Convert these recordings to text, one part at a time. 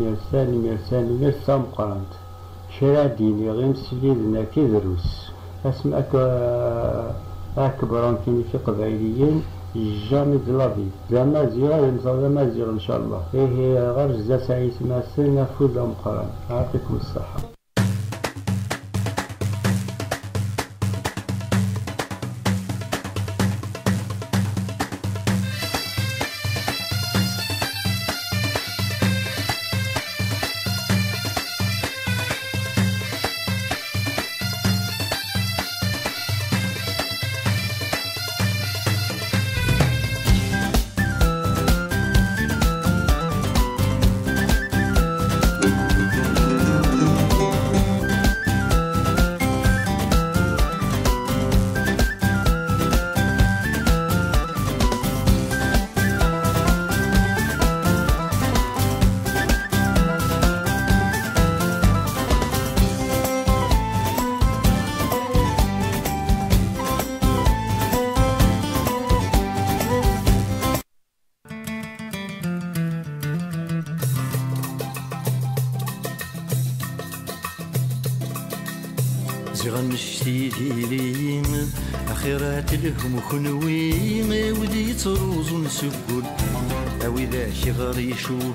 مرسال مرسال مرسال مقرنت شرا ديني غير مسليدنا كي دروس. اسمك أكبر كيني في قبائليين جامي دلافي زعما زيغا زعما زيغ إن شاء الله. إيه غير جزا سعيد ماسن فوز مقرن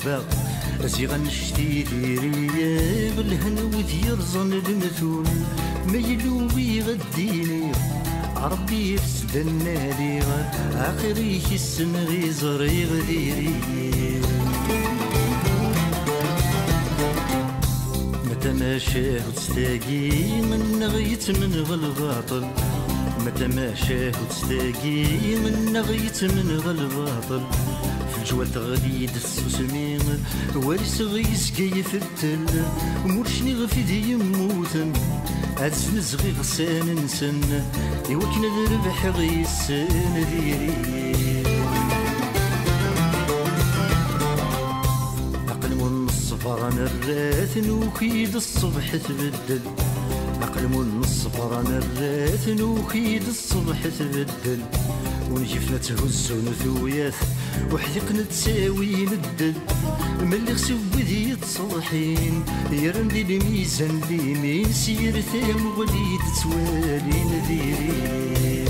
غري شوبا زغن الشتيلين بالهن ودي يرزن المثول. ما يلوي غديني. ربي يفسدنا لي آخري السن غي زري غديري. متى ما شاهد تستاقي من نغيت من غالباطل متى ما شاهد تستاقي من نغيت من غالباطل في الجوال تغليد السوسمين وارس غيس كيف التل مرشني غفيدي يموتن عزن زغي غسان نسن. يوكنا ذربح غيس نديري عقل من الصفر أنا الرات نوكيد الصبح تبدل. عقل من الصفر أنا الرات نوكيد الصبح تبدل. ونجفنا تهز ونثويات وحدقنا تساوي ندل ملي خسو بدي تصلحين يرندي الميزان ليمين سير ثام وليد توالي نذيرين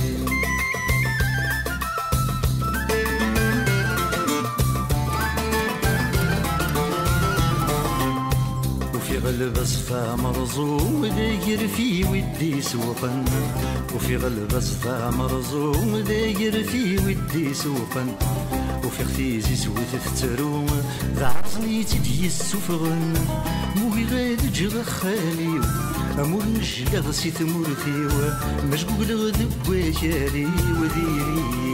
وفي غلب صفا مرزوم داير في ودي سوقا. وفي غلب صفا مرزوم داير في ودي سوقا. وفي اختيزي سويت تترو ذا عرضني تدي السفغن موهي غاد جغ خاليو أمور نجلغ سي ثمورتيو مشقوق لغد بواشالي وديري.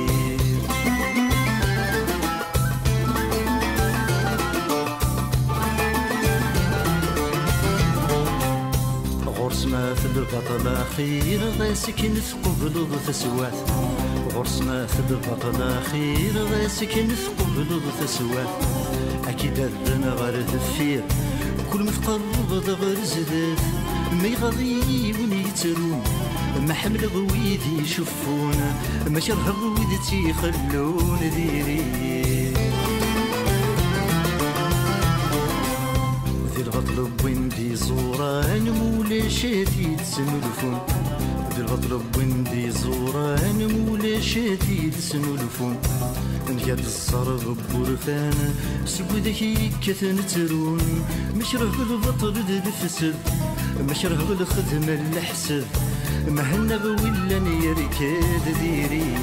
غرس ما ثد البطل خير غاسك نثقبل تسوات. غرس ما ثد البطل خير غاسك نثقبل تسوات أكيد الرنا غير ذفير كل ما تقرب غير ما يغضي ونيترون ما حمل غويدي يشوفون ما شرح غويدتي يخلون ديري. ذي الغطلب ويندي زوران مولا شادي تسنلفون ذي الغطلب ويندي زوران مولا شادي تسنلفون نجاد الصرغ بورفان سبودك يكثن ترون مشرح بالبطل ذي الفسد مشرح بالخدمة الحسد. مهنا ولا يركاد ديري.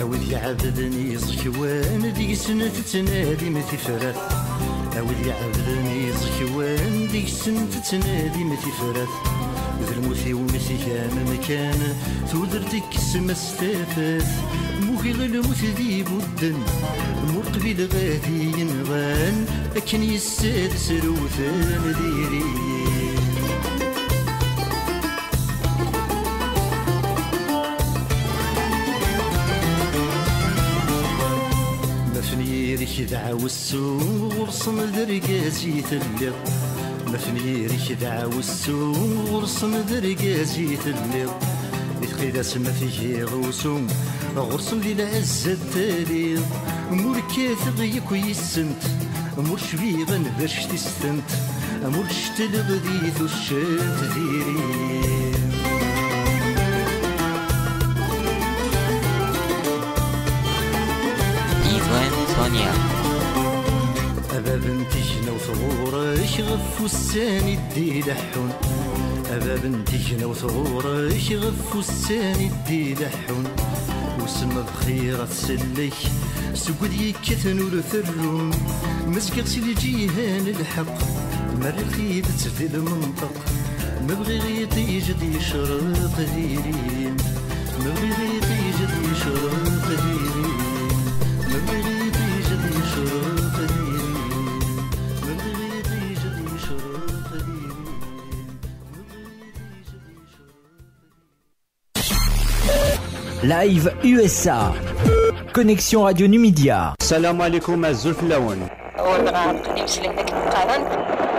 أود يعبدني زكوان ديك سنة تنادي ما تفرث أود يعبدني زكوان ديك سنة تنادي ما تفرث ذا الموثي ومسي كان مكان تودرتك سما استافات موغي الموت ذي بدن مور قبيل غادي ينغان. أكن يساد سروثان ديري مفنيرك دعاو السوق ورصن درقازي تلق مفنيرك دعاو السوق ورصن درقازي إذ قيد اسم فيه غوسوم غرسم دي العزة التالي كيث ضيك ويسنت أمور شبيبا برش تستنت أمور شتلغ ذي ثشت ديري. إيفان سونيا أباب تجنى وثغورش غف الساني الدي لحون أباب تجنى وثغورش غف الساني الدي لحون وسما بخيرة تسلك سقد يكثن ثرون مسكغ سي الجيهان الحق مرخي تسفي المنطق مبغي غيط يجد يشرق ديرين مبغي غيط يجد يشرق ديرين مبغي غيط يجد يشرق ديرين Live USA. Connexion Radio Numidia. السلام عليكم الزلف اللون أول مرة نقدم نمثل ذاك المقارن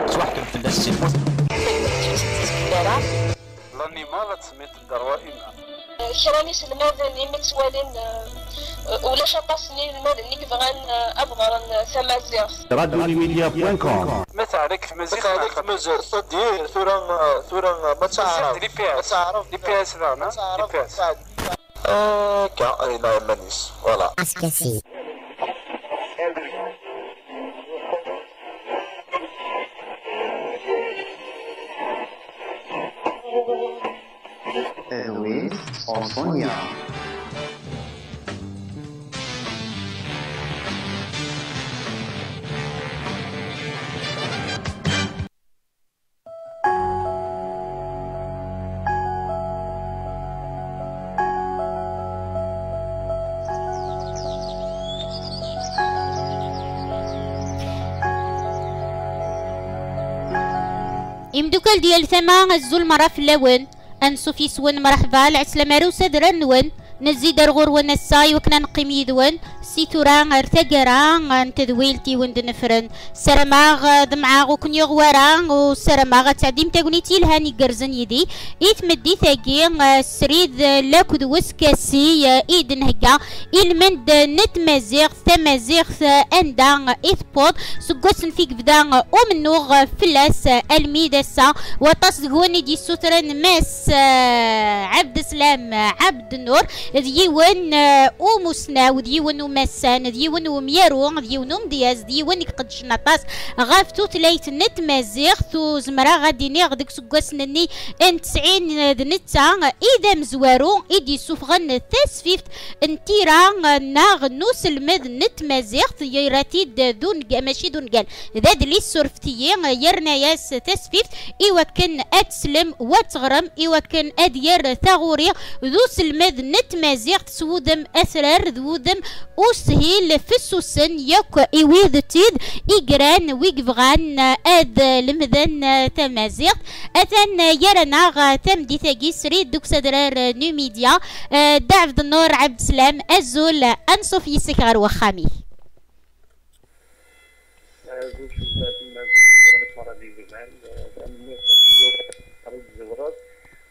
صباحكم في السيمون راني مالت سميت الدروائم كراني سلماد اللي متوالين ولا شطاسني المال اللي كبغان أبغر ثمازيغ راديو ميديا بوان كوم ما تعرف مزيد ما تعرف مزيد صدير ثورة ثورة ما تعرف لي بياس تعرف لي بياس رانا لي بياس كا أنا مانيس فوالا Luis Osonia. إمدوكال ديال ثما الزول مرة في اللون. أنسو في سون مرحبا العسلامة روسا دران نون نزيد الغور ونساي وكنا نقيم يدون سيتورا ارتقرا نتذويلتي وند نفرن سرماغ دمعاغ وكن يغورا وسرماغ تعديم تاغنيتي الهاني قرزن يدي. إيت مدي ثاقي سريد لاكد وسكاسي إيد نهقا. إلمند نتمازيغ ثمازيغ أندا إثبوض سقوسن فيك بدا ومنوغ فلاس الميدسا وتصدقوني دي سترن ماس عبد السلام عبد النور ديون ومسنا وديون ومسان ديون وميارو ديون ومدياز ديون قد شنطاس غاف توتلايت نت مازيغ تو زمرا غادي ني غدك سكواسنني إن تسعين دنتا. إذا مزوارو ايدي سوفغن تاسفيفت انتيرا ناغ نوس المد نت مازيغ يراتي دون ماشي دون قال ذاد لي سورفتي يرنا ياس تاسفيفت ايوا كان اتسلم وتغرم ايوا كان أدير ثغوري ذو سلمد نت مازيغ تسودم أسرار ذودم وسهيل في السوسن يك ايويد تيد ايقران ويقفغان اد لمذن تمازيغ. أثن يرنا غا تمدي ثاقي سريد دوك سدرار نيو ميديا. دعف النور عبد السلام الزول انصف يسك غير وخامي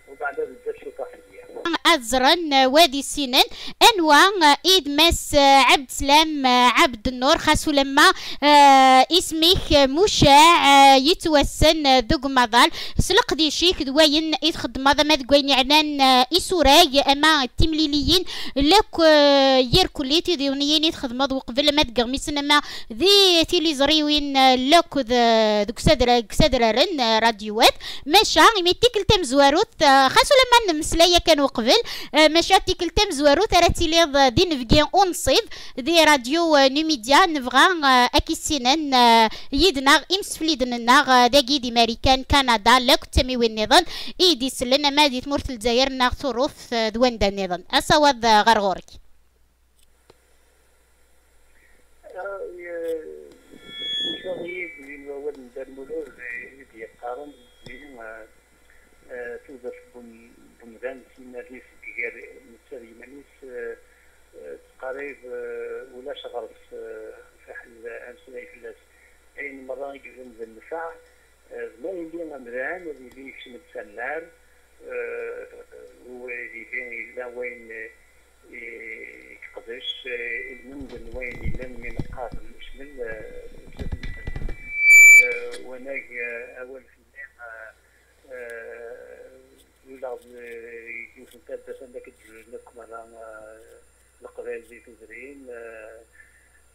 وبعد ذلك شو تحدي أزرن وادي سنن أنواع إيد مس عبد سلام عبد النور خاصو لما آه، اسمك مشاع آه، يتوسن ذوق مضال سلق دي شيك دوين إيد خدمة ما دقوين عنان آه، إسوراي أما التمليليين لك آه، يركوليتي ديونيين إيد خدمة وقبل ما تقغمي سنما ذي تيلي زريوين لك ذوك سدرارن آه، راديوات ماشا يميتيك التم زواروت آه، خاصو لما نمسلايا كانوا قبل آه، ماشا تيكل تم زواروت راه تيلي دي نفقي اونصيب دي راديو آه، نيميديا نبغى آه، أكيسينن آه، يدنا امسفليدنا داكي دي ماريكان كندا لك تمي وين نظن إيدي سلنا ما دي تمرت الجزائر نا ظروف آه، دوان دا نظن. اسواد آه، غرغورك. مثلا في النفيس كير مثلا يمانيس آه، آه، قريب آه، ولا شغل في فحل امسنا يفلاس أي مرة يقدم بالنفع ما يدين امران اللي يكشم تسلار فين إلا وين يقدش المنزل وين إلا من قاتل يشمل وأنا أول في النهاية باش عندك لكم على القبائل زي تزرين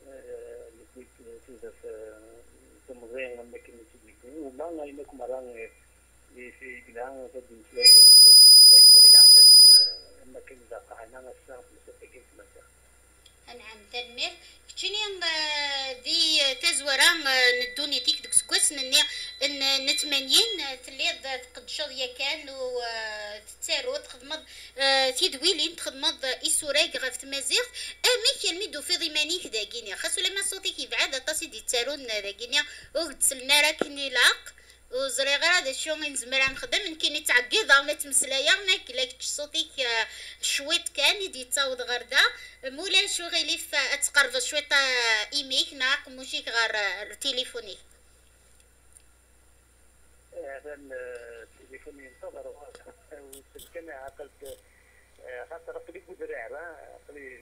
اللي توزا في تمضين لما كنا تجيكم وما غاينكم على في بلان نتلاقي غادي نتلاقي يعني لما كنا زاقع أنا الساعة 5 كيف مثلا نعم تنمير كتشيني دي تزورا ندوني تيك ديك سكواس نني ان نتمنين تليض تقد شظية كان و تتارو تخدمض تيدويلين تخدمض إسوراق غاف تمازيغ أمي كان ميدو في ضمانيك داكينيا خاصو لما صوتيك يبعد أطاسي دي تارون داكينيا وغتسلنا راكني لاق. وزري غير هذا شو نزمر نخدم يمكن يتعقد ولا تمسلايا ناك لك صوتيك شويت كان يدي تصاود غير دا. مولا شو غيليف تقرب شويط ايميك ناق موشيك غير تليفوني. هذا التليفون ينتظر وسلكنا عقلت خاطر قلي بدرع قلي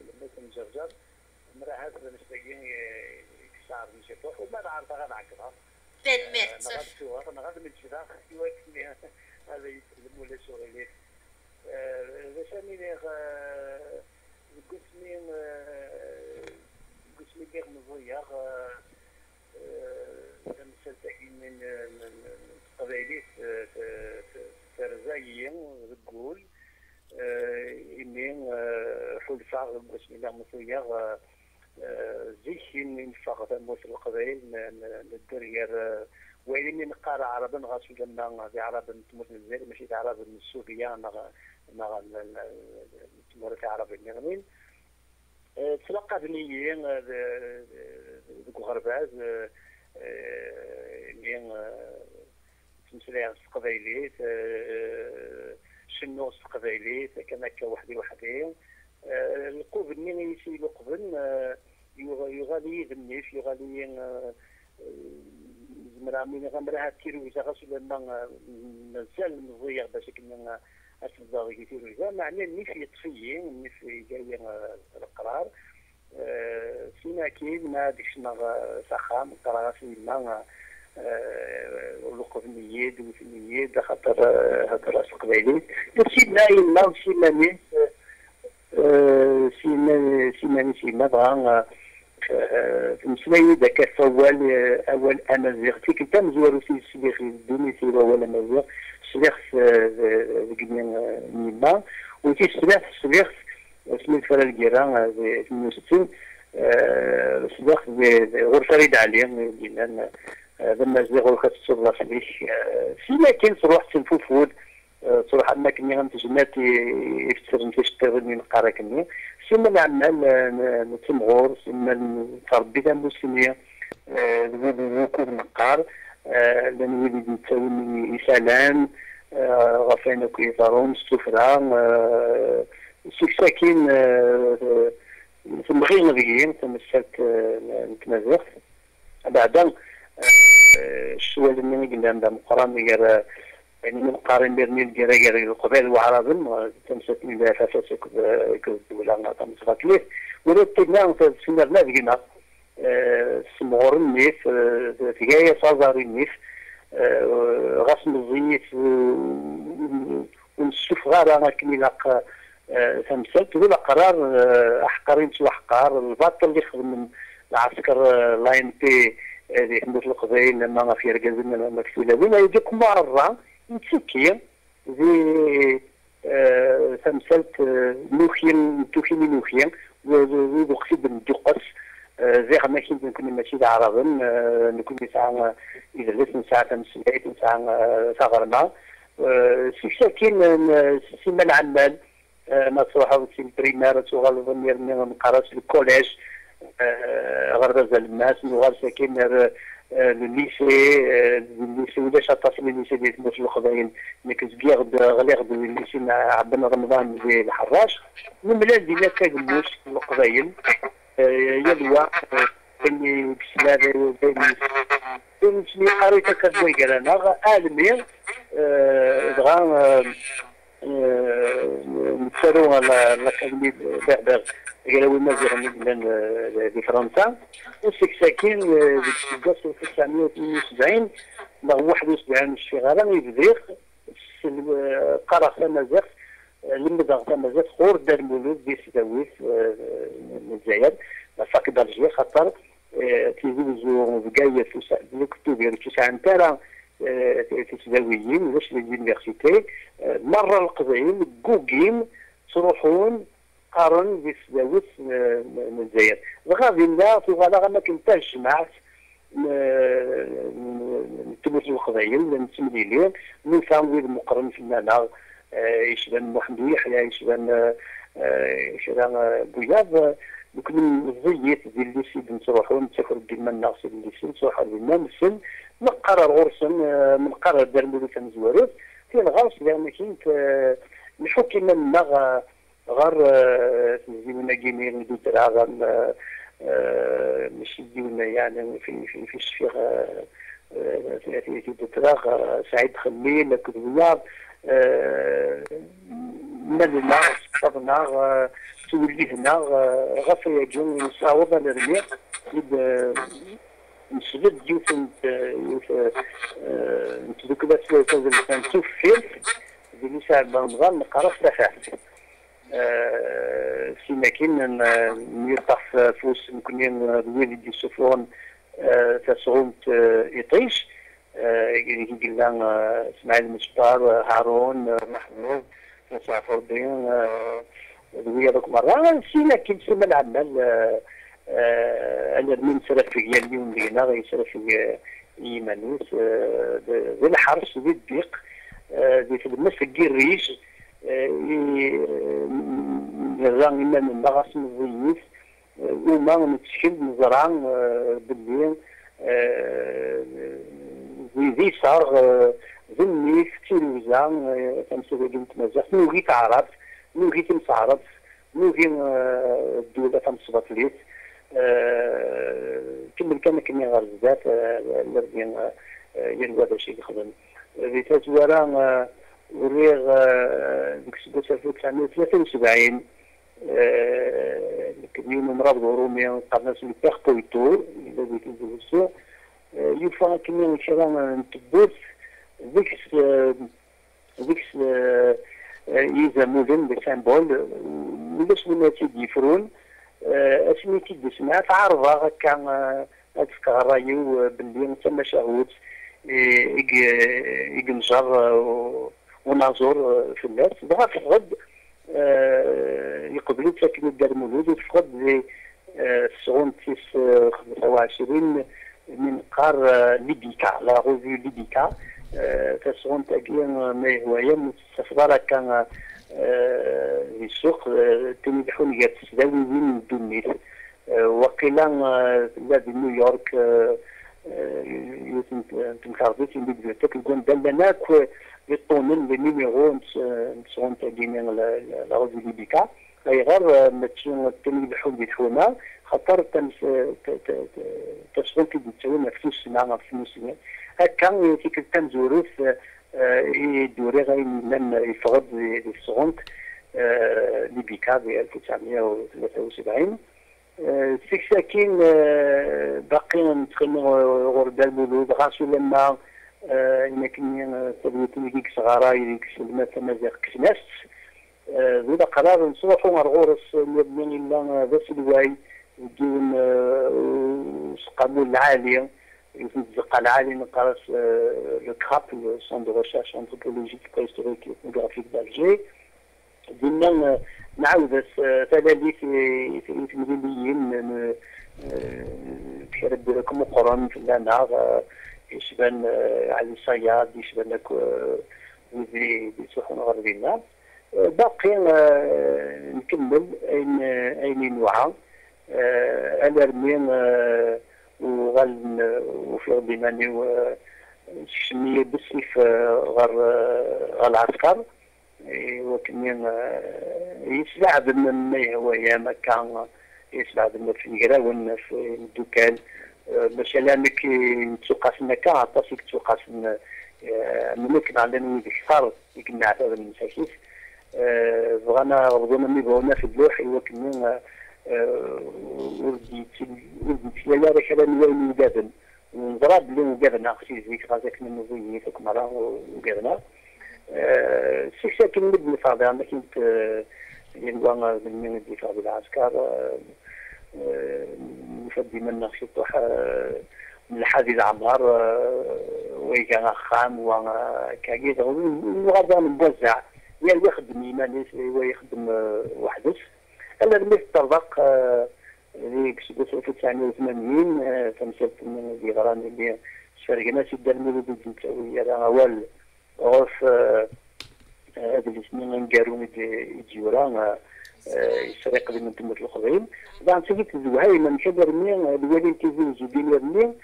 لما كنت جرجر مرة هذا يكسر مشي وما نعرف غير عكرها تنمير نغادشوها نغاد من الشفاق يواكسني هذا يتكلم ولا شغل باش اني قسمي قسمي غير مضيع مسلسل من قبائلي فرزايين رجول إني حلفاء بسم الله مضيع زيشين من فقط موت القبائل ندير وين نقرا عربا غاسو لما في عرب تموت الجزائر ماشي في عرب السورية أنا أنا تموت في عرب النغمين. تلقى بنية ذوك غرباز اللي تمثل القبائليت شنو القبائليت كان هكا وحدي وحدي. القبل من يسيل قبل يغالي بالنيف يغالي زمرا من غمرها كيلو إذا غسل لنا مازال مضيع باش كنا كيلو إذا معنى النيف يطفي النيف جاي القرار فينا كيد ما ديكشنا سخام قرار فينا وفي نيد خاطر هضر قبيلي. سيدنا يما وسيدنا نيس سيما سيما سيما بغا مسلاي ذاك اول اول امازيغ في كنت مزور في السليخ الدنيا في اول امازيغ السليخ ذكني نيما وتي السليخ السليخ سميت فرا الكيرا في 62 السليخ غرفه ريد عليه قلنا لما زيغو كتصور فيك فيما كاين تروح تنفوفود صراحة ما كني غنتجمات يفسر نتشتغل من قرا كني ثم نعمل نتمغور ثم نتربي ذا مسلمية وكوب نقار لأن وليد نتاون يسالان غفانا كيطارون ستفرا سكساكين ثم غير نبيين ثم السات نتنازخ. بعدا الشوال اللي قلنا مقران غير يعني من قارن بين الجراجر القبائل وعرب تمسك من فاسس كدولة نعطى مسغاتليه ولا تبنا سنرنا بقينا سمغور النيف في جاية صازار النيف غسم الزيت ونشوف غير أنا كني لاق تمثلت ولا قرار أحقرين سوى أحقار. الباطل اللي خدم من العسكر لاين بي اللي حمد القبائل لما في رجال لما مكسوله وين يجيك مرة نتسكي ذي تمثلت نوخين توخين نوخين وقصد ندقص زي ما كنت نكون ماشي عربا نكون ساعة إذا لسنا ساعة تمسلات ساعة ثغرنا سيكسا كاين سيما العمال ما تروحوا في البريمير تغلب من قرات الكوليج غرب الماس نغال ساكن الليسي الليسي ولا شاطف الليسي ديال تموت الخضرين ملي كنت كيغد غادي يغد الليسي مع عبدنا رمضان من بلاد ديال كاكموس القبايل يلوى اللي بسلالة بين سمي قريتها كتبوي قال أنا عالمي دغا نتسالو على الاكاديمي بغبغ قالوا المزيغ من في فرنسا. وسكساكين ديك 1978 لا 71 الشغاله يبديق قرا مزيغ لمد تمازات خور دار مولود دي سداويت من الجزائر. فاك دالجي خاطر تيزوزو الكتب يعني تسعة ترى تسداويين واش ليونيفرسيتي مرة القضيين كوكيم تروحون قارن دي سداويت من الجزائر غادي لا في غالا ما كنتاش جمعت نتموت القضايل نتمليلين نفهم وين مقرن في المعنى يشبان محمد يحيى يشبان يشبان بوياض ممكن نزيت ديال اللي سيد نتروحو نتسافر ديما الناس اللي سيد نتروحو ديما نسن نقرر غرسن نقرر دار مولو تنزوارد في الغرس لأن كنت الحكم منا غير تنزيونا كيمير ندو تراغا ماشي ديونا يعني في في في في في تراغ سعيد خليل كذوياب مالنا صبرنا توليدنا غف يجون نصاوب نرمي نسبد يوث يوث نتذكر بس كان توفيل دي ساعة بنغال نقرأ ثلاثة سيما كين نيطح فوس ممكن الوالد دي سفرون تسعومت يطيش. قلنا إسماعيل المشبار هارون محمود مسعف الدين ذوي هذوك مرة. سينا كي تسمى العمل أنا من سرف في اليوم لينا غيسرف في يمانوس ذي الحرس ذي الضيق ذي في المسك الريش نرى إما من بغاس مزيف وما نتشكل نزرع بالليل ذي صار ذني في تلوزا تمسك جنت مزاح نوغي تعرف نوغي تمسعرف نوغي الدولة تمصبط ليت كمل كان كني غير بزاف لربين ين هذا الشيء يخدم ذي تزورا وريغ السنة 1973 يوم مرض غرومي قرنا سمي بيخ بويتو إلا بيت الزوسو يوفا كمي شرا نتبوت ذيك ذيك يزا مودن بسامبول ملاش من تيد يفرون اسمي تيد سمع تعرض هكا هاد رايو باللي تما شهوت يقنجر ونازور في الناس بغا تفقد يقبلوا تاكلوا دار مولود وتفقد السغون تيس 25 من قار ليبيكا لا روفي ليبيكا. تسغون تاكيا ما هوايا مستفضل كان في السوق بحون جات تسداوي وين دونيت وقيلا لا في نيويورك يوتم تمكارضيت يمد بيوتك يقول دلنا يطونن لي نسغون تاكينا لا روفي ليبيكا غير ماتشين توني بحون بيتحونا خاطر تسغون كي تسوي مفلوس معنا فلوس هكا تيك تنزوروث يدوري غير من يفقد السغونت ليبيكا ب 1973 سكساكين باقي ندخلوا غربة المولود غاسو لما إنا كني تبوتني كيك صغارا يديك سلمة تمازيغ كسناس. ذولا قرار نصوحو مرغورس مبني إلا بس الواي دون سقامو العالية الزقة العالي نقرس لو كراب سون دو ريشيرش انثروبولوجيك بريستوريك اثنوغرافيك دالجي دينا نعاود في في المدينيين كيرد لكم في النار يشبان علي صياد يشبان لك وزي بيسوحون غربينا باقي نكمل. اين أين نوعا أنا رمين وغال وفي غديماني وشمية بسيف غير غير العسكر. وكنين يسلعب من ما هو يا مكان يسلعب من في الجراون في الدكان مثلا كي نتوقف نكا عطاسك توقف ممكن على نويد كثار يكنا عتاب المساكيس بغانا غضونا مي بغونا في اللوح وكنين ولدي لا راه كلام وين مدابن ونضرب بلي مدابن أختي زيك غازاك من نزيني فيك مرة مدابنا سي ساكن مدن فاضي أنا كنت من دي فاضي العسكر نفدي من شطوح من الحديد عمار ويجا خام وكاكيد وغدا نبوزع يا اللي يخدم يمانيس ويخدم وحدس أنا الطرق ديك سدس في 89 تمثلت من دي غران اللي شاركنا سيدا المولود الجنساوية راه أول غوف هذا الاسمين نقارون يجيورا يسرق من تمة الخضرين بعد سيدي الزوهاي من شبر مين الوالي تيزي زوجين يرمين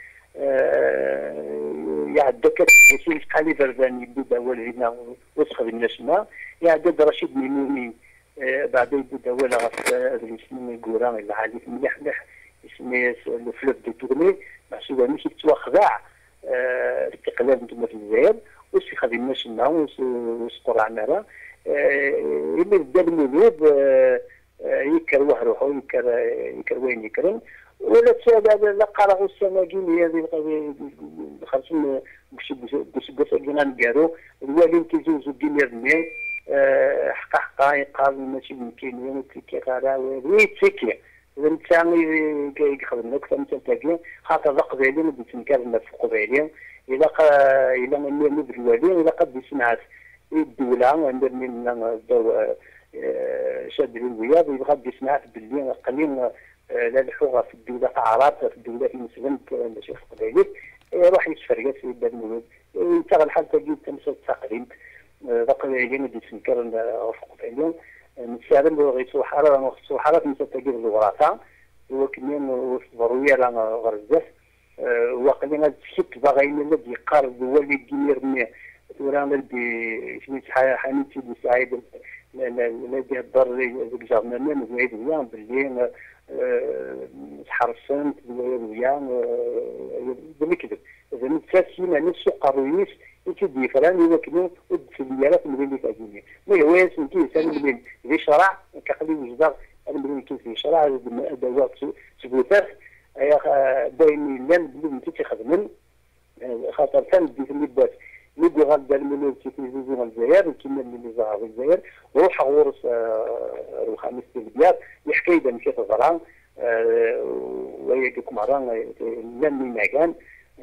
يعدك بسيس قالي بردان يبدا أول هنا وسخ من السماء يعدد رشيد ميموني بعد يبدا أول غف هذا الاسمين القوران العالي مليح مليح اسمه الفلوب دي تورني محسوبة مش يتوخذع استقلال نتوما في الجزائر وش خدمنا شنا وش قرعنا اللي بدا المولود يكر واه روحو يكر يكر وين يكرم. ولا تسال لا قرأ السماكين هذه خرجنا باش باش باش نقارو الوالد كيزوج الدنيا رمي حقا حقا يقال ماشي يمكن يوم كي قرا ويتسكي انت يخدم لك فانت تلاقي خاطر ذاك قبيلي ما تنكر في قبيلي إلا إلا من الوالي إلا قد يسمعت الدولة عندنا من شاد الوياض يبغى يسمعت باللي قليل لا الحوغه في الدولة اعراض في الدولة في مسلم ماشي في قبيلي يروح يتفرقس في باب المولود إنت الحال تجي تمثل تقريب. ذاك اللي ما يتنكر في قبيلي نتسالم غيسو حارة نغسو حارة نسا تجيب الوراثة. وكنين ضرورية لنا غرزة وقلنا تسكت باغيين الذي يقارب والي الدنيا رمي ورانا الدي سميت حميد سيدي سعيد الذي الضر ذيك جارنا مزيد ويان باللي تحرصنت ويان بنكذب إذا نتساسي ما نفسه قرويس يمكن ديفران يمكن في الميارات من اللي تاجيني ما هو يمكن سان من ذي شرع كقلي وجدار أنا يمكن في شرع أدوات سبوتات. اي باين لأن بلو متي خدمن خاطر كان دي في الباس ندي الملوك في زوزو الجزائر كيما ظهر في الجزائر. وروح غورس الخميس البيات. يحكي دا مشيت الظران ويجيكم مرة لأن من مكان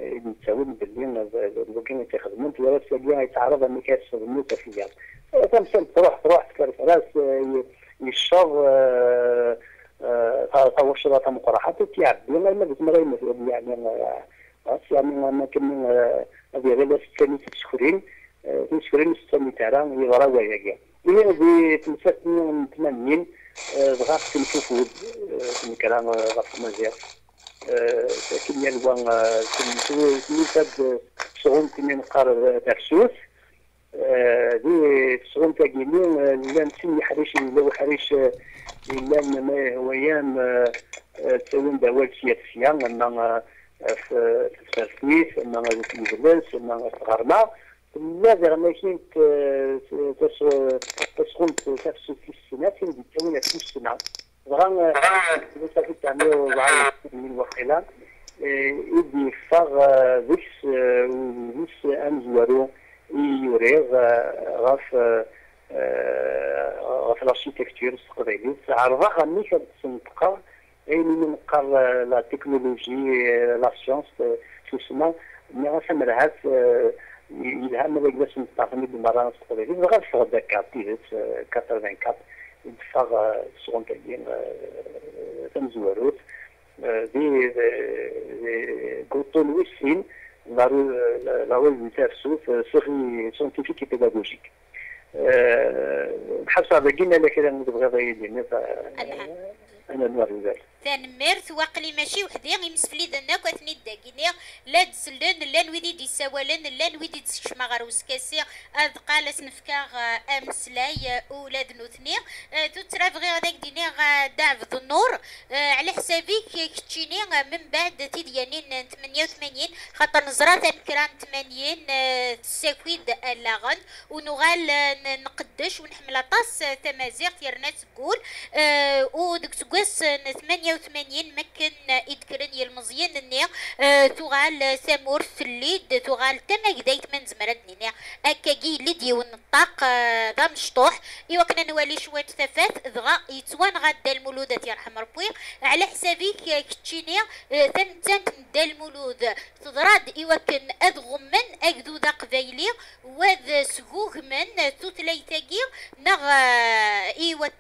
نتساوم باللي الوكين يتخدمون ولا تلاقيها يتعرض تخدموا فيها تمثل تروح تروح تكرف راس يشرب تطور شراطة مقرحات وتيعب لما ما قلت مرة يعني يعني ما كان هذه غير ستاني تشكرين تشكرين ستاني تارا يغرا وياكا هي في تمثل 82 بغا تنشوفوا نكرا غف مزيان لكن يلوى كنتو شغل كنا نقار ترسوس دي شغل تاقيني لا نسمي حريش لو حريش لأن ما هو أيام تسوين دوال سياسية اما في الترسيس اما في المجلس اما في غرما لا زعما كاين تسخن تفسو في السنة كاين تسوين في السنة غرام صافي تعملوا بعض من الوقيله يدي فاغ ذيكس وذيكس امزوارو يوريغ غاف غاف الاركيتكتور القبيلي عرضها غني كانت تنطقى اي من قار لا تكنولوجي لا سيونس تسمى مي غاسمرهات يلهم ما يقدرش نستعمل بالمرانس القبيلي غير في غدا كابتيفيت 84 يدفع سغون تاعين تمزوروت دي كوتون ويسين لارو لارو يتافسو في سوغي سونتيفيك بيداغوجيك بحال صعب كينا لكن نبغي ضيدين أنا نوار ذلك تنمرت واقلي ماشي وحدي يمسفلي دنا كواتني داكيني لا تسلن لا نويدي دي سوالن لا نويدي تسشما غير وسكاسي اذ قال سنفكا امسلاي أولاد نوثني تو تراف غير هذاك ديني دافض النور على حسابي كتشيني من بعد تيديانين 88 خاطر نزرا تنكران 80 تساكويد اللاغن ونغال نقدش ونحمل طاس تمازيغ تيرنا تقول ودك تقوس 88 مكن يذكرني المزيان النيا آه، تغال سامور الليد تغال تما قديت من زمرد نينا اكا كي لدي ونطاق آه، ذا مشطوح. إيوا كنا نوالي شوية تفات ضغا يتوان غدا المولودات يرحم ربي. على حسابي كتشيني تنتن دا المولود تضراد كان اذغم من اكدو ذا قبايلي. وذ سقوغ من توتليتاكي نغ آه،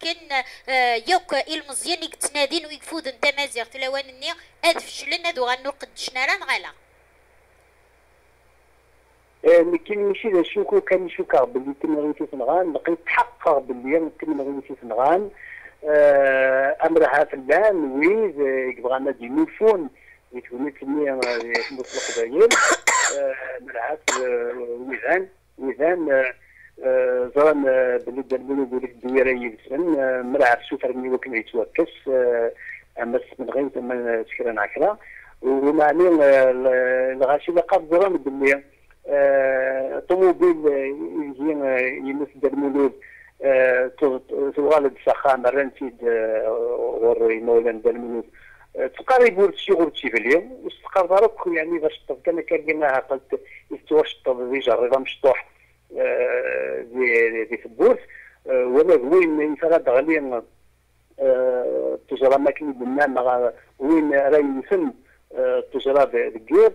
كان آه، يوك إلمزيان يكتنادين ويكفود انت مازيغ تلاوان النيا اد فشلن ادو غنو قدشنا راه نغالا لكن ماشي ذا شوكو كان يشوكا باللي كنا غيتي فنغان بقيت تحقق باللي كنا غيتي فنغان امرها فلان ويز يبغى نادي نوفون يتوني كمية في القبايل مرعات ويزان ويزان زران بلي دالبونو بولي الدويرة يلسن مرعات سوفر مي وكنا يتوكس امس من غير تما تكرا عكرا ومعني الغاشي لقاب زران باللي طوموبيل هي يمس دالمولود تغالب سخان رنتيد غور يمولان دالمولود تقارب ورتشي غورتشي بلي واستقر رك يعني باش كان كان قلت يتواش دي جري مشطوح دي دي فبوس ولا وين يفرد غليا تجرى ماكين بنا وين راي يسم تجرى بالكير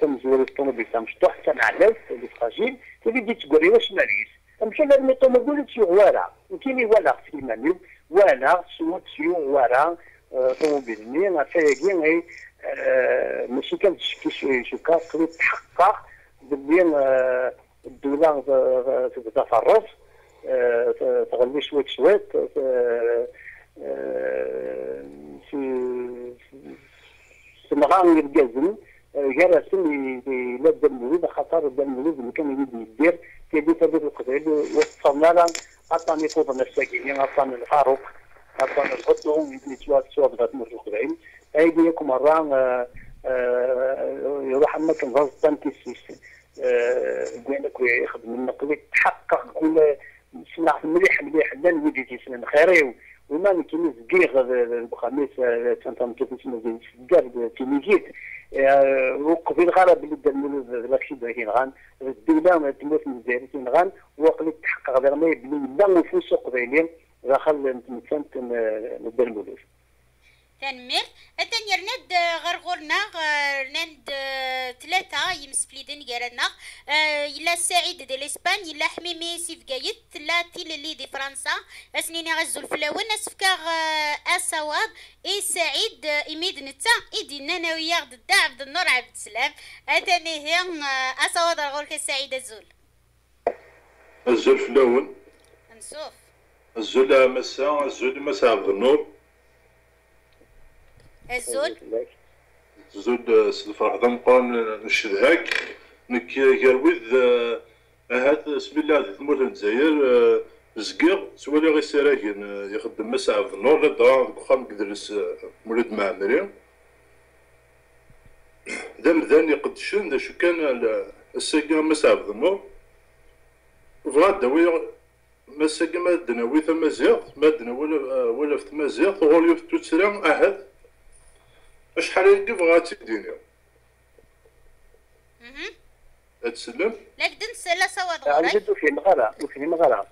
تم زور الطوموبيل تم مشطوح تم علاف اللي فراجيل تبي دي تقولي واش ماليش؟ تمشي لازم الطوموبيل تشي غوارا وكيني ولا في المنيو ولا سوت سيو ني أنا فايقي غي ماشي كان تشكي قريب تحقق باللي الدولة تبدا في الراس تغلي شويت شويت في سمغان الجزم جرسم لا الدم الوليد خاطر الدم اللي كان يريد يدير كيدي تبدو القتال وصلنا لها عطاني فوضى الساكنين عطاني الفاروق عطاني الخطو يدني توا توا بغات نمر القبعين أيدي يكم مرة يروح ما كان غاز تانكي السيس قلنا كوي يخدم النقل تحقق كل سمع مليح مليح لا نودي تيسنا خيري وما نكيني زقيغ الخميس تنتم تسمى سكار تيميجيت وقبيل غالا بلي دار مولود لاكشي باهين غان. الدولة تموت من الجزائر غان وقلت تحقق غير ما يبني لا نفوس قبيلين. داخل نتمثلت ندير مولود. تنمر أتن يرند غرغورنا رند ثلاثة يمسفليدن يرنا إلا سعيد دي الإسبان إلا حميمي سيف قايد لا تيل اللي دي فرنسا. أسنيني غزو الفلاون أسفكا أسواد. إي سعيد إميد نتا إدي نانويا غد عبد النور عبد السلام. أتني هي أسواد غورك سعيد الزول. الزول فلاون. نسوف الزول مسا الزول مسا عبد النور. الزول؟ زود سلفرح ضمقان نشدهاك نك كرويد هات بسم الله في ثمور الجزائر زقير سوالي غير سراكن يخدم مسعى في النور لدرا خام كدرس مولد معمري. ذا مذان يقدشن شو كان الساقا مسعى في النور. فغاد داوي مساقا ما دناوي ثمازيغ ما دنا ولا ولا في ثمازيغ تغولي في توتسرا أحد. اشحال يدي بغات تديني دنس لا سواد عن غوري جدو في مغارة وفي مغارة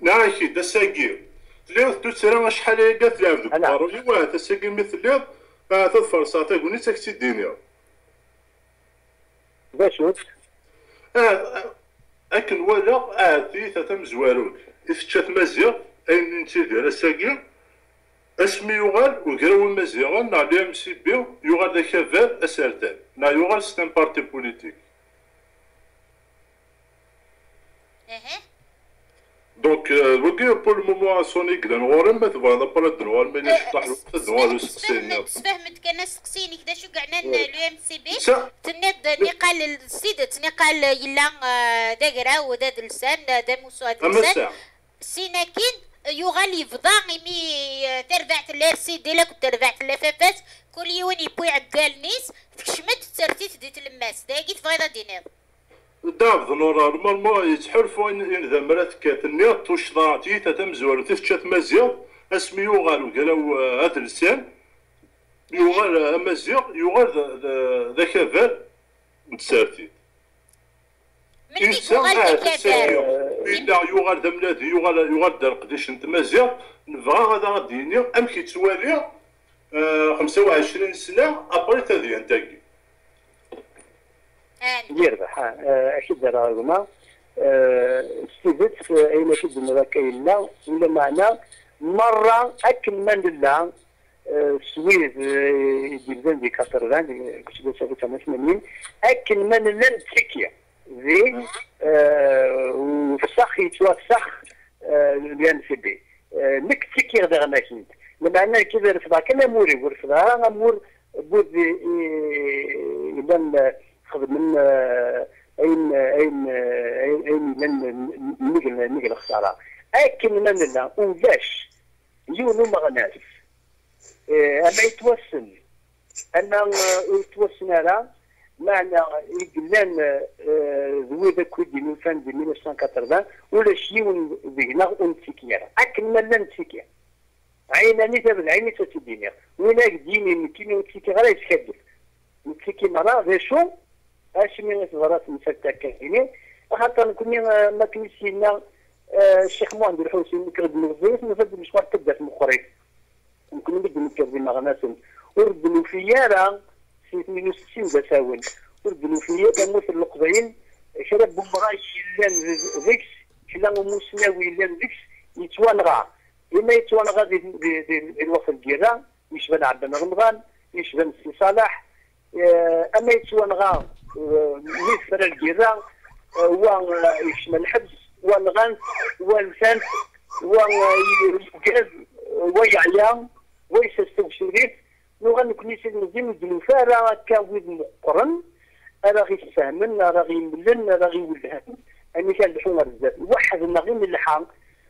نعم كي دا ساقي تليض توتسرا اشحال يدي تلعب ذوك أنا. بارو يوا تساقي مثل ليض تظفر ساطي قولي تاكسي ديني باش وت اكن ولا اتي تتم زواروك افتشات مزيغ اين نتي ديال ساقي اسمي يغال وكراو مزيغا نا لي إم سي بي يغال كافال اسارتان نا يغال ستان بارتي بوليتيك. أها دونك وكي بور المومون سوني كدا نغورم ما تبغى نبرا دنوار ما نيش طلع دنوار وسقسيني تفهمت كان سقسيني كدا شو قعنا اليو إم سي بي؟ تنيد نقال السيد تنقال يلا آه، دقرا وداد لسان دا موسو هاد أما لسان. ساعة. سيناكين يغال يفضا مي آه، تربعت لير سيدي لك وتربعت لفافات كل يوم يبوي عقال نيس تكشمت ترتيت ديت الماس. داقيت فايضا دينير داب ذنورا نورمالمون يتحرفوا ان إن ذا مرات كاتنيا توش ضاعتي تتم زوار تفتشات مزيغ. اسمي يغال وقالوا هاد لسان. يغال امازيغ يغال ذا- ذا- ذا كفال متسارتي من إنسان يغال قاعد كذاب تساليو إلا يغال ملادي يغال يغال دار قداش انت مازيغ نبغى هذا غادي يني. أم كي توالي آه، 25 سنة ابري تاذي انتاكي يربح آه، أكيد راه استفدت أين كد كايننا ولا معنا مرة أكل من لله. سويد جلدان دي كاترغان كنت بسافر 88 أكل من لله تركيا. زي وفسخ يتوسخ لأن في بي. نك تركيا غدا غناكين لما كذا رفضها؟ كان موري ورفضها مور بود يبان خذ من اين اين اين اين من نقل نقل خسارة. اكل من لا ولاش؟ يونو ما غناش أما يتوسل أنا يتوسل على معنى يقلان ذوي ذا كودي من فان دي 1980 ولا شيون ذينا ونتيكيا أكل من لا نتيكيا عيناني تابل عيني تتديني ويناك ديني مكيني وتيكي غير يتحدث نتيكي مرة ذا شو؟ أش من صغارات مسكتة كاينين خاطر كنا ما كنسينا الشيخ مهند الحوسي نكرد من الزيت نفد مشوار تبدأ في مخري نكون بدي نكرد مع ناس وردوا فيا راه 62 بساون وردوا فيا كانوا في القضين شرب بمراش لأن ذيكس كلا موسناوي لأن ذيكس يتوانغا. إما يتوانغا دي دي دي الوقت الكيرا يشبه عبد رمضان يشبه سي صالح. أما يتوانغا مثل الجيران ويشمل الحبس والغنس والفنس ويجاز ويعلام ويستوشريف نغن كنيسة نزيم الدلوفة راه كاويد مقرن. راه غيسهمن راه غيملن راه غيولهن. أني كان الحومة بزاف. واحد ما غير من اللحام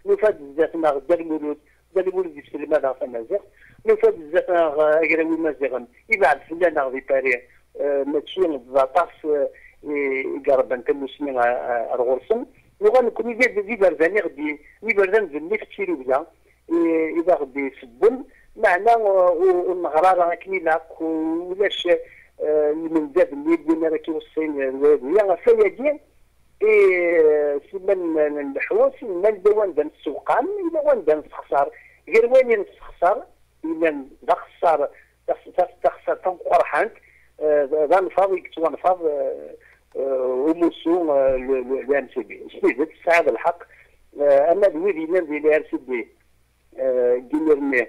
نفاد بزاف ما غدا المولود دا المولود يسلم هذا فمازيغ نفاد بزاف أقراوي مازيغن يبعد فلان غادي باريه ماشي نتزاطاس يقرب أنت المسلمين الغرسم وغان نكون يدير دي برداني غدي. دي بردان ذني في تشيري بلا إذا غدي يسبن. معنا والنغرار كني لاك ولاش من داب اللي بدينا راه كيوصين الوالدية فيا سيما الحواس سيما الدوان دان السوقان إلا وان دان السخسار. غير وين نسخسر إلا دخسر دخسر تنقر حانت ذا نفاض يكتب نفاض وموسو الام سي بي سيدت سعد الحق. أما دويدي نبي الام سي بي جيمرني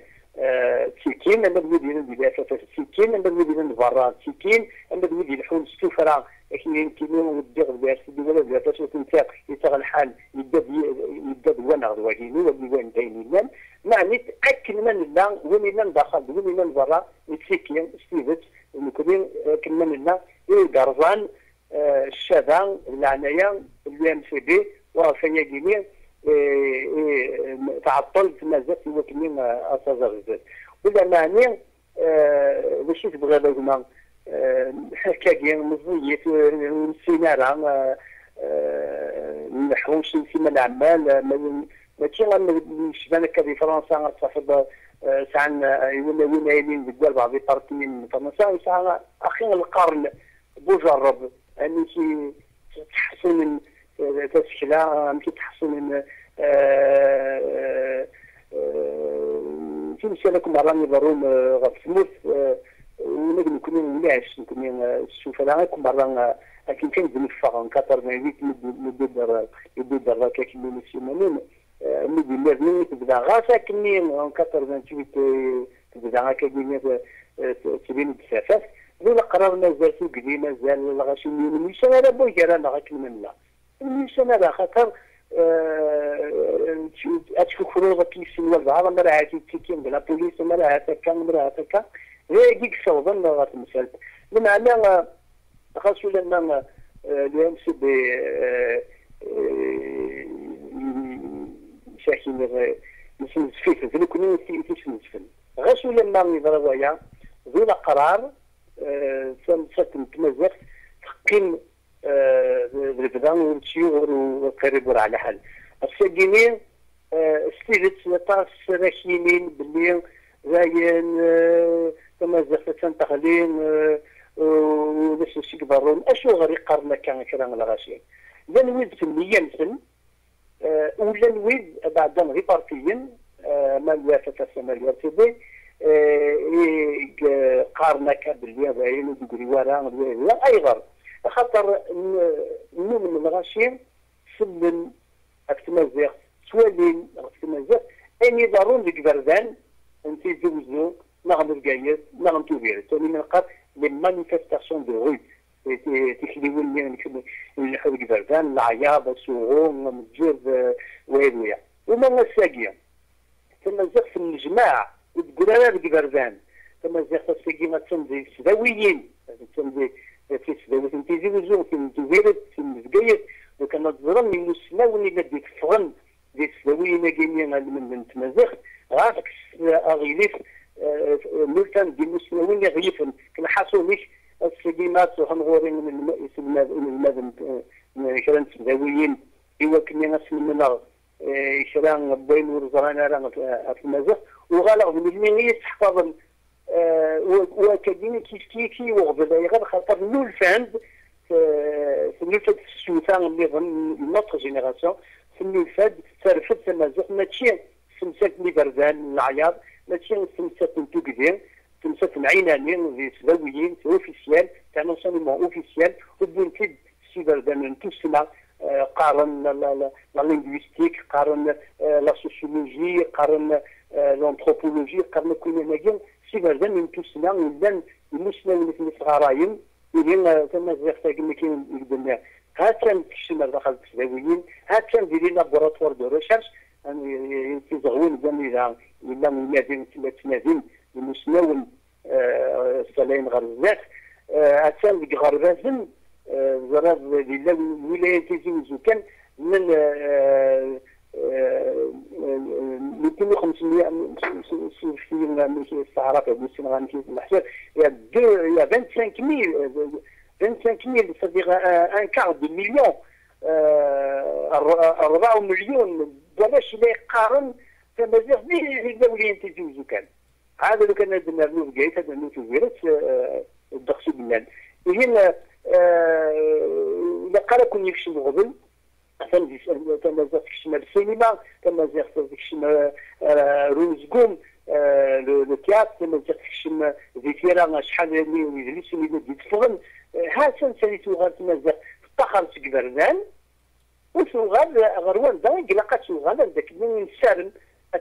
تيكين اما دويدي نبي تيكين اما نبي برا تيكين اما دويدي الحون ستوفرا لكن يمكن وديغ سي بي ولا سي بي يتغى الحال يبدا يبدا وأنا غدواجيني ولا وين دايني لأن معني تاكد من لا وين لأن داخل وين لأن برا تيكين ستيفت نكون كنا منا قرزان الشذا العناية الام سي بي جميع تعطل في مازال وكنين أساس غزال. ولا معني باش تبغى لهما كاكي مزيت نسينا نحوش نسيما الأعمال ماشي غنشبان هكا في فرنسا غتصاحب ساعن ولا ولا يمين بدال بعض البارتيين فرنسا. ساعن أخي القرن بجرب أني تحسن تسكلا كي تحسن في مسألة راني بروم غتسموت ونقدر نكون ملاش نكون نشوف أنا كم مرة لكن كان بنفع كتر ما يبيت مدبر يدبر كاك ميسيمانين مدي لازم تبدا غاسا كني كتر ما تبدا هكا كيما تبين بسافاس ولا قرار مازال في قديم مازال غاشي ميشان أنا بوي أنا غاك من لا ميشان أنا خاطر أشوف خروج كيف سن البعض مرة عادي تيكين بلا بوليس مرة هكا مرة هكا هي ديك صوبا غاتمثل بمعنى خاصو لما اليوم سبي شاكين نسمي سفيف في كنا نسيتيش نسفن غاشو لما يضرب ويا ذو قرار سكن تمزق تقيم بالبدان ونتشيور وقريب على حل. السجينين استيلت نطاس راكينين باللي راين تمازيغ تنتغلين ونفس الشيء كبرون أشو غير قرنا كان كلام الغاشي؟ لا نويد في المية نسن ولا نويد بعد غير بارتيين ما الوافة تسمى الوافة قارنا كابل باين ودقري ورا أيضا خاطر نوم من سلم اكتمازيغ. سوالين اكتمازيغ. أني ضرون ديك بردان انت زوزو نغم الجايز نغم توبير توني من قال لي مانيفستاسيون دو رو تخليون من الحوق بردان العياض السوغون مجير ويرويا وما نساقيا ثم زيق في الجماع. تقول أنا بردان ثم زيق الساقي ما تنزي سداويين. تنزي في سداوي تنتي زوزو في توبير في مزقايز وكان تظلم من السناوني الذي تفغن دي سداويين كيميا من تمازيغ غافك اغيليف ملتان دي مسلمين غيفن كنا حاسو مش السليمات وهنغورين من المدن كران سداويين إوا كنا نسلم منا كران بين ورزرانا ران في المزق وغالغ من المين يتحفظ وكديني كيف كيكي وغبدا يغاد خاطر نول فاند في السوثان اللي ظن نوتر جينيراسيون. في نولفاد ترفد تمازق ماشي سمسات لي بردان العياض ماشي سمسات نتو كدير سمسات عينانين دي سباويين اوفيسيال تاع نونسيونمون اوفيسيال وبنتي سي بردان نتو سما قارن لا لينغويستيك قارن لا سوسيولوجي قارن لانثروبولوجي قارن كل ناجين سي بردان نتو سما ولان المسلم اللي في صغاراين يدين تما زيغتا كما كاين يقدمنا ها كان تكشم داخل التسداويين ها كان ديري لابوراتوار دو ريشيرش يتزغون بان إذا إلا ينادين كما تنادين المسنون الصلاين غير بزاف. عشان ديك غربازن زراب لله ولاية تيزوزو كان من 2500 في الصحراء في السنغال في المحشر. يا دو يا 25000 25000 c'est-à-dire un quart de million. 4 مليون بلاش لا يقارن تمازيغ به الدوليين تيجوزو كان هذا لو كان درنا له بقيت هذا نوت فيروس الدخسو بلان هنا اذا قال كون يكشم غبل تمازيغ تكشم السينما تمازيغ تكشم روزكوم لو تيات تمازيغ تكشم ذيكيرا شحال من يدلس اللي يتفغن ها سنساليتو غير تمازيغ تطخر تكبرنان وتوغال غير والدا قلقا توغال ذاك من السارم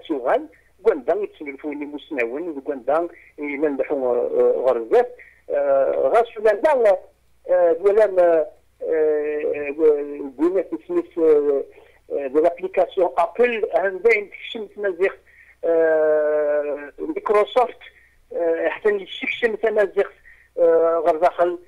توغال كوندا يتسلفوني مسناون وكوندا إلا نضحو غرزات غاس ولا ولا قلنا تسميت دو لابليكاسيون ابل عندين تكشم تمازيغ مايكروسوفت حتى يشكشم تمازيغ غير داخل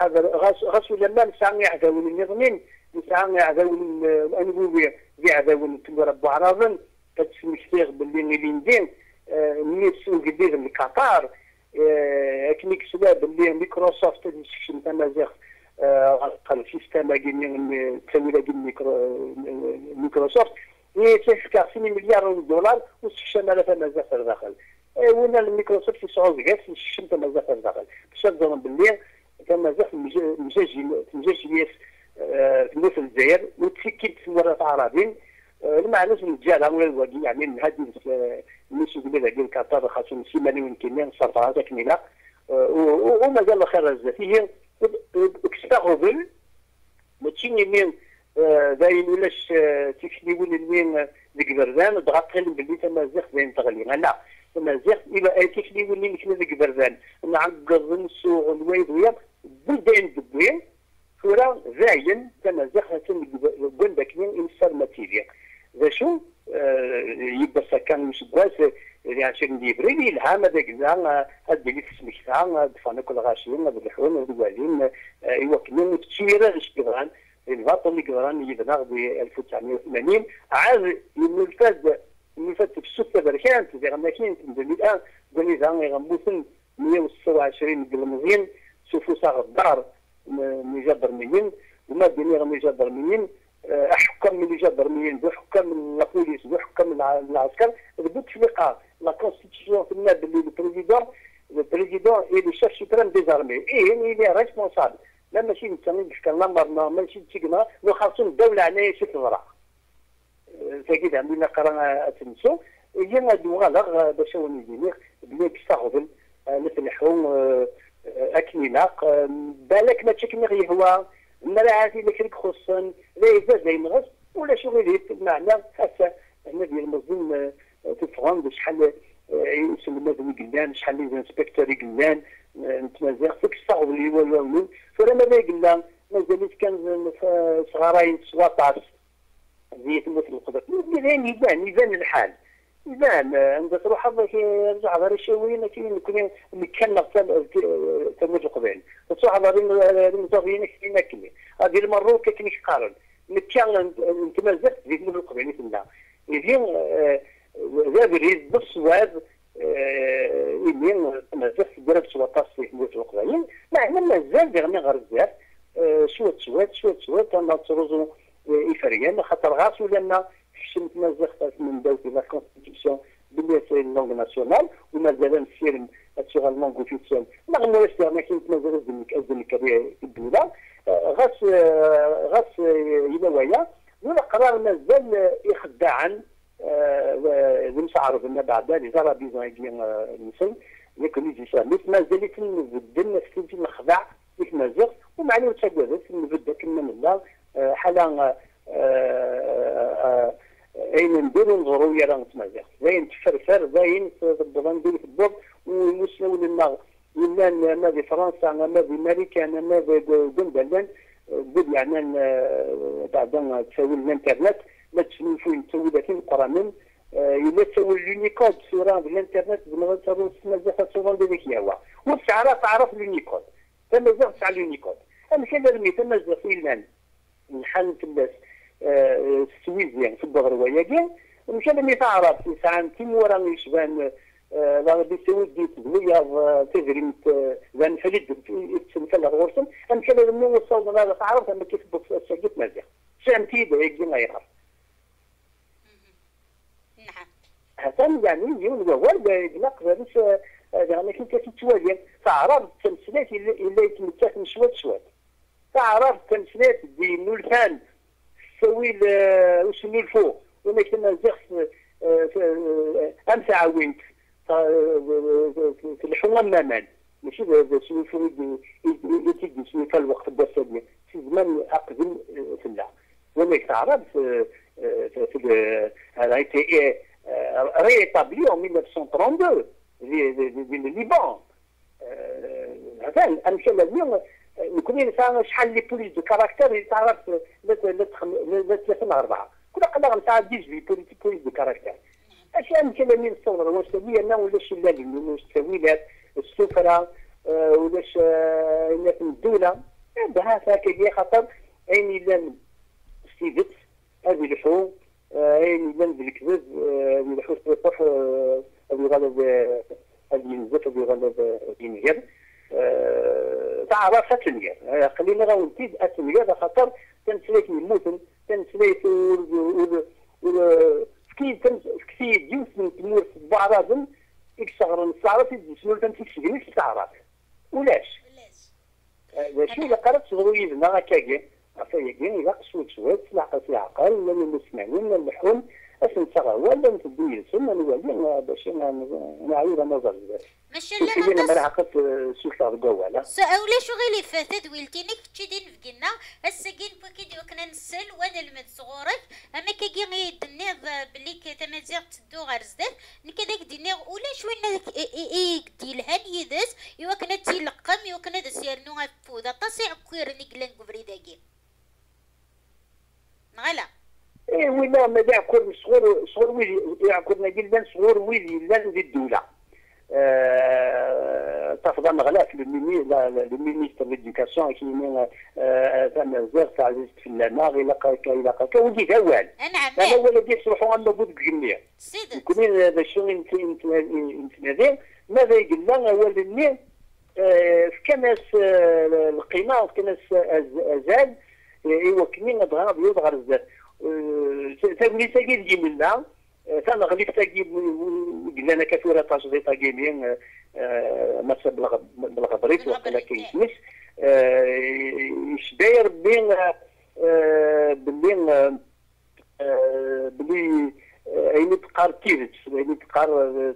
هذا غاس ولا ما نسعى يعداون النظمين نسعى يعداون الانبوبية يعداون تمرب عراضن كتسمكتيغ باللي غيلين دين مية سوق دير لقطر اكني كسبا باللي ميكروسوفت يشكشم تمازيغ قال سيستم كيني تسوي ديال ميكروسوفت. تيفكا 6 مليار دولار وسكشم على تمازيغ في الداخل ونا الميكروسوفت يسعود كاع سكشم تمازيغ في الداخل باش نظن باللي تمازيغ مجاجي مجاجي في الجزائر وتسكت في مرات عربين. المعنى الرجال ولا الواقي يعني نهدي الناس يقول لك الكاتار خاصهم سيماني ويمكن سرطان تكمله ومازال خير بزاف هي اكستاغوبل ماشي مين داين ولاش تكليون المين ديك بردان ضغط باللي تمازيغ بين تغلي أنا تمازيغ إلى تكليون اللي مشنا ديك بردان نعقض نسوق الويد ويا بلدان دبوين فورا زاين تمازيغ تنقول داكين إنسان ماتيريا ذا شو؟ يبدا سكان مسكواس يعني عشان ديبريلي الهام هذاك زعما هاد اللي في سمكتا دفعنا كل غاشين هاد الحوم هاد الوالين ايوا كنا تشيرا اش كبران الباطل اللي كبران يبنى ب 1980 عاد الملفاد في السته بركان في غناكين في 2001 قال زعما غنبوسن 126 قلمزين شوفوا صاغ الدار مجبر منين وما دنيا غمجبر منين حكام من الجدرميين دو حكام من البوليس دو حكام من العسكر بدو تفرقه لا كونستيتيسيون تما باللي البريزيدون président et le chef suprême des armées. Et il est responsable. لا ماشي نتسمي بشكل نمرنا ماشي تيكنا لو خاصو الدولة عناية شي تضرع فكيد عندنا قرا تنسو هي غادو غالغ باش هو نيدينيغ بلي بيستغفل نفلحو اكنيناق بالك ما تشكني غي هو المراعي اللي كريك خصن لا يزاد لا ينغص ولا شو غير معنى حتى هنا ديال المظلوم تفهم شحال يسلم مدني قلان شحال لي انسبكتوري قلان نتمازيغ فيك الصعب اللي هو الأول فلا ماذا قلنا؟ مازالت كان صغارين 17 زي تموت القدر. يبان يبان الحال. يبان عند تروح هذاك يرجع غير الشوين كاين نكون نكلم تموت القبائل. تروح هذا المتوفيين كاين كلي هذه المروك كاين قارن. نتكلم نتمازق في تموت القبائل تما يجي ذا بريد بالصواب يمين مازال درب سواطاس في تموت القبائل. مع مازال ديغني غير بزاف شوية شوية شوية شوية تنطرزو إفريان خاطر غاس ولنا حشمت مازال من داوت لا كونستيتيسيون بلي سي لونغ ناسيونال ومازال نسير سيغ لونغ اوفيسيال ما غنواش زعما كاين مازال الزمك الزمك الدولة غاس غاس إلى ويا ولا قرار مازال يخدعا المسعرف لنا بعد لي زرا بيزون يجي المسلم يكون يجي سامس مازال يتنبدل في الخدع مازال ومعني وتسجلت نبدا من الله حالا أين نديرو نظرو يا راه نتمازح زين تفرفر زين تضبط ندير في البوب ونسلو لنا ولا ما في فرنسا ما في أمريكا ما في دندلان قد يعني بعد تسوي الإنترنت ما تسوي فين تسوي لكن قرانين إلا تسوي اليونيكود صوره بالانترنت تسوي تمازح صوره بذيك هو والسعر تعرف اليونيكود تمازح تاع اليونيكود أنا كان رمي تمازح في المان نحن تلس السويزيان في الظهر وياكين مشى لم يتعرف في ساعة كيم ورا يشبان لا بيسوي دي تزويا تجري زان فريد تسمى له غرسم ام كان يوصل هذا تعرف أما كيف بسجت مزيان. سام تيدا يجي ما يخاف نعم. حسن يعني يقول ورد نقدر يعني كنت تتواجد تعرف تمثيلات اللي يتمتاك من شوات شوات تعرف تمثيلات دي نولفان تسوي وش الفوق؟ وما كنا زخ أمس عاونت. في الحوم مامان ماشي؟ شنو شنو يتيجي شنو في الوقت البسيط في زمان أقدم في الله وما تعرف في هذا ايتي ريتابلي en 1932 ديال الليبان هذا امثله اليوم نكون انسان شحال لي بوليس دو كاركتير تعرف لا ثلاثة أربعة. كل قلنا نتاع ديجي بوليس دو كاركتير. أشياء مثل من الصور واش تسوي أنا ولا شلال واش تسويلات السفرة ولاش الناس من الدولة. بها هكا خاطر عيني لأن ستيفت هذه الحو عيني لأن بالكذب هذه الحو تروح هذه غلب هذه ينزف هذه غلب ينهر تعرف اتنيا خلينا غا ونتيد اتنيا خاطر تنسليت يموتن تنسليت كي كثير من تمور في بعضهم يكسر الصعرة يدسلو تنسكسي في الصعرات ولاش؟ شو اللي قرأت صغرو يدنا هكاكي عفايا إذا قصوت شوية تلاقى في العقل من المسمعين من اللحوم اسم صغر ولا نتبدو يلسن نولي باش نعير نظر. ماشي لا أنا عقدت سلطة رقوة سأولا شو غيلي فاتت ويلتينك تشدين في قلنا. السجين بوكيدي وكنا نسل وأنا المد صغورك. أما كي غي دنيغ بلي تمازيغ تدو غير زدات نكذاك دينيغ ولا شو إنك اي دي الهان يدس. يوا كنا تيلقم يوا كنا دسير نوغا فودا تصيع كوير نيكلان كوفري داكي. نغلا إيه ولا ما يعكر صغور صغور ويلي يعكر نجيل لأن صغور ويلي لأن دي الدولة. تفضل مغلاف للمينيستر ليديوكاسيون كي ثم زير تاع في اللاماغ إلى قاكا إلى قاكا ودي اول نعم أنا ولا دي يصلحوا عندنا بود جميع سيدي يكون هذا الشغل نتنادي ماذا يقول؟ لنا هو اللي في كناس القيمة في كناس أزال. إيوا كمين بغا بيوض غير الزاد تبني تاكي تجي من كان غليف تاكي قلنا كثيرة تاجدي تاكي بين ما بلغ بلغ بريت وقت كيسمس إيش داير بين بين بلي اين تقار اين تقار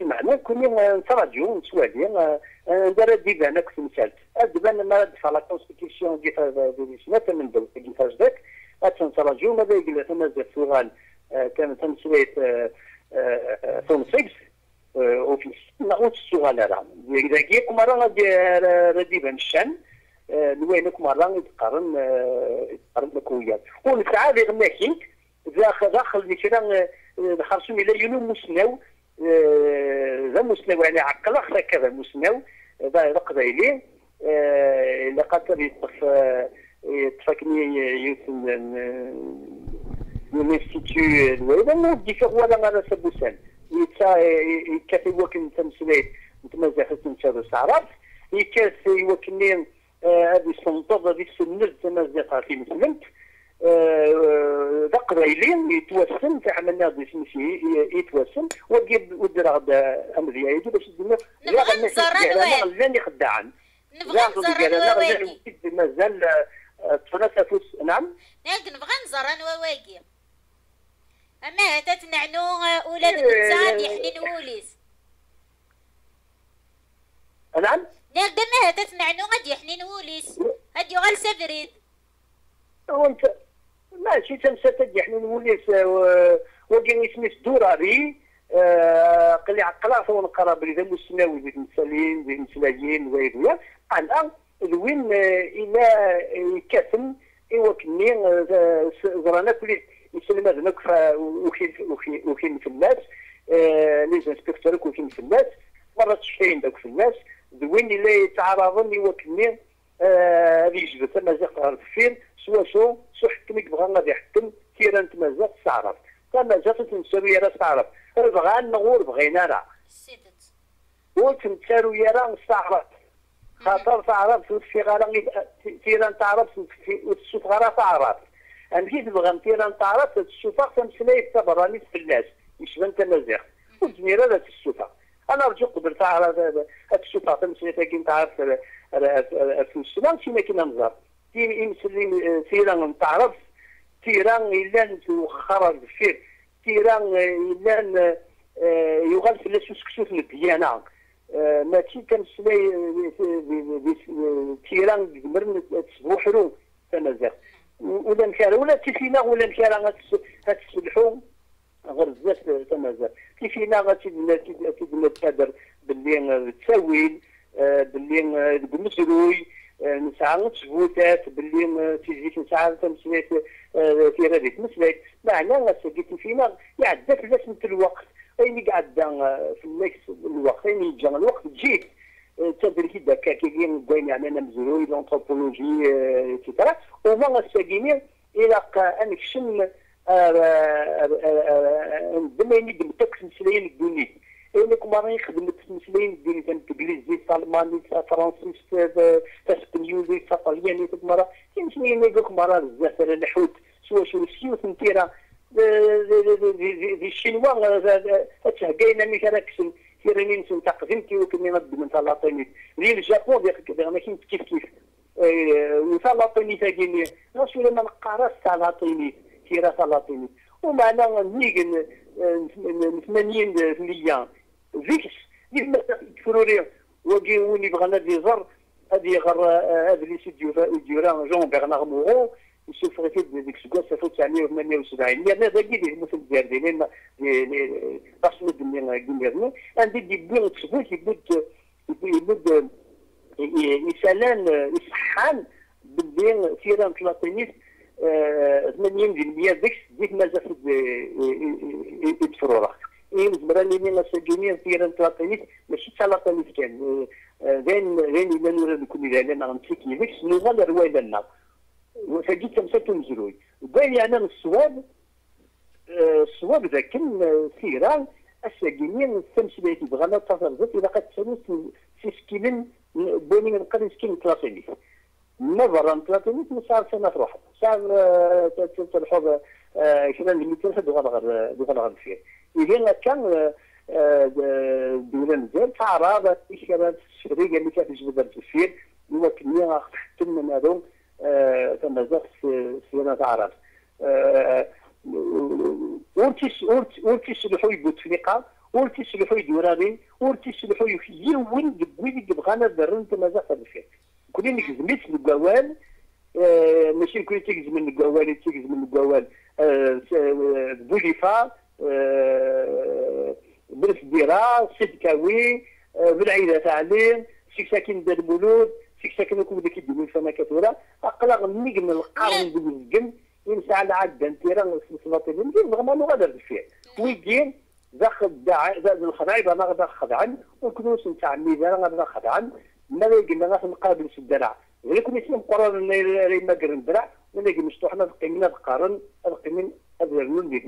معنى كوني نتراجعو نتوالي ندير ديبان كنت مثال الديبان ما دفع لا كونستيتيسيون كيف سنة من دول. كيف ذاك تنتراجعو ماذا يقول ثم زاد سؤال كان تنسويت تنصيبس اوفيس نقول السؤال راه. إذا كيكم راه ديبان الشان لوينك مرة يتقارن يتقارن مكويات ونسعى ذي غناكين داخل داخل مثلا خرجوا إلى يونو مسناو ذا مسناو يعني عقل اخر كذا مسناو ذا القبايلي لقد يطف يتفكني يوسن الإنستيتيو الوالد. ديك ولا ما سبوسان يتا يكافي وكن تمثيلات متمازحة نتشارو سعرات يكاس يوكنين هذه السلطه هذه السند تمازيقها في مسلمت ذا قبايلين يتوسم تعملنا ضي سمسي يتوسم. وجيب ودر غدا امري يجي باش نبغى نزران لاني خداعا نبغى نزران واواكي مازال ثلاثة فلوس نعم؟ ناك نبغى نزران واواكي أما هذا تنعنو أولاد بنتاد يحنين وليس. نعم؟ ناك دما هذا تنعنو غادي يحنين وليس. هادي غال سفريد وانت ماشي تنسى تدي إحنا نوليس وكان اسمي الدوراري قال لي عقلا سوا نقرأ بلي ذا مسناوي ذيك المسالين ذيك المسلاجين وهذيا الآن الوين إلى كاتم إيوا كني زرانا كل يسلم هذا نكفى وكين وكين في الناس لي زانسبكتور وكين في الناس. مرة تشفين ذاك في الناس. ذوين اللي يتعرضن إيوا كني هذه يجبد مازال غير فين سوا شو سو حكمك بغا غادي يحكم كيران تمازق تعرف. تمازق تنسوي راه تعرف. بغا نغور بغينا راه وتمثالو يا راه تعرف خاطر تعرف في غالا تيران تعرف وتشوف غالا تعرف أمشي تبغى تيران تعرف تشوف تمسلاي تبراني في الناس. يشبان تمازق وتزمير هذا تشوفها أنا رجو قبل تعرف هذا تشوفها تمسلاي كي تعرف في السلام شي ما كنا نظر. يمسلم تيران تعرف تيران إلا توخر فيه تيران إلا يغال في لاسوس كسوف الديانة ماشي كنسلاي مرن تسبوحرو تمازيغ ولا مكارا ولا تيفينا ولا غير بزاف تمازيغ تيفينا غتدنا تقدر باللي تساويل باللي مسروي نسعى تثبوتات باللي تيجيك نسعى تمسليت في غادي مسليت معنا غاسكيتي فينا يعدى مثل الوقت اين قعد في الناس الوقت اين يجي الوقت جيت تدري كي داك كي كاين يعني أنا مزروي لونثروبولوجي اكسترا وما غاسكيني إلى انكشن ندم يعني دمتك مسلاين الدنيا انك مرة خدمت مسلمين ديري تنجليزي الالماني فرنسي اسبانيولي طلياني تك مرة. كيمشي نيقولك مرة بزاف على الحوت. سوا شو السيوت نتيرا دي الشينوا تهكاينا مي كراكسن كيراني نسون تقدم كي وكني نبدو من طلاطيني لي الجابون ديك ما كاين. كيف كيف وطلاطيني تاكيني غاسو لما نقراش طلاطيني كيرا طلاطيني ومعنا نيجن 80% فيكس ديما كفروري وكي وين يبغى دي زر هذه غير هذا اللي سي ديورا جون بيرنار مورو يشوف غير ديك سكواس 1978 يعني هذا كي دي مثل ديال ديال باش ندمي كيميرني عندي دي بيغ تسبوت يبود يبود يسالان يصحان باللي تيران فلاطينيس 80% ديك ديك مازال يتفرورا يزمر لي من السجونية في رنطلاطينيس ماشي تلاطينيس كان غين غين إلا نورا نكون إذا أنا غنمسك يديك شنو غالا رواية لنا فجيت تمسك مزروي. بين أنا الصواب الصواب ذاك الثيران السجونية التمثيلية بغانا تفرزت إذا قد تسالوس في سكيلن بوني من قرن سكين تلاطينيس نظرا 300 ساعة سنة تروح ساعة تروحوا كذا الميتين هذو غنغر غنغر فيه. إذا كان الدولة مزيان تعرض الشباب الشرقية اللي كانت تجبد هو كمية حتى من هذو تمازق سينا تعرض ورتيش ورتيش لحو بوتفليقة ورتيش لحو دورابي ورتيش لحو يوين وين بغانا درن تمازق الفير كلين كزميت القوال ماشي كل تيكز من القوال تيكز من القوال بوليفا برس ديرا سيدكاوي بالعيدة تعليم شيك ساكن دار بولود شيك ساكن كوم ديك الدنيا فما كثورة أقلق منيق من القرن بالزقن يمسع العدة انتيرا سلسلاتي ندير بغما ما غادر فيه ويجين داخل داع الخضايب أنا غادا خضعن والكنوس نتاع الميزان غادا خضعن. ما قلنا غادا نقابل في الدرع. ولكن القران اللي ما قرن درع ولا مفتوحنا قيمنا القرن القيمين أذرنون بيك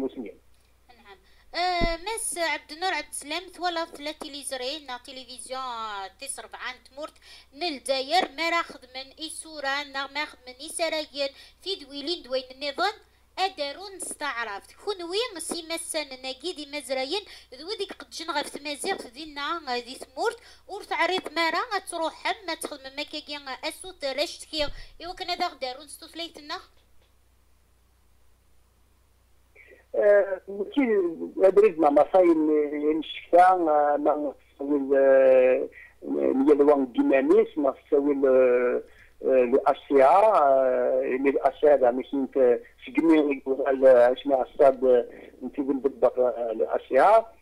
أه مس عبد النور عبد السلام ثولا ثلاث تليزرين نا تلفزيون تسرب عن تمورت نلداير ما راخذ من إسورة نا ماخذ من إسرايل في دويلين دوين النظام أدارون استعرفت. كونوي سي مسان ناكي دي مزراين ذو قد جن غف تمازيغ دينا دي ثمورت ور تعريض مارا تروح ما تخدم مكاكي اسو ترشتكي إوا كان هذا دارون ستو كي ادريد ما مصاين نشكتا ما نسوي اليلوان ديمانيس ما نسوي الاشياء اللي الاشياء هذا مش انت سجني اسمها أستاذ انت بالضبط الاشياء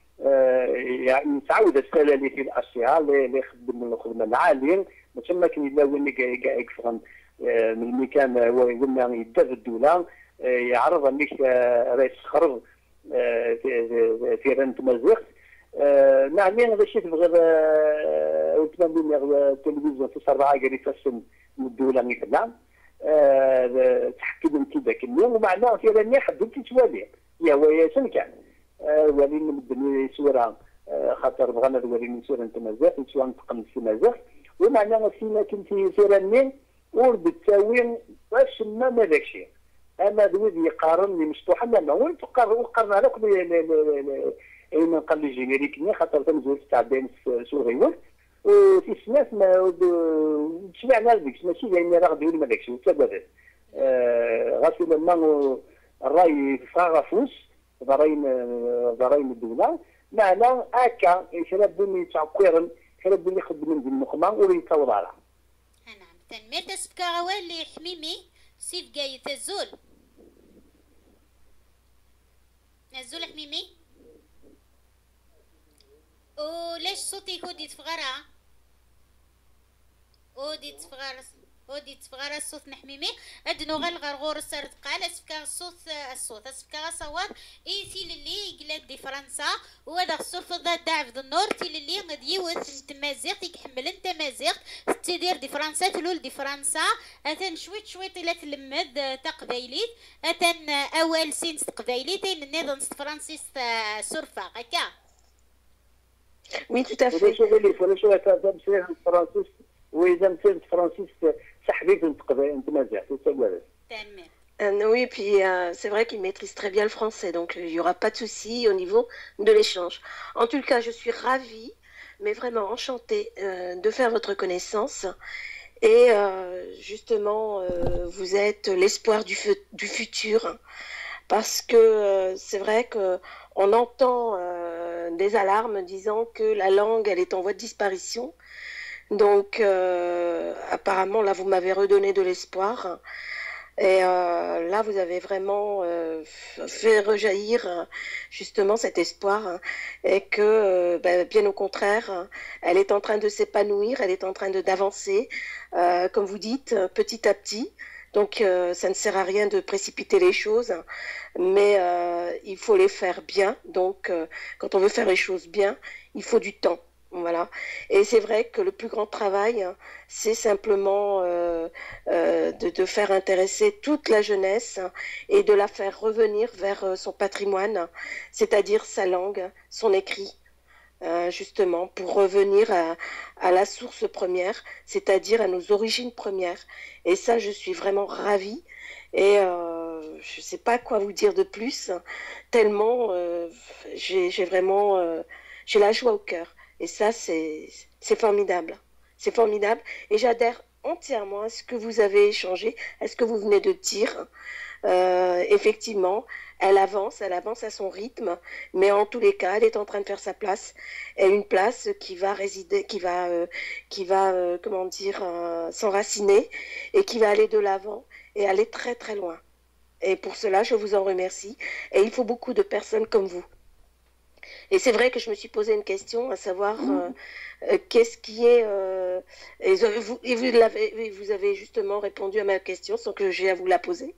يعني متعود السلالي في الاشياء اللي يخدم الخدمه العاليه ما تما كان يلاوي كاع من المكان قلنا يدار الدولة يعرض انك رئيس خرب في رنت مزيق نعم هذا الشيء تبغى وتمنى التلفزيون في سرعة قريب تسم من الدولة مثلا تحكم كذا كمية ومعناه في رنيا حد تتوالي يا هو سن كان. ولي من سورة خاطر بغانا ولي من سورة انت نتوان نتقن في مزيق ومعناه فيما كنت في رنيا وبالتاوين واش ما ما ذاك الشيء. أما ذوي يقارن لي مفتوحه لا وين وقرنا لك اين قال لي جينيريك خاطر تمزول تاع بين سوري وفي سناس ما تشبعنا ديك ماشي لأن راه غادي ما داكشي وتبادل غاسي لما الراي فاغافوس ضراين ضراين الدولة. معنا هكا شراب بني تعقيرا شراب بني خدمين بالمخمه ولي تورا نعم. تنمير تسبكا غوالي حميمي؟ سيف جاي تزول نزول حميمي وليش صوتي هودي تفغرها ودي تفغر ودي تفغر الصوت نحميمي أدنو غير غرغور سرد قال أسفكا الصوت الصوت أسفكا صوت إي تي للي قلت دي فرنسا. وهذا الصوت ذا داعف ذا النور. تي للي غد يوث تمازيغ يكحمل انت مازيغ. تدير دي فرنسا تلول دي فرنسا. اثن شويت شويت إلى تلمد تقبايليت اثن اول سين تقبايليت تين النظام فرنسيس سورفا هكا. Oui, tout à fait. واذا مشيت فرانسيس سحبيك انت Euh, oui, puis euh, c'est vrai qu'il maîtrise très bien le français, donc euh, il n'y aura pas de souci au niveau de l'échange. En tout cas, je suis ravie, mais vraiment enchantée de faire votre connaissance. Et justement, vous êtes l'espoir du, futur, parce que c'est vrai qu'on entend des alarmes disant que la langue, elle est en voie de disparition. Donc, euh, apparemment, là, vous m'avez redonné de l'espoir. Et euh, là, vous avez vraiment euh, fait rejaillir justement cet espoir et que, ben, bien au contraire, elle est en train de s'épanouir, elle est en train d'avancer, comme vous dites, petit à petit. Donc, ça ne sert à rien de précipiter les choses, mais il faut les faire bien. Donc, quand on veut faire les choses bien, il faut du temps. Voilà. Et c'est vrai que le plus grand travail, c'est simplement euh, euh, de, faire intéresser toute la jeunesse et de la faire revenir vers euh, son patrimoine, c'est-à-dire sa langue, son écrit. justement, pour revenir à, la source première, c'est-à-dire à nos origines premières. Et ça, je suis vraiment ravie. Et je ne sais pas quoi vous dire de plus, tellement j'ai vraiment la joie au cœur. Et ça, c'est formidable. C'est formidable. Et j'adhère entièrement à ce que vous avez échangé, à ce que vous venez de dire. effectivement, elle avance, elle avance à son rythme, mais en tous les cas, elle est en train de faire sa place. Et une place qui va résider, qui va, euh, qui va, euh, comment dire, euh, s'enraciner et qui va aller de l'avant et aller très très loin. Et pour cela, je vous en remercie. Et il faut beaucoup de personnes comme vous. Et c'est vrai que je me suis posé une question, à savoir mmh. Euh, qu'est-ce qui est... Euh, et vous, vous, avez, justement répondu à ma question sans que j'ai à vous la poser.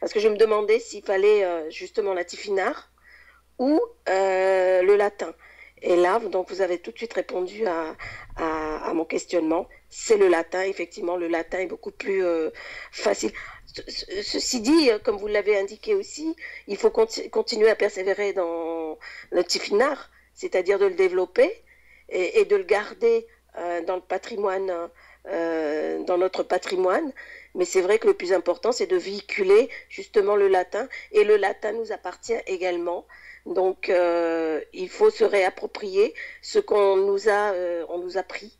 Parce que je me demandais s'il fallait euh, justement la tifinard ou le latin. Et là, donc, vous avez tout de suite répondu à, à, mon questionnement. C'est le latin. Effectivement, le latin est beaucoup plus facile. Ceci dit, comme vous l'avez indiqué aussi, il faut continuer à persévérer dans le tifinard, c'est-à-dire de le développer, et, de le garder euh, dans le patrimoine, euh, dans notre patrimoine. Mais c'est vrai que le plus important, c'est de véhiculer justement le latin. Et le latin nous appartient également. Donc, euh, il faut se réapproprier ce qu'on nous a, on nous a pris.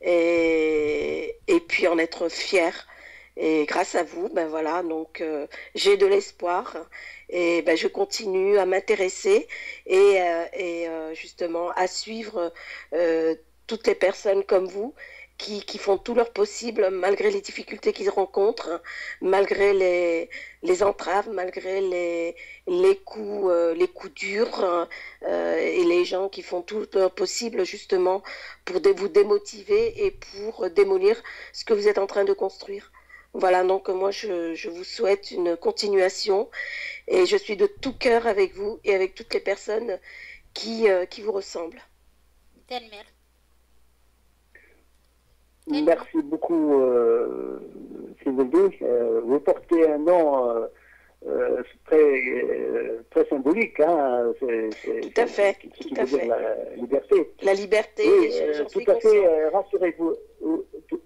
Et, et puis en être fier. Et grâce à vous, ben voilà, donc j'ai de l'espoir et ben, je continue à m'intéresser et, euh, et euh, justement à suivre euh, toutes les personnes comme vous qui, qui, font tout leur possible malgré les difficultés qu'ils rencontrent, malgré les, les, entraves, malgré les, les, coups, les coups durs et les gens qui font tout leur possible justement pour vous démotiver et pour démolir ce que vous êtes en train de construire. Voilà, donc moi je, je vous souhaite une continuation et je suis de tout cœur avec vous et avec toutes les personnes qui, euh, qui vous ressemblent. Merci beaucoup, euh, euh, vous portez un nom euh, euh, très, très symbolique. Hein, tout à fait. Tout à fait. La liberté. La liberté, Tout à fait, rassurez-vous. Tout,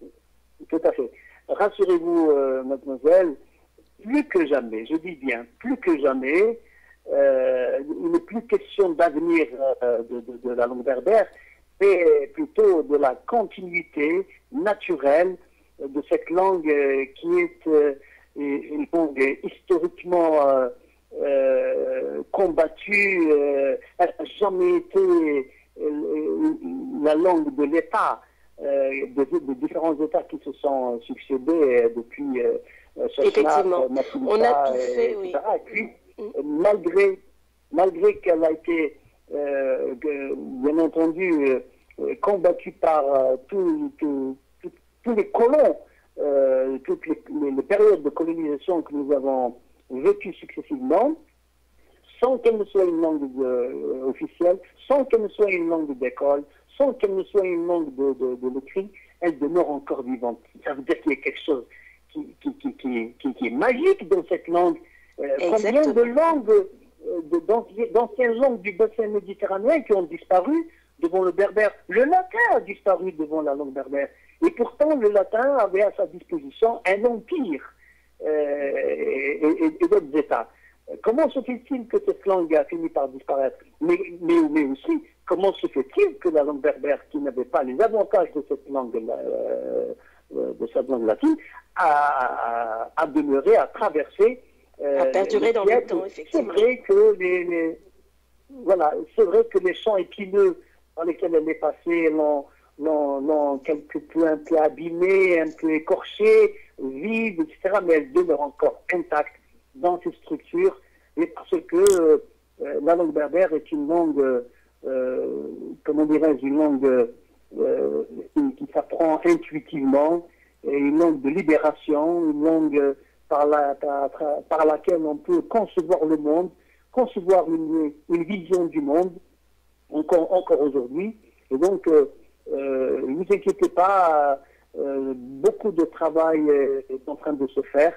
tout, à fait. Rassurez-vous, mademoiselle, plus que jamais, je dis bien, plus que jamais, euh, il n'est plus question d'avenir euh, de, la langue berbère, mais plutôt de la continuité naturelle de cette langue euh, qui est une langue historiquement combattue, elle n'a jamais été la langue de l'État, de, différents États qui se sont succédés depuis euh, Effectivement. on a tout fait, oui. Et puis, mm. malgré, malgré qu'elle a été, euh, bien entendu, euh, combattue par tous les colons, toutes les, périodes de colonisation que nous avons vécues successivement, sans qu'elle ne soit une langue officielle, sans qu'elle ne soit une langue d'école, sans qu'elle ne soit une langue de, de, de l'écrit, elle demeure encore vivante. Ça veut dire qu'il y a quelque chose qui, qui, qui, est magique dans cette langue. Euh, combien de langues, euh, d'anciennes langues du bassin méditerranéen qui ont disparu devant le berbère? Le latin a disparu devant la langue berbère. Et pourtant, le latin avait à sa disposition un empire euh, et, d'autres États. Comment se fait-il que cette langue a fini par disparaître mais, mais, mais, aussi, comment se fait-il que la langue berbère, qui n'avait pas les avantages de cette langue, de cette langue latine, à, demeurer, à traverser. Euh, à perdurer dans le temps, effectivement. C'est vrai que les, voilà, c'est vrai que les champs épineux dans lesquels elle est passée l'ont quelque peu un peu abîmé, un peu écorché, vide, etc. Mais elle demeure encore intacte dans ses structures, et parce que euh, la langue berbère est une langue, euh, comment dirais-je, une langue euh, qui, s'apprend intuitivement, une langue de libération, une langue par, la, par, laquelle on peut concevoir le monde, concevoir une, une vision du monde, encore, encore aujourd'hui. Et donc, ne vous inquiétez pas, beaucoup de travail est en train de se faire.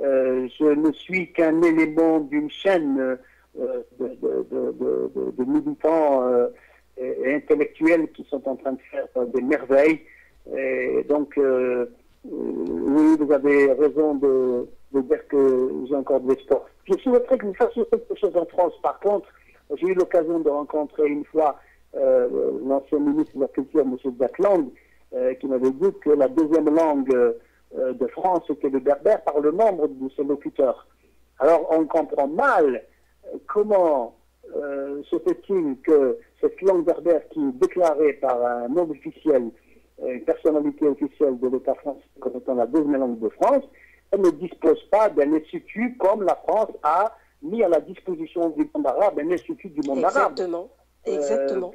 Je ne suis qu'un élément d'une chaîne de, de, militants et intellectuels qui sont en train de faire des merveilles. Et donc, oui, vous avez raison de, dire que j'ai encore de l'espoir. Je souhaiterais que vous fassiez quelque chose en France. Par contre, j'ai eu l'occasion de rencontrer une fois euh, l'ancien ministre de la Culture, M. Euh, qui m'avait dit que la deuxième langue euh, de France était le berbère par le nombre de ses locuteurs. Alors on comprend mal comment se fait-il que cette langue berbère qui est déclarée par un homme officiel, une personnalité officielle de l'État français comme étant la deuxième langue de France, elle ne dispose pas d'un institut comme la France a mis à la disposition du monde arabe, un institut du monde arabe. Exactement. Exactement.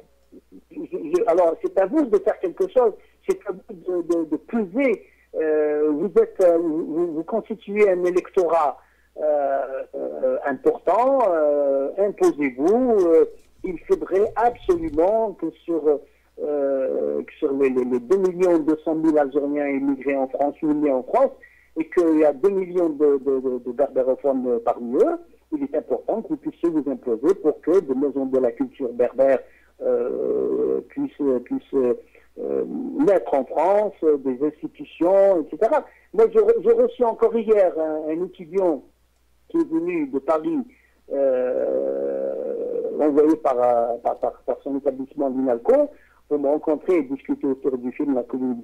alors, c'est à vous de faire quelque chose, c'est à vous de, de, peser. Euh, vous, êtes, euh, vous, constituez un électorat euh, important, imposez-vous. il faudrait absolument que sur, sur les, les, les 2 millions 200 000 Algériens immigrés en France, ou en France, et qu'il y a 2 millions de, de, de berbérophones parmi eux, il est important que vous puissiez vous imposer pour que des maisons de la culture berbère euh, puissent, puissent euh, naître en France, des institutions, etc. Moi, j'ai reçu encore hier un, étudiant qui est venu de Paris, euh, envoyé par, par, son établissement l'INALCO, pour me rencontrer et discuter autour du film La commune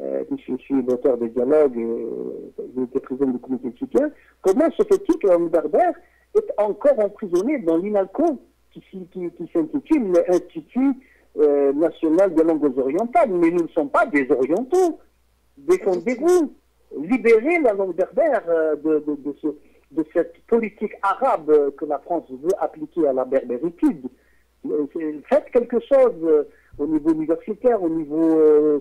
euh, je suis l'auteur des dialogues, euh, j'ai été président du comité de soutien, comment ce petit homme berbère est encore emprisonné dans l'INALCO, qui, qui, qui s'intitule l'Institut euh, national des langues orientales. Mais nous ne sommes pas des orientaux. Défendez-vous. Libérez la langue berbère euh, de, de, de, ce, de, cette politique arabe que la France veut appliquer à la berbéritude. Faites quelque chose au niveau universitaire, au niveau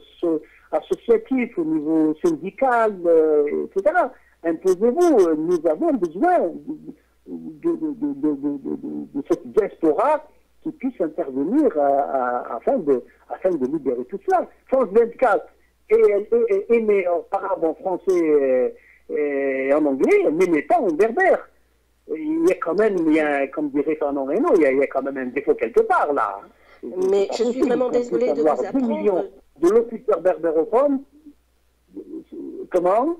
associatif, au niveau syndical, euh, etc. Imposez-vous, nous avons besoin de, cette diaspora qui puisse intervenir afin, de, afin de libérer tout cela. France 24 est, aimée en français et, en anglais, mais n'est pas en berbère. Il y a quand même, il y a, comme dirait Fernand Reynaud, il y, a, il y a quand même un défaut quelque part là. Mais je suis vraiment désolée de vous apprendre. millions de locuteurs berbérophones. Comment?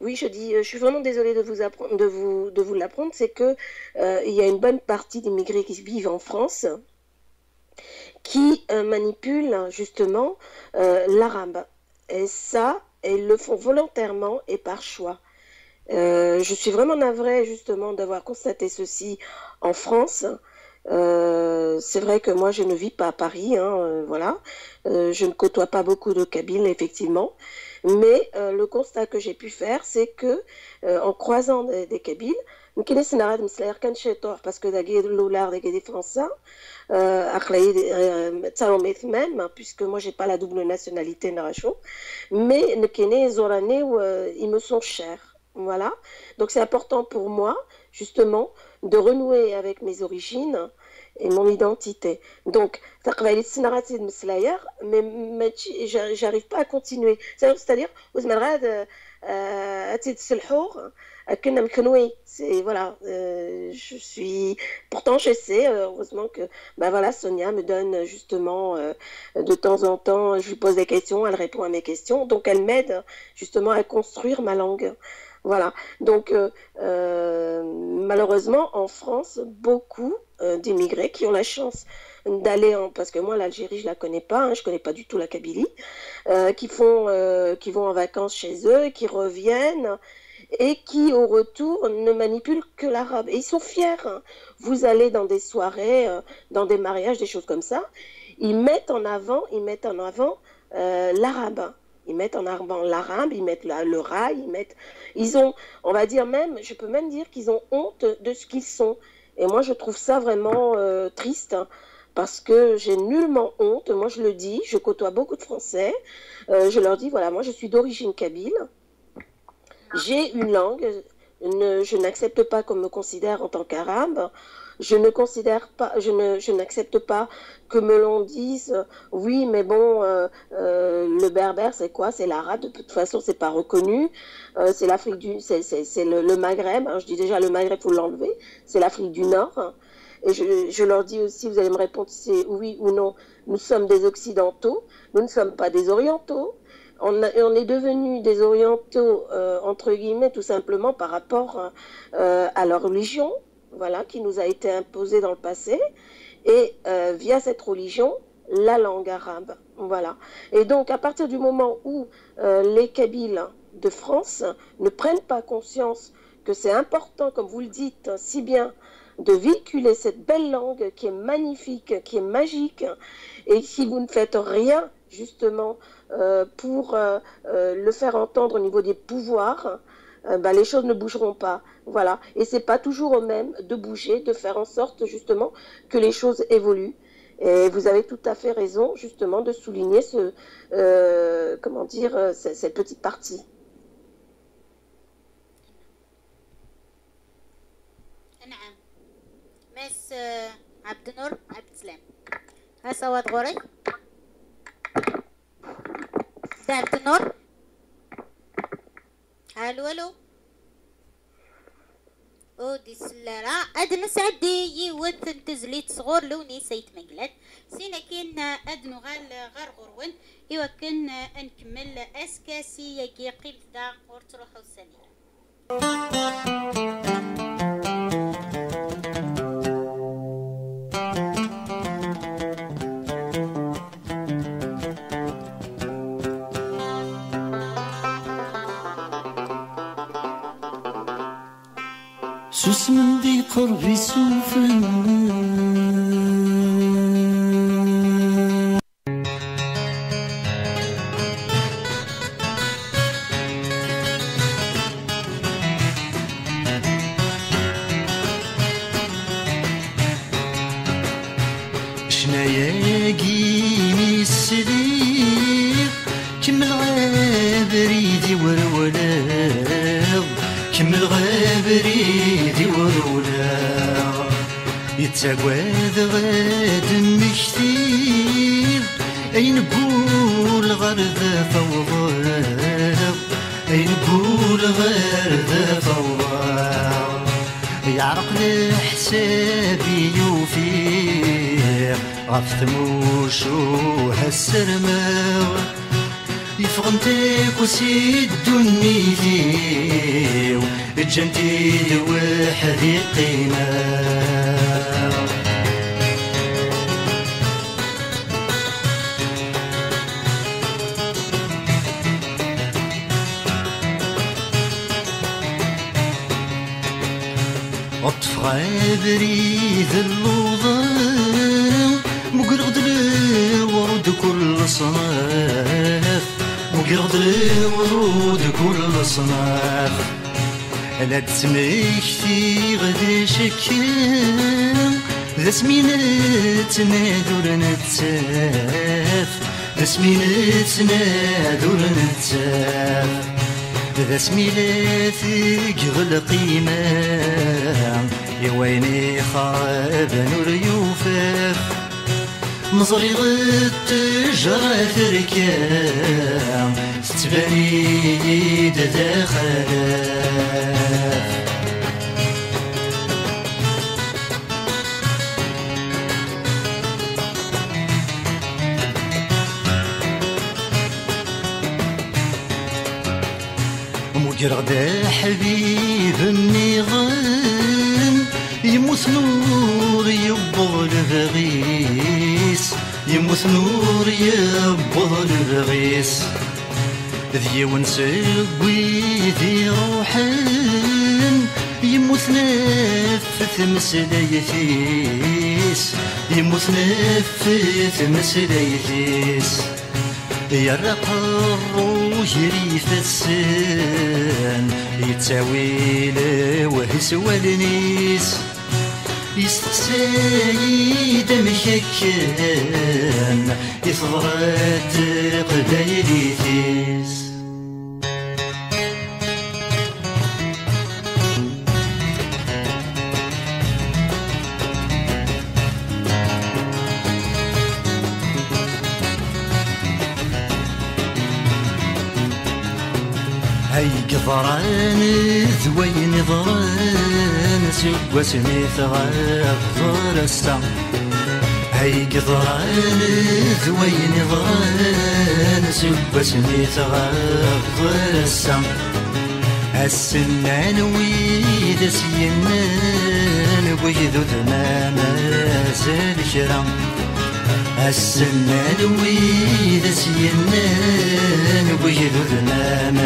Oui, je dis, je suis vraiment désolée de vous de vous, de vous l'apprendre, c'est que euh, il y a une bonne partie d'immigrés qui vivent en France qui euh, manipulent justement euh, l'arabe. Et ça, ils le font volontairement et par choix. je suis vraiment navrée justement d'avoir constaté ceci en France. Euh, c'est vrai que moi, je ne vis pas à Paris, hein, euh, voilà. Euh, je ne côtoie pas beaucoup de Kabyles, effectivement. Mais euh, le constat que j'ai pu faire, c'est que euh, en croisant des, des Kabyles, يمكن سنعاد مسلاير كان شي طوح باسكو داكي لولار داكي دي فرنسا اخلاي تاهم اثمان بيسكو مو جي با لا دوبل ناسيوناليتي نراشو مي نكيني زوراني ils me sont chers. Voilà. Donc c'est important pour moi justement de renouer avec mes origines et mon identité. Donc, mais j'arrive pas à continuer. C'est-à-dire, c'est voilà, euh, je suis. Pourtant, je sais, euh, heureusement que, ben voilà, Sonia me donne justement euh, de temps en temps, je lui pose des questions, elle répond à mes questions, donc elle m'aide justement à construire ma langue. Voilà. Donc, euh, euh, malheureusement, en France, beaucoup euh, d'immigrés qui ont la chance d'aller en parce que moi l'Algérie je la connais pas hein, je connais pas du tout la Kabylie qui font qui vont en vacances chez eux qui reviennent et qui au retour ne manipulent que l'arabe et ils sont fiers hein. vous allez dans des soirées dans des mariages des choses comme ça ils mettent en avant ils mettent en avant l'arabe ils mettent en avant l'arabe, ils mettent le rail, ils mettent. Ils ont, on va dire même, je peux même dire qu'ils ont honte de ce qu'ils sont. Et moi, je trouve ça vraiment euh, triste hein, parce que j'ai nullement honte. Moi, je le dis, je côtoie beaucoup de Français. Euh, je leur dis, voilà, moi, je suis d'origine kabyle. J'ai une langue. je n'accepte pas qu'on me considère en tant qu'arabe je ne considère pas, je ne, je n'accepte pas que me l'on dise, oui, mais bon, euh, euh, le berbère, c'est quoi? C'est l'arabe. De toute façon, c'est pas reconnu. Euh, c'est l'Afrique du, c'est, le, Maghreb. Hein, je dis déjà le Maghreb, faut l'enlever. C'est l'Afrique du Nord. et je, leur dis aussi, vous allez me répondre si c'est oui ou non, nous sommes des Occidentaux, nous ne sommes pas des Orientaux. On, on est devenus des Orientaux, entre guillemets, tout simplement par rapport à leur religion, voilà, qui nous a été imposée dans le passé, et euh, via cette religion, la langue arabe. Voilà. Et donc, à partir du moment où les Kabyles de France ne prennent pas conscience que c'est important, comme vous le dites si bien, de véhiculer cette belle langue qui est magnifique, qui est magique, et si vous ne faites rien justement euh, pour euh, euh, le faire entendre au niveau des pouvoirs, bah, les choses ne bougeront pas. Voilà. Et c'est pas toujours au même de bouger, de faire en sorte justement que les choses évoluent. Et vous avez tout à fait raison justement de souligner ce, comment dire, cette petite partie. مس عبد النور عبد السلام ها صوت غوري ده عبد النور ألو ألو أو دي سلارة ادن سعدي يوثن تزليت صغور لوني سيت مقلت سينا كين أدنو غال غار غرون ايوا كن نكمل أسكاسي يكي قيمت دا قورت روحو السنين من ذي قربي سوفن شناياقي سواسني تغفر السا هاي قطران ذوين ضران سواسني تغفر السا السنان ويد سينان ويدو تمام زال شرام السنان ويد سينان ويدو تمام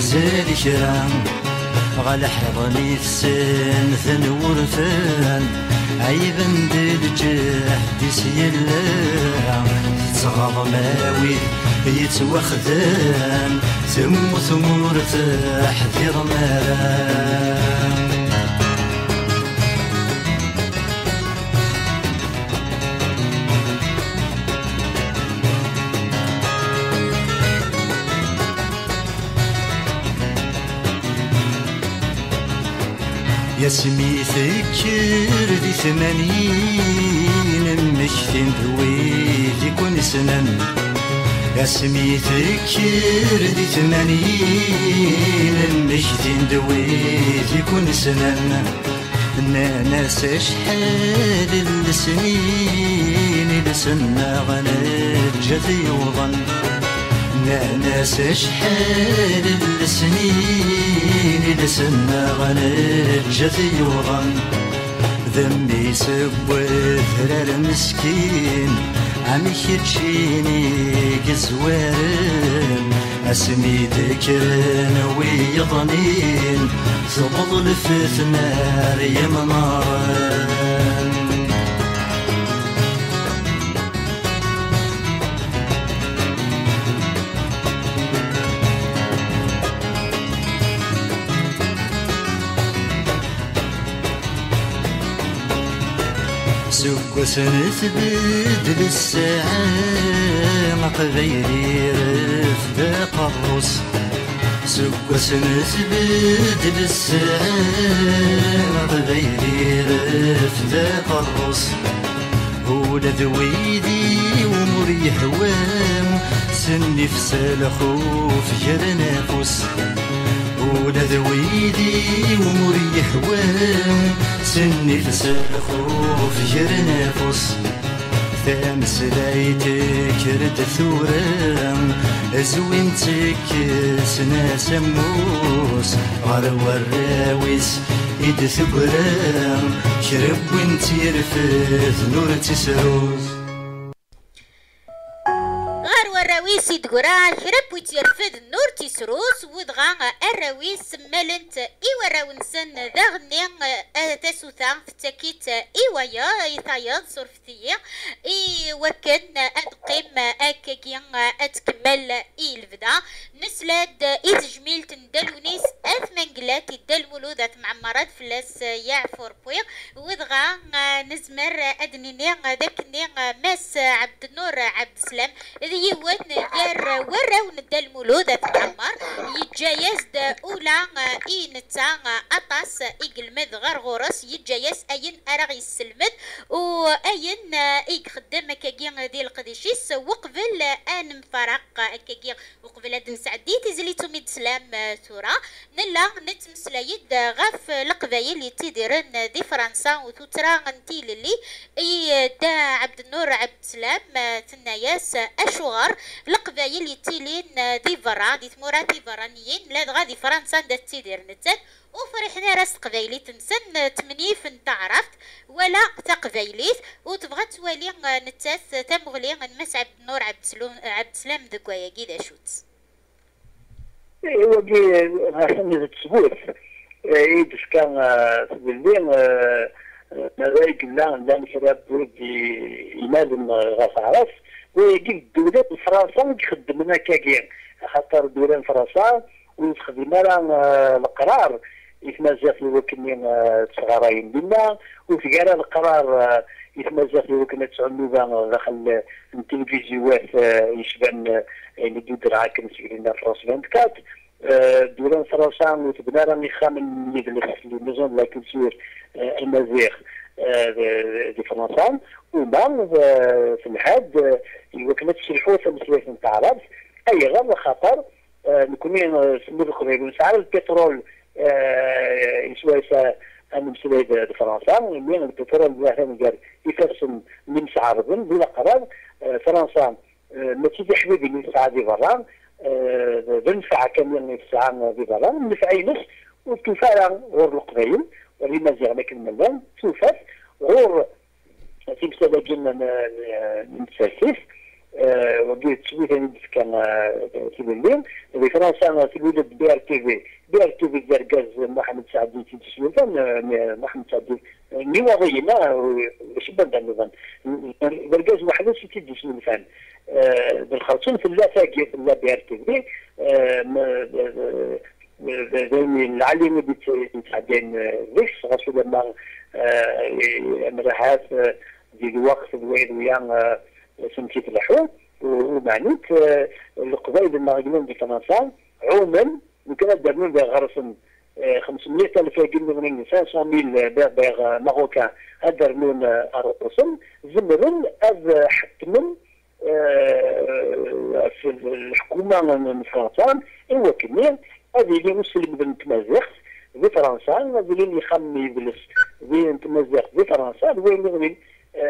زال شرام غال حضني السن ثنور فان عيبا دلجح دي سيلا تصغض ماوي يتوخذان. تموت مرتاح في رمال يا سمي فكر دي ثمانين مشتين ذوي كون سنن يا سمي فكر دي ثمانين مشتين ذوي كون سنن ناس شحال السنين لسنا غنجة يوضن ناس شحال السنين لسنا غنجة يوضن ذنبي سوى ثرار مسكين عم يخدشيني قزوارن أسمي ذكرن ويضنين تبضل في ثنار يمنارن سوق سنثبت الساعة قبيلي رفد قروس سوق سنثبت الساعة قبيلي رفد قروس ولد ويدي ومري هوام سني في سلخوف جرنا فوس ولد ويدي ومري هوام سني فسخوف جرنا فص ثامس لايتك رد ثورة زوينتك سنا سموس غار وراويس إد ثبرا شرب وانتي رفث نور تسروس. الراويس يدقرا شرب ويتيرفد seven راونسن ذاغني تسوثا فتاكيت إيوايا يثايض صرفتية إي وكن أدقيم أكاكي أتكمل إي البدا نسلاد إي تجميل تندلونيس أثمن قلات يدل مولودة معمرات فلاس يعفور بوي ودغا نزمر أدنيني ذاكني ماس عبد النور عبد السلام ذي ون ير ورا وندا المولودة تعمر يتجايز دا أولا إينتا أطاس إقلمد غير غورس يتجايز أين أرغ يسلمد وأين إيخدم كاكي دي القديشيس وقبل أن مفرق كاكي وقبل أدن سعدي تزلي توميد سلام ثورة نلا نتمسلايد غاف القبايل اللي تيديرن دي فرنسا وتوترا غنتي للي. إي دا عبد النور عبد السلام تناياس اشوغر القبايل اللي تيلين دي فرا دي تمورا دي فرانيين لا غادي فرنسا دا تيدير نتات وفرحنا راس قبايلي تنسن تمنيف انت عرفت ولا تقبايليت وتبغى توالي نتاث تمغلي نمس عبد النور عبد السلام عبد السلام دكوايا كيدا شوت. ايوا كي عشان تسبوت. يدش كان تقولين هذا لا لا شباب ولدي يمازن غاف عرف ويجي الدولة فرنسا يخدمنا كاكين. خاطر دولة فرنسا ويخدم لنا القرار. يتمازق في وكنين تصغراين بنا وفي القرار يتمازق في وكنا تسعنوبا داخل التلفزيوات يشبان يعني دودر هاكا مسكرين فرنسا 24 دوران فرنسا وتبنى راني خامن يدلس الميزون لا كولتور المزيغ دي فرنسا. وما في الحاد وكما تشرحوا في مسؤولية نتاع العرب اي غير خطر نكون سمو القبيل ونسعر البترول يسوى نمسلاي بفرنسا مين تفرن الواحد قال يفرسم نمس عرضن بلا قرار. فرنسا ما تيجي حبيبي نسعى دي بران بنفع كامل نسعى دي بران نفعينس وتفعل غور القبيل ولما زي لك الملان توفات غور. تمثال جنة نتساسف وقيت تسوي ثاني كان في الليل في فرنسا تقول بي آر تي في. بي آر تي في دار غاز محمد سعدي في تسويفان محمد سعدي ني وضينا باش بدا نظن برغاز واحد سي تيدي سويفان بالخرطوم في لا فاكي في لا بي آر تي في العليم بيتعدين ليش غاسو لما مرحات ديال الوقت الوين ويا سمكيت الحوت ومعنيت القبائل المغربيين فرنسا عموما يمكن دارون بها غرسن 500 ألف قلنا من 500 باغ ماروكان. هدرنون ارقصن زمرن از حتمن في الحكومة من فرنسا ايوا كمين هذه اللي مسلم بن تمازيغ في فرنسا هذه اللي يخمي يجلس في تمازيغ في فرنسا وين وين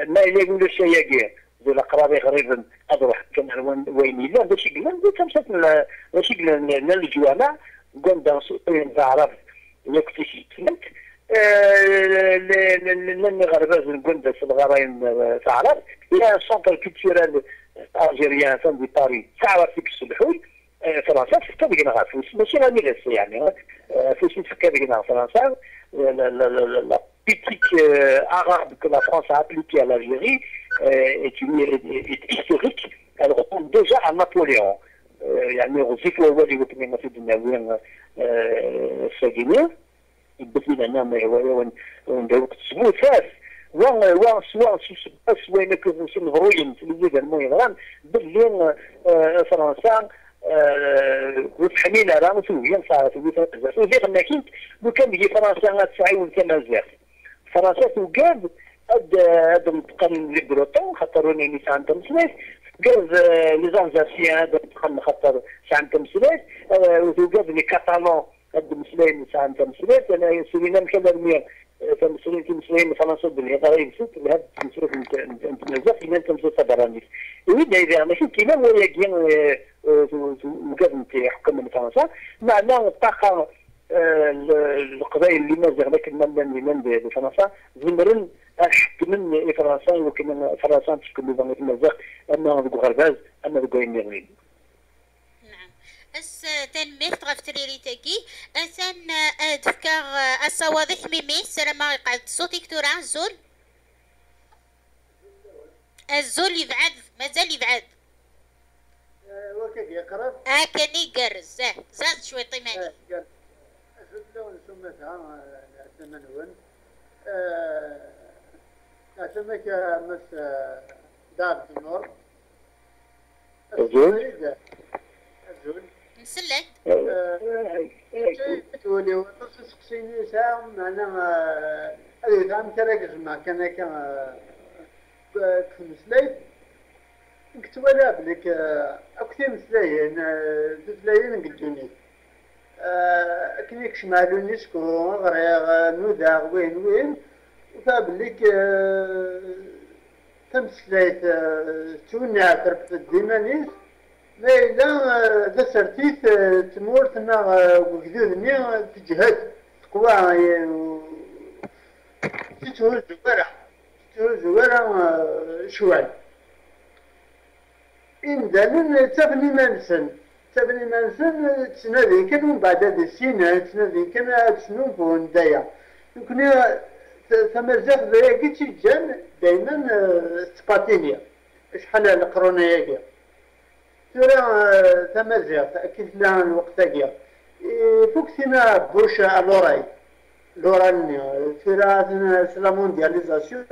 ما يقول الشياقين ذو الأقراب غريبا أروح كان وين لا باش يقلن تمسك باش يقلن الجوامع قم دان سوقين تعرف يكفي شي تفلت لن غرباز الجندة في الغراين تعرف يا سونتر كولتورال الجيريان فان دي باري تعرف فيك السلحوي فرنسا. تفكر بينا غاف ماشي غير ميلس يعني. فاش تفكر بينا فرنسا. la politique arabe que la France a appliquée à l'Algérie. Est, une, est, historique. Elle remonte déjà à Napoléon. يعني الزيك الأول اللي قلت لنا في الدنيا السجينه يبدل لنا ما هو وندوق تسمو ثاث وان وان سوا سوا انك نهروين في الوجود المهم باللي فرنسا وتحميل راه مسؤوليا صارت وفي وفي لكن لو كان بيجي فرنسا تسعي كما زاف فرنسا توقف هاد هاد المنطقة اللي بروتون خاطر روني نيسان عندهم سلاس قاز لي زانزاسيان هاد المنطقة خاطر عندهم سلاس وتوقف لي كاتالون هاد المسلمين عندهم سلاس أنا سورينام كذا فمسؤولين في مسؤولين فرنسا باللي هذا يمسك لهذا انت نزاف اللي انت مسؤول تبرانيس وإذا إذا ماشي كيما هو يجين مقابل حكم فرنسا معناه الطاقة القضايا اللي مازال لكن من من بفرنسا. زمرن حكمن فرنسا وكان فرنسا تشكل نظام المزاق اما ذوك غرباز اما ذوك يميغين أس تن ميت غفتريري تاكي. أسان ادفكار الصواضح ميمي. سلام قاعد صوتك تورا الزول الزول يبعد. مازال يبعد. وكيف يقرب آه كان يقرز آه زاد شوي طيماني آه أسمك مس دار النور الزول الزول نسلك تقولي ونص سقسيني ساعة معنا هذه تعم تركز مع كان كان كمسليت كنت ولا بلك أكثر مسلايين تسلايين قدوني كنيك شمالو نسكو غريغ نودا وين وين. فبليك تمسليت تونا تربط الديمانيس ما إلا دسرتيت تمورتنا وجدودني تجهد قوى تتهز ورا تتهز ورا شوال إن دالن تبني منسن تبني منسن تنادي كان من بعد هذه السنة تنادي كان تسنون بون دايا يمكن تمرزق ذا كي جان دايما سباتينيا شحال القرونة ياكي ترى تمرزق أكيد لها الوقت ياكي فوق سينا بوش لوراي لوراني ترى لا موندياليزاسيون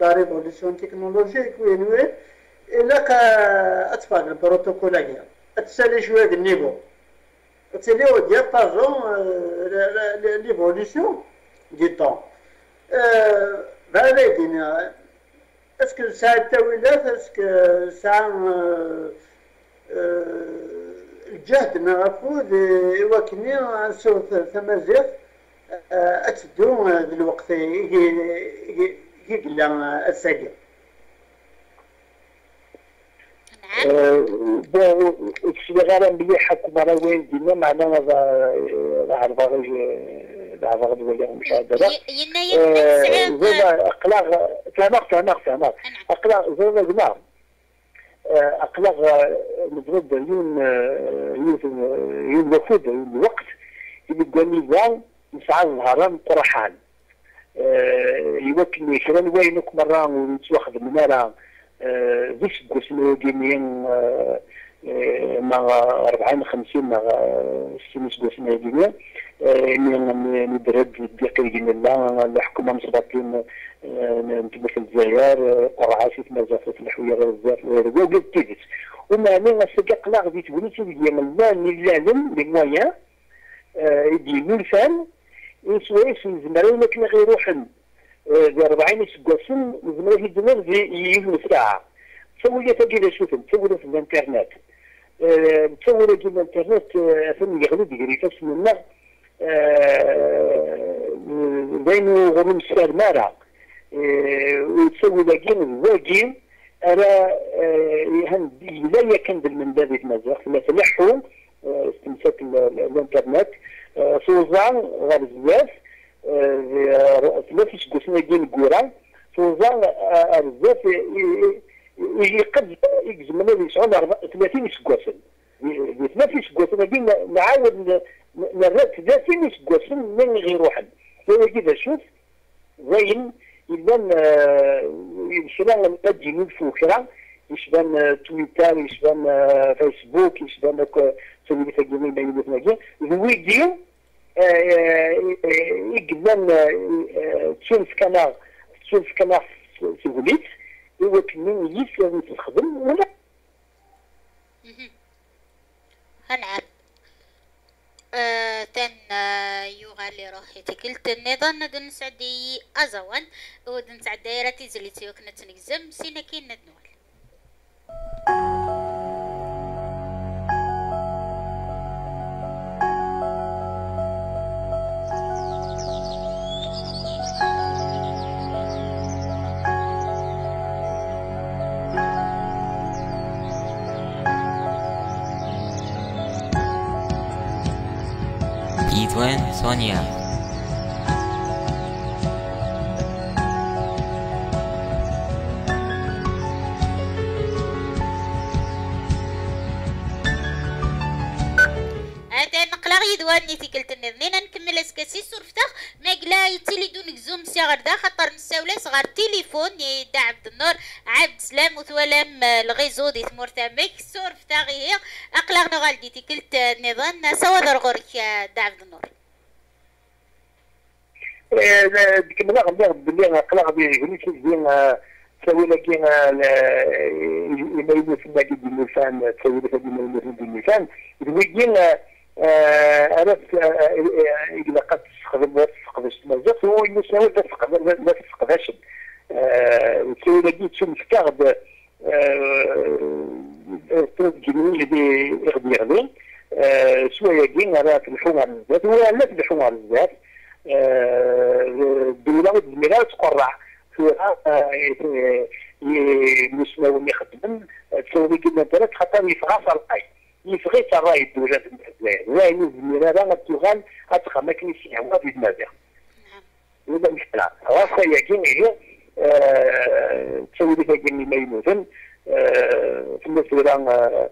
لا ريفولوسيون تكنولوجيك وين وين إلا أطفال البروتوكول هكذا تسالي شوية النيفو. تسالي أو ديابازون ليفولوسيون دي طون هذا يدينا أسكو ساعة التاويلات أسكو ساعة الجهد نعرفو وكني نسو ثمازيغ أتدو الوقت يقلا الساقي الشغالة مليحة كما وين ديما معناها العرضة العرضة ولا مش هذا ينا ينا زوما أقلاغ تماغ تماغ تماغ أقلاغ زوما جماعة أقلاغ مضرب يون يون يون وفود الوقت يبقى نظام يسعى الهرم قرحان يوكل يشرن وينك مرة ويتواخذ منارة ذيش قسمه دينيين مع أربعين خمسين مع سيمس قسمه دينيين من ندرد بيقي دين الله الحكومة مصباطين نتبع في الجزائر قرعة في مزافة الحوية غير بزاف وقلت وما أنا نسجق لا غادي تقولي تيدي ديال الله نلالم للمويا يدي نلفان يسويس نزمرين لكن غير روحن ذي 40 سكوسن زمرا في الدماغ يجمع ساعة تسوي تجي شوفن تسوي في الانترنت. تسوي في الانترنت فين يغلب يجري فاس من بين غرم سار مارا وتسوي لاجين الواجين أرى يهن لا يكن بالمنباب المزاح لا تلحو استمساك الانترنت. سوزان غير بزاف. ثلاث سكوسنا ديال الكورة. توزع بزاف يجي قد يجزمنا لي يسعون 30 سكواسن ثلاث سكواسن هادي نعاود نرد 30 سكواسن من غير واحد. هو كذا شوف زين يبان يشبان نجي نلفو كرا يشبان تويتر يشبان فيسبوك يشبان سمي تجميل ما يقول نجي يقدم تشوف كما تشوف كما في غليت ولكن من يس لازم تخدم ولا؟ هنعم. آه تن يغالي روحي تكلت النظام ندن سعدي أزوان ودن سعدي راتي زليتي وكنت نجزم سينكين ندنوال. سونيا يدوان نيتي كلت النظنين نكمل اسكاسي ما قلا يتيلي دون سي خاطر تليفون عبد النور عبد السلام وتولم الغيزو دي ثمور تامك دا عبد النور. المرة غنبيع بلي قلا غادي يقولي شي زين تسوي لك ما يموت في النادي ديال الميسان تسوي لك ما يموت في الميسان يقول أنا اذا قد تستخدم ما تستخدمش المزات هو المساوي ما تستخدمش تسوي لك تشوف مفتاغ جميل اللي يغدي يغدي شوية كين راه تلحو على الزات ولا لا تلحو على الزات الدولة والزميلة تقرع فيها اللي يخدم تسوي كما درت خاطر يفغى فرقاي يفغي الدولة الجزائر واين الزميلة راه تغال اتخا ما كاينش هوا في المزيغ ولا مشكلة راسها هي كين هي تسوي لك كين ما يموتن. في المسيرة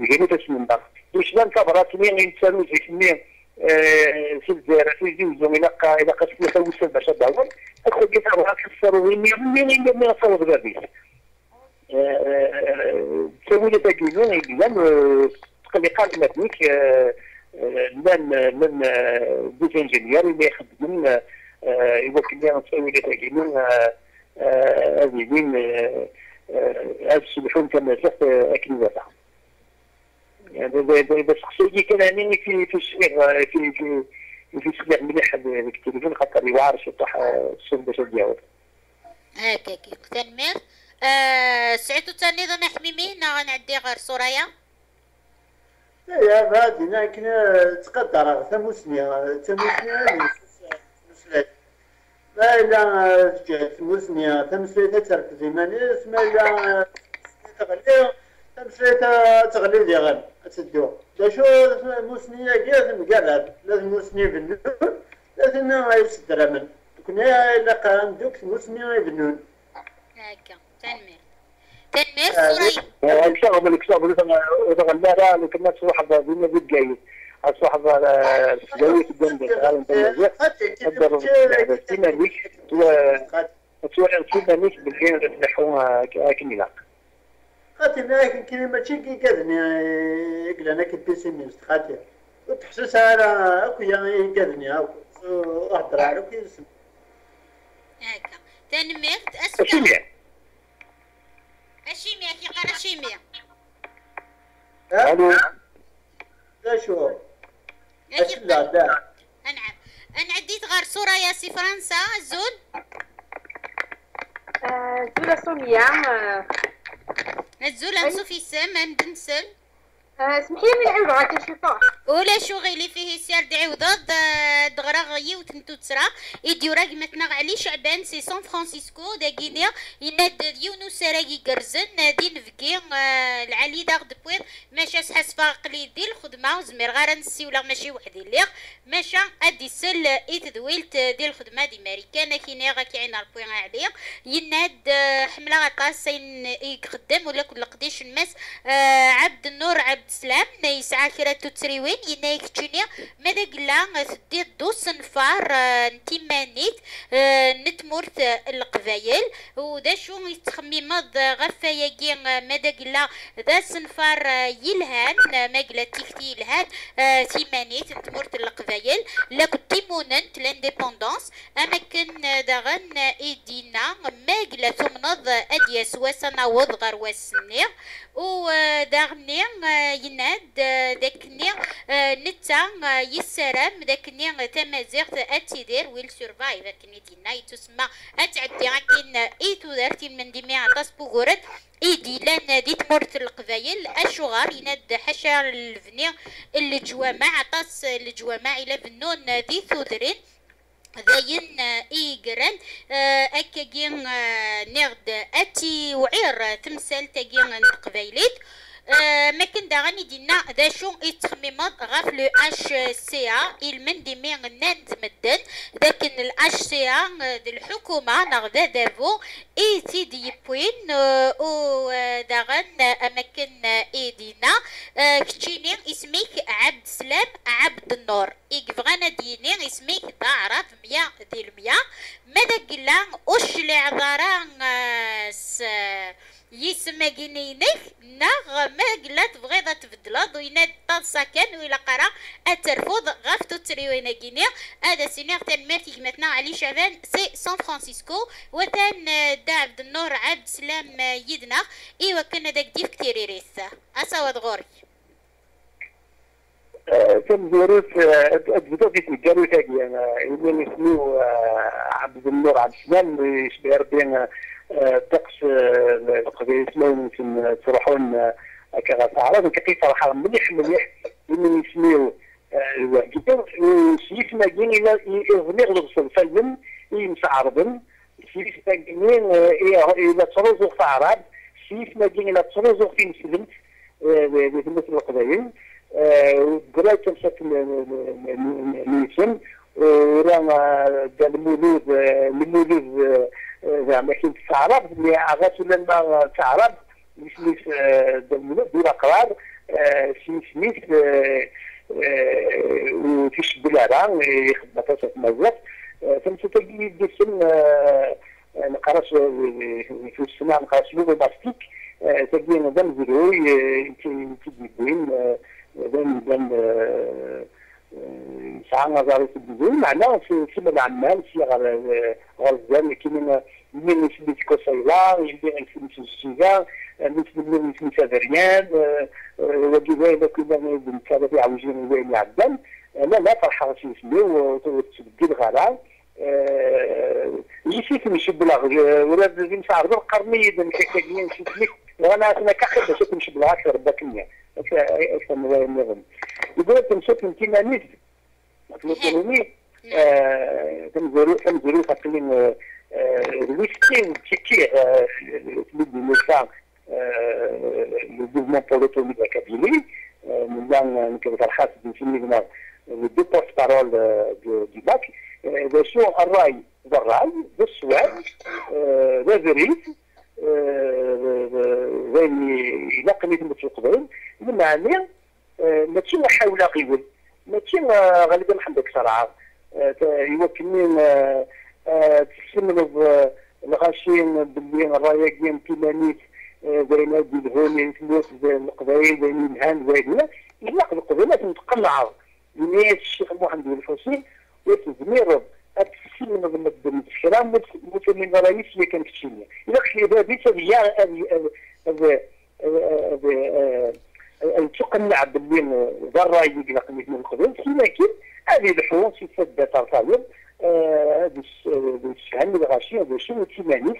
يجيني تسمى. واش بان كبرات مين ينسالو زيك مين في الجزائر في جوج إلى إلى قصدي خوش باش داول اخو جيت أبغى تكسر وين؟ مين مين مين صوت بابيس تسوي لي تاكيزون يقدم تقلي قال مدنيك من من دوز إنجينير اللي يخدم يمكن لي نسوي لي تاكيزون هذه وين هذا السلحون كما زفت أكيد يعني خصوصي كان يعني في في الصغير في في في صغير مليح هذاك التليفون خاطر يوعرش يطيح الصوت باش يجاوب هكاك تنمير آه سعيتو تاني ضنا حميمي نا غنعدي غير سوريا يا بعدنا كنا تقدر ثموسني ثموسني مسلات ما إلا تجاه ثموسني ثمسلات تركز إيمانيس ما إلا ثمسلات تغلي ديغن تدو دا شو موسنية كيا مقرب لازم موسني بنون لازم يصدر من كنا إلا قام دوك موسني بنون هكا تنمير تنمير سوري الكتاب الكتاب وتغلى لا كنا صاحب بما بدقايق صاحب السجاوي في الجنب قال انت قدر تيمانيك وتوعي تيمانيك بالحين تنحوها كنيلاق خاطر لكن كنا ماشي كي كذني قلنا أنا كنت بيسيميست خاطر. وتحسس أنا أكو كذني أهدر على كي اسم هكا. تنمير أسمع. الشيمياء كي قرا الشيمياء ألو. لا شو؟ لا لا. نعم أنا عديت غير صورة يا سي فرنسا. زول. زولة سوميا الزولة نسو في السم ندنسل اسمحي لي نعاود شي طاح ولا شو غيلي فيه سير دعي وضد دغرا غي وتنتو تسرا. يديو راك متنا علي شعبان سي سان فرانسيسكو دا غينيا يناد يونو سراغي قرزن نادي نفكي العلي داغ دبويض ماشا سحس فاقلي دي الخدمة وزمير غير نسي ولا ماشي وحدي اللي ماشا ادي سل ايتدويلت دي الخدمة دي ماريكانا كينا غاكي عين البوين عليا يناد حملة غطاس يقدم ولا كل قديش الماس عبد النور عبد السلام يسعى كرا تتريوين ينايك جونيا ماذا قلا تدي دو صنفار نتيمانيت نتمورت القبايل. ودا شو يتخميمض غفا يجي ماذا قلا ذا صنفار يلهان ما قلا تيكتي يلهان تيمانيت نتمورت القبايل. لك تيموننت لإنديبوندونس. أما كان داغن إيدينا ما قلا تمنض أدياس وسنا وضغر وسني وداغني يناد داكني نتا يسرم داكني تمازيغت اتيدير ويل سيرفايف. كني دينا يتسمى اتعدي غاكين ايتو دارتي من ديمي عطاس بوغورت ايدي لأن دي تمرت القبايل. أشغار يناد حشا الفني الجوامع عطاس الجوامع إلى فنون ذي ثودرين ذاين إيجران أكاجين نغد أتي وعير تمثال تاجين قبيليت ما كان داغني دينا ذا شو يتخممض غاف لو اش سي ا المن دي مين ناند مدن لكن الاش سي ا الحكومة نغدا دافو اي تي دي بوين أو داغن اماكن اي دينا كتشيني اسميك عبد سلام عبد النور يقفغانا ديني اسميك تعرف ميا دي الميا ماذا قلا وش لعذاران يسمى جنينك نغ ما قلا تبغيض تبدلض ويناد سكن ويلا قرا أترفض. غفتو تريوينا جيني هذا سينيغ تان ماتي كمتنا علي شعبان سي سان فرانسيسكو. وتان دا عبد النور عبد سلام يدنا. إيوا كنا داك ديف كتير يريث اسا غوري. كم ظروف بدأت يتجاروا تاقي أنا. يقول اسمه عبد النور عبد السلام يشبه ربي طقس القضية اسمه يمكن تروحون كغا كيف صراحة؟ مليح مليح. إنه يسميو جدا سيسما جين إلى يغني غلغصن فلم يمسعرضن سيسما جين إلى تروزو في عرب سيسما جين إلى تروزو في مسلم مثل القضايا قريت تمسك نيسن ورانا المولود المولود زعما كاين تعرب اللي عغات لما تعرب مش مش المولود دون قرار سي سميث وفيش بلارا يخدم في مزاف فهمت تلقي ديسن نقرأش في السنة نقرأش لوغو باستيك تلقي نظام زيرو يمكن تجيبين دم دم ساعة نظري في الدين معناه في في العمال في الزام كيما من نسبة كوسيلا السيجا نسبة من نسبة دريان وكذا كنا بنت هذا في عوجين وين يعدل لا لا فرحة في اسمه وتبدل غلا. يسيك مش بلاغ ولا بنت عرض القرنية بنت كاين شي وأنا أنا كاخر باش تمشي بالعشر باكنيا أكثر من النظام يقول تمشي من كيمانيز الاوتونومي تنزلوا تنزلوا تقريبا الويستين تشيكي تبدو نفع le mouvement pour l'autonomie de la Kabylie, nous avons les deux porte-parole du MAC, version الرأي؟ بالراي بالسواد ذا وين يلقني في القبيل المعني ماشي حول غيول ماشي غالبا محمد صراحة يوكلني تسمنوا الغاشين باللي الرايقين كيمانيت بين هادي الهوني فلوس القبائل بين الهان بين يلاق القبيلات متقلعة من الشيخ محمد الفوسي وتزمير التسلم من الكلام من رئيس اللي كان في الشينيا إذا هذا هذا هذا تقنع باللي ضرا يقلق من القبيل لكن هذه الحوم في سد طرطاير هذا الشهن الغاشي هذا شنو تيمانيس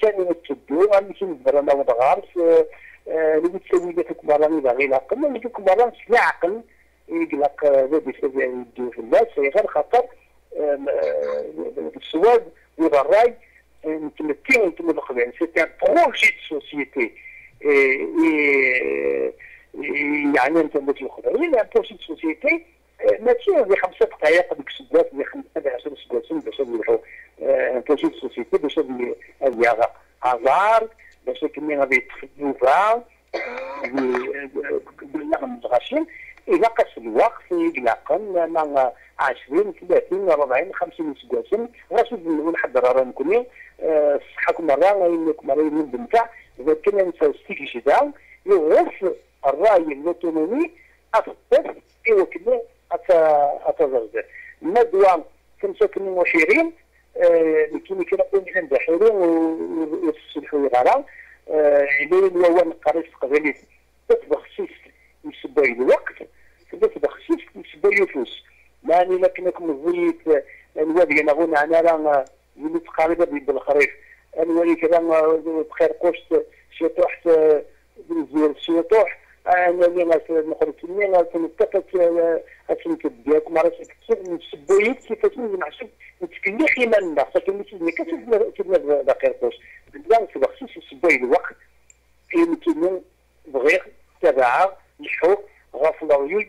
ثاني تدو غنمشي أنا وضغارس اللي تسوي لك كباراني باغي العقل اللي كباران لا عقل. يقلق ذا يسوي يدو في الناس. غير خاطر السواد والراي متمكن نتم الخبين سي ان بروجي دو سوسيتي يعني أنت مثل الخبين ان بروجي دو سوسيتي ماشي في خمسة دقائق ديك السدات اللي خمسة عشر سدات باش نروحوا بروجي دو سوسيتي باش هذه هازار باش كمي غادي يتخدموا فيها بالنغم متغاشين إذا قاس الوقت يقلقن مع 20 30 40 50 سداسن غاسو نحضر راه نكوني صحاكم مرة انكم مرة من بنتاع إذا كنا نساو ستيك جدا يغرس الرأي الأوتونومي أفضل إيوا كنا أتزرزر ندوة 25 لكن كنا قلنا دحيرين ويصلحوا غالا لين هو نقريش قبلي بخصيص يسبوي الوقت. تبت بخصيص يسبوي الفلوس ماني لكنكم الزيت الوادي أنا غون أنا راه يمت قريبة بالخريف. الوالي كذا بخير قشت شي طحت بالزير شي طح أنا اللي نخرج منين تنتقط اسم تديك مرة كتسب نسبويت كيفاش نعشب نتكلي من الناس لكن مش كتب كتب باقي قوش بالله في بخصوص يسبوي الوقت. يمكن بغير تبعها يحو غافلاوي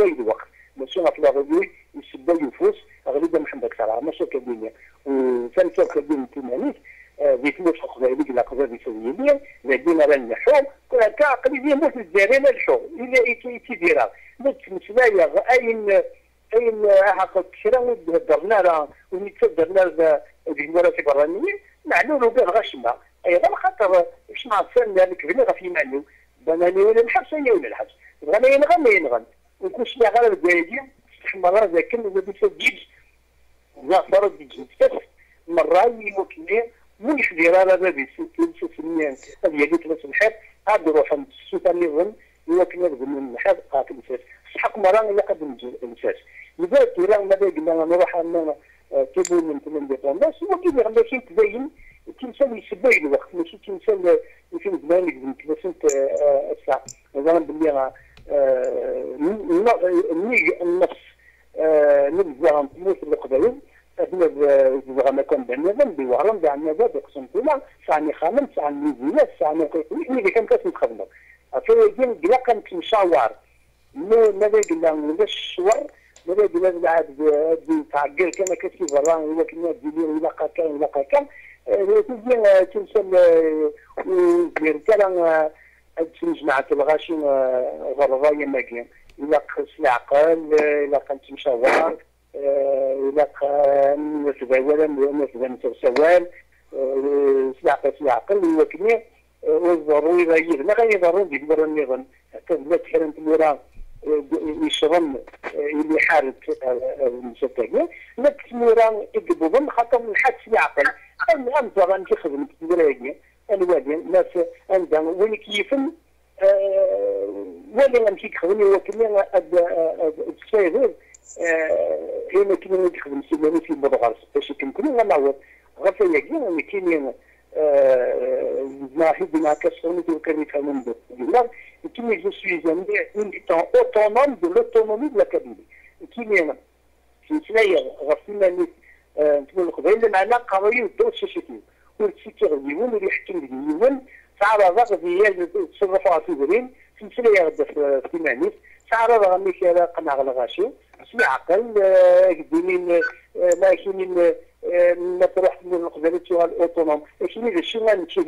يسبوي الوقت. ماشي غافلاوي يسبوي الفوس غالبا محمد صراحة ماشي كدنيا وثاني كدنيا تمانيت ذي فلوس خذ لا قضاء سوريين لدينا راه الحوم كا قليل موت الزارين الحوم إلا تيديرها متسلايا أين أين هاك كشرا درنا راه؟ ونتدرنا الجمهورية البرانية معلول به غشمة أيضا خاطر إيش مع السنة هذيك بنا غفي معلول. بناني ولا الحبس ولا الحبس. غنى ينغن ما ينغن ويكون شي غير الدوايدي استحمر ذاك اللي بيسد جيبس زعفر جيبس بس مرة يمكن مو يحضر على بابي سوسو سنين هذه اللي تلس الحيط عاد روح السوسة نظن يمكن يخدم من الحيط قاتل مساس سحق مرة إلا قد مساس إذا تيران ماذا قلنا نروح أننا تبون من تمن ديبونداس ممكن يغنى شي تبين تمثال يسبي الوقت ماشي تمثال يمكن زمان يقدم تمثلت الساعة. مثلا باللي النص نبزا تموت القبائل إحنا زغما كان بنظام بوهرم بعنا باب قسم كلا سعني خامن سعني ميزينة سعني اللي كان كاس نخدمه فيجين بلا كان مشاور ما ماذا قلنا ولا الشور ماذا قلنا بعد تعقل كان كتفي برا ولا كنا ديني ولا كان ولا كان تجي تمثل دير كلام تنجمع الغاشين غرضايا ماكين إلا قص العقل إلا كانت مشاور إذا كان نتباولا نتبا نتسوال سلاقة العقل وكني والضروري غير غير ضروري بيقدر النظام. حتى بلا تحرم تمورا يشرم اللي حارب المسكين لا تمورا يقبضن خاطر من حدس العقل. أنا أنت غنمشي خدمة تمورا الوادي الناس عندها وين كيفن ولا غنمشي خدمة وكني السيد كاين كاين اللي يخدم سيماني في المدغرس باش يمكن غنعوض غير ياكين اللي كاينين ما كسرون وكان يفهمون بالله كيما un militant autonome de l'autonomie de la Kabylie كيما في سنايا غفي ماني نقول القبائل معنا قضايا الدول الشاشتين والتسكير ديون واللي يحكم ديون تعرض غديا تصرفوا في برين سنايا غدا في مانيس تعرض غمي كلا قناع غلغاشي سمع عقل قديمين ما كاينين ما تروح من القبائل الاوتونوم لكن اذا شو غنمشي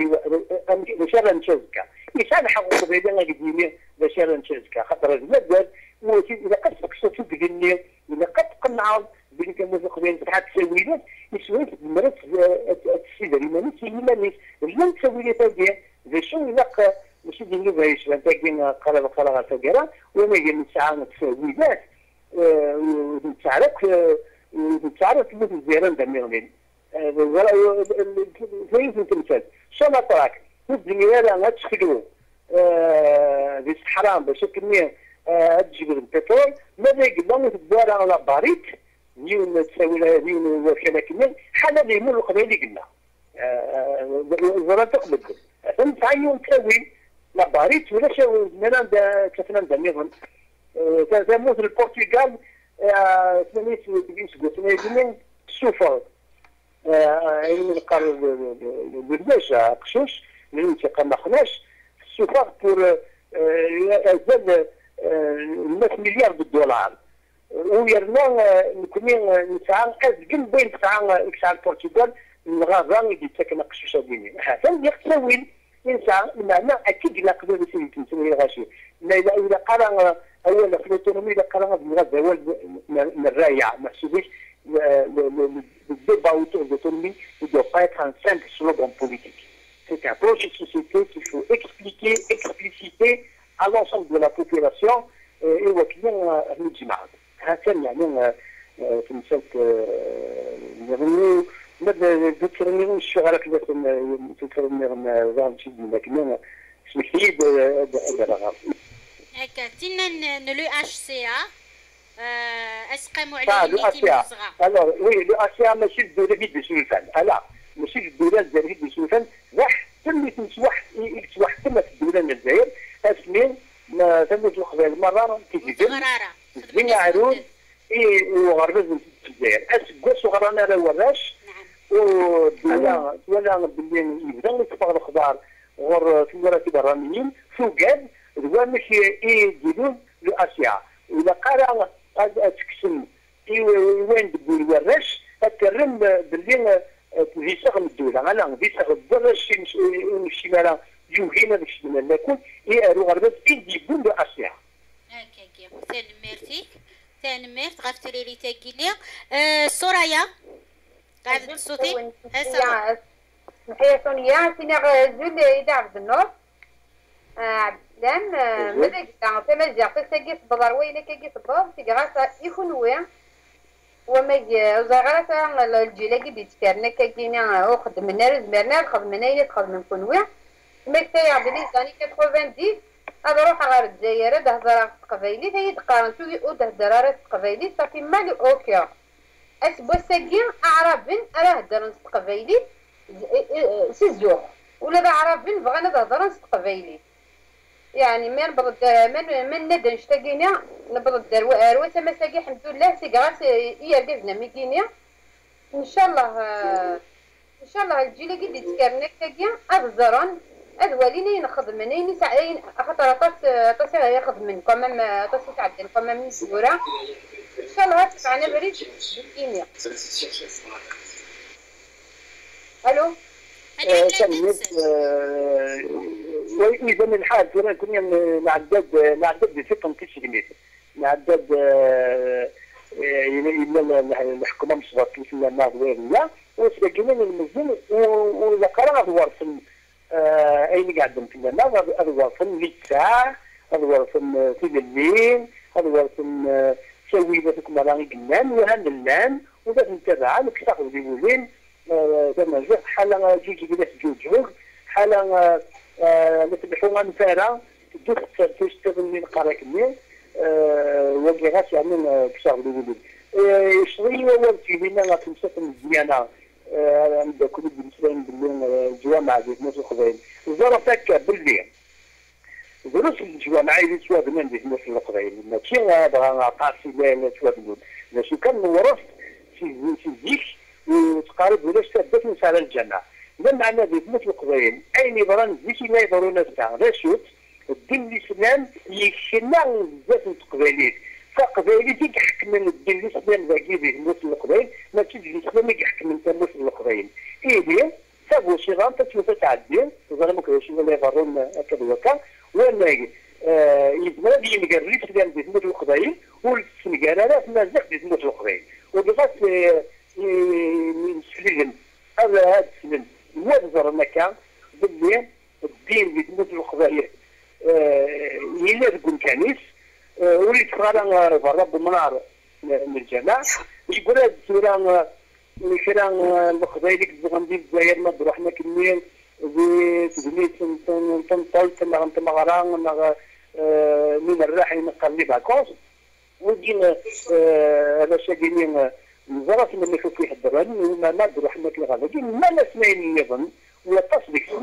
باش غنتشازكا يسال حق القبائل قديمين باش غنتشازكا خاطر المدد اذا قد تقصد تقني اذا قد تقنع بين كان قبائل فتحت تسويلات يسوي مرات السيدة. اليمانية اليمانية رجال تسويلات هذه ذا شو يلقى؟ ماشي ديال بايش تاكين قرار قرار تاكيرا وما هي من ساعه تسويلات وتعرف وتعرف مثل الزيران دميرين ولا زي تمثال شو ما تراك الدنيا لا تشكلوا في الصحراء باش كمية تجيب البترول. ماذا يقدروا تدار على باريت ديون تساوي لها ديون وكذا كمية حالا ديما القبائل قلنا. زرا تقبل. فهمت عيون تساوي لا باريت ولا شو منا كتنا دميرن تموت البرتغال 88 سوفر من القرن بالباش قشوش من المنطقة ما خناش. السوفر بور زاد 100 مليار بالدولار. ويرنا نكوني نسعى ازقل بين تسعى كسعى البرتغال الغازة اللي تسكن قشوش ديني هذا يختوين ينسى المعنى أكيد لا قبل يصير تنسوي غاشي اذا اذا قرا اولا في الاوتونومي اذا قرا بغض من الرايع ما حسبوش le débat autour de l'autonomie ne doit pas être un simple slogan politique. C'est un projet de société qu'il faut expliquer, expliciter à l'ensemble de la population et au client المجتمع. هكذا يعني في مسألة ماذا ذكرني وش على كذا ذكرني زعما شي لكن غلط هكا تينا نلو اش سي ا اسقموا على ألوغ وي لو اسيا ماشي الدولة في بسلفان لا ماشي الدولة الجزائرية في بسلفان واحد تم يتمسوح يتسوح تم في الدولة من الجزائر. اسمين ما تمت القبائل مرة كيجي الدنيا عرون اي وغربز في الجزائر اسكو صغرانا راه وراش ودولا دولا باللي يبدا يتفق الخضار غور في ورا كده راميين فوقاد دوا ماشي اي ديرون لاسيا اذا قرا قد تكسم اي وين تقول وراش تكرم باللي في شغل الدولة أنا في شغل الدولة شي شي مالا يوهينا باش نكون اي ارو غربت اي ديبون لاسيا ثاني ميرت غافتري لي تاكيلي سوريا قاعدة تصوتي هسه محيا سونيا سينا زول إذا عبد النور عبد السلام ماذا قلت جا تساقي صبر وين كاكي صبر تيغا يخنوي وما زغرا الجيلاكي بيتكارنا كاكينا وخدمنا رزمرنا خدمنا إلا تخدم كونوي ما كتا يعبد لي ساني 90 هذا روح غير الجزائر دهدر قبايلي هي تقارن توي ودهدر قبايلي صافي مالي أوكي اسبو ساقين اعرابن راه هدرن قبايلي سيزوغ ولا ذا عربين بغانا تهضر قبايلي يعني من نبرد من من ندى نشتاقينا نبرد دروة تما ساقي الحمد لله سيقراس يرقفنا ميكينيا إن شاء الله إن شاء الله الجيل قد يتكرنا تاقيا أبزران أذولين ينخذ من أين سعين خطر طاس طاس ياخذ من كمام طاس تعدل كمام من سورة إن شاء الله تفعنا بريد بالكيمياء ألو؟ سميت وإذا من الحال كنا كنا نعدد نعدد كل شيء نعدد إلا الحكومة مش إلا ما غيرنا وسجلنا المزون وإذا قرأنا ورث أين قاعدين في هذا ورث للساعة ورث في الليل هذا ورث سوي بسكم راني قلنا وهان اللان وبس نتابع لك تاخذ بيقولين زعما جوج حالا جوج بلاش جوج جوج حالا نتبعوا عن فارا تدوخ تشتغل من قراك منين وكي غاس يعني كشاف بيقولين شوية وقت بينا تمسك مزيانة عند كل المسلمين باللي الجوامع ديال الناس القبائل زرت هكا باللي دروس الجوامع اللي توابنا ديال الناس القبائل ماشي بغا قاسي لا توابنا ماشي كان ورث في في الزيك وتقارب ولا شتابت من على الجامع ما معنى ديال الناس القبائل اين بران زيك لا يضرون نفسها لا شوت الدين الاسلام يشنا بزاف التقباليت فقبائلي تيك حكم الدين الإسلام ذاكي به الناس القبائل ما تجي الإسلام يحكم انت الناس القبائل إيه دي سابو شي غان تشوف تعدي ظلمك شي ولا يضرون هكذا وكا وأنا يزمر دي نقر الإسلام به الناس القبائل والسنقال لا مازال به الناس القبائل وبغات نسلم هذا هذا السنن يبزر مكان باللي الدين به الناس القبائل يلا تقول كنيس وليد خالا برا بمنار من الجماعة يقول هاد السورة كرا القبايلك بغندي الجزائر ما بروحنا كمير تبني تنطل تما تمغرا من الراحي نقلب باكوس ودينا هذا شاقيني نزرات من نشوف في حدران ما ما بروحنا كالغالا ما نسمعين النظام ولا تصدق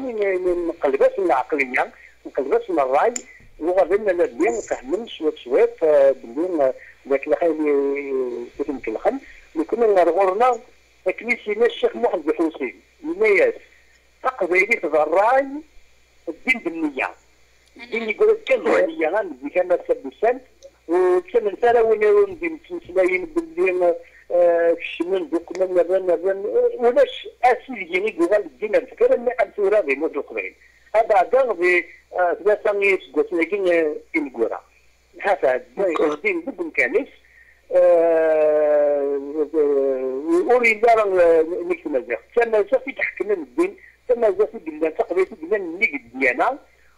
نقلبات العقلية نقلبات الرأي. وغادي نبدا نفهمن شوية شوية باللي ذاك الخير كتم كلخن كنا نغورنا تكنيسينا الشيخ محمد الحوسي يميز تقبيلي تضراي الدين بالنية. الدين يقول كان بالنية غندي كان تسبسان وكان نسالا وين ندي متمثلين باللي الشمال دوك من نبان نبان ولاش اسيل جيني قال الدين الفكر إني انتورا بي مدو قبيل هذا دغ ثلاثة يسقط لكن الجورا هذا الدين ضد كانس أريد أن نكتب ذلك كما في تحكم الدين كما في بالله تقضي بالله نيك الديانة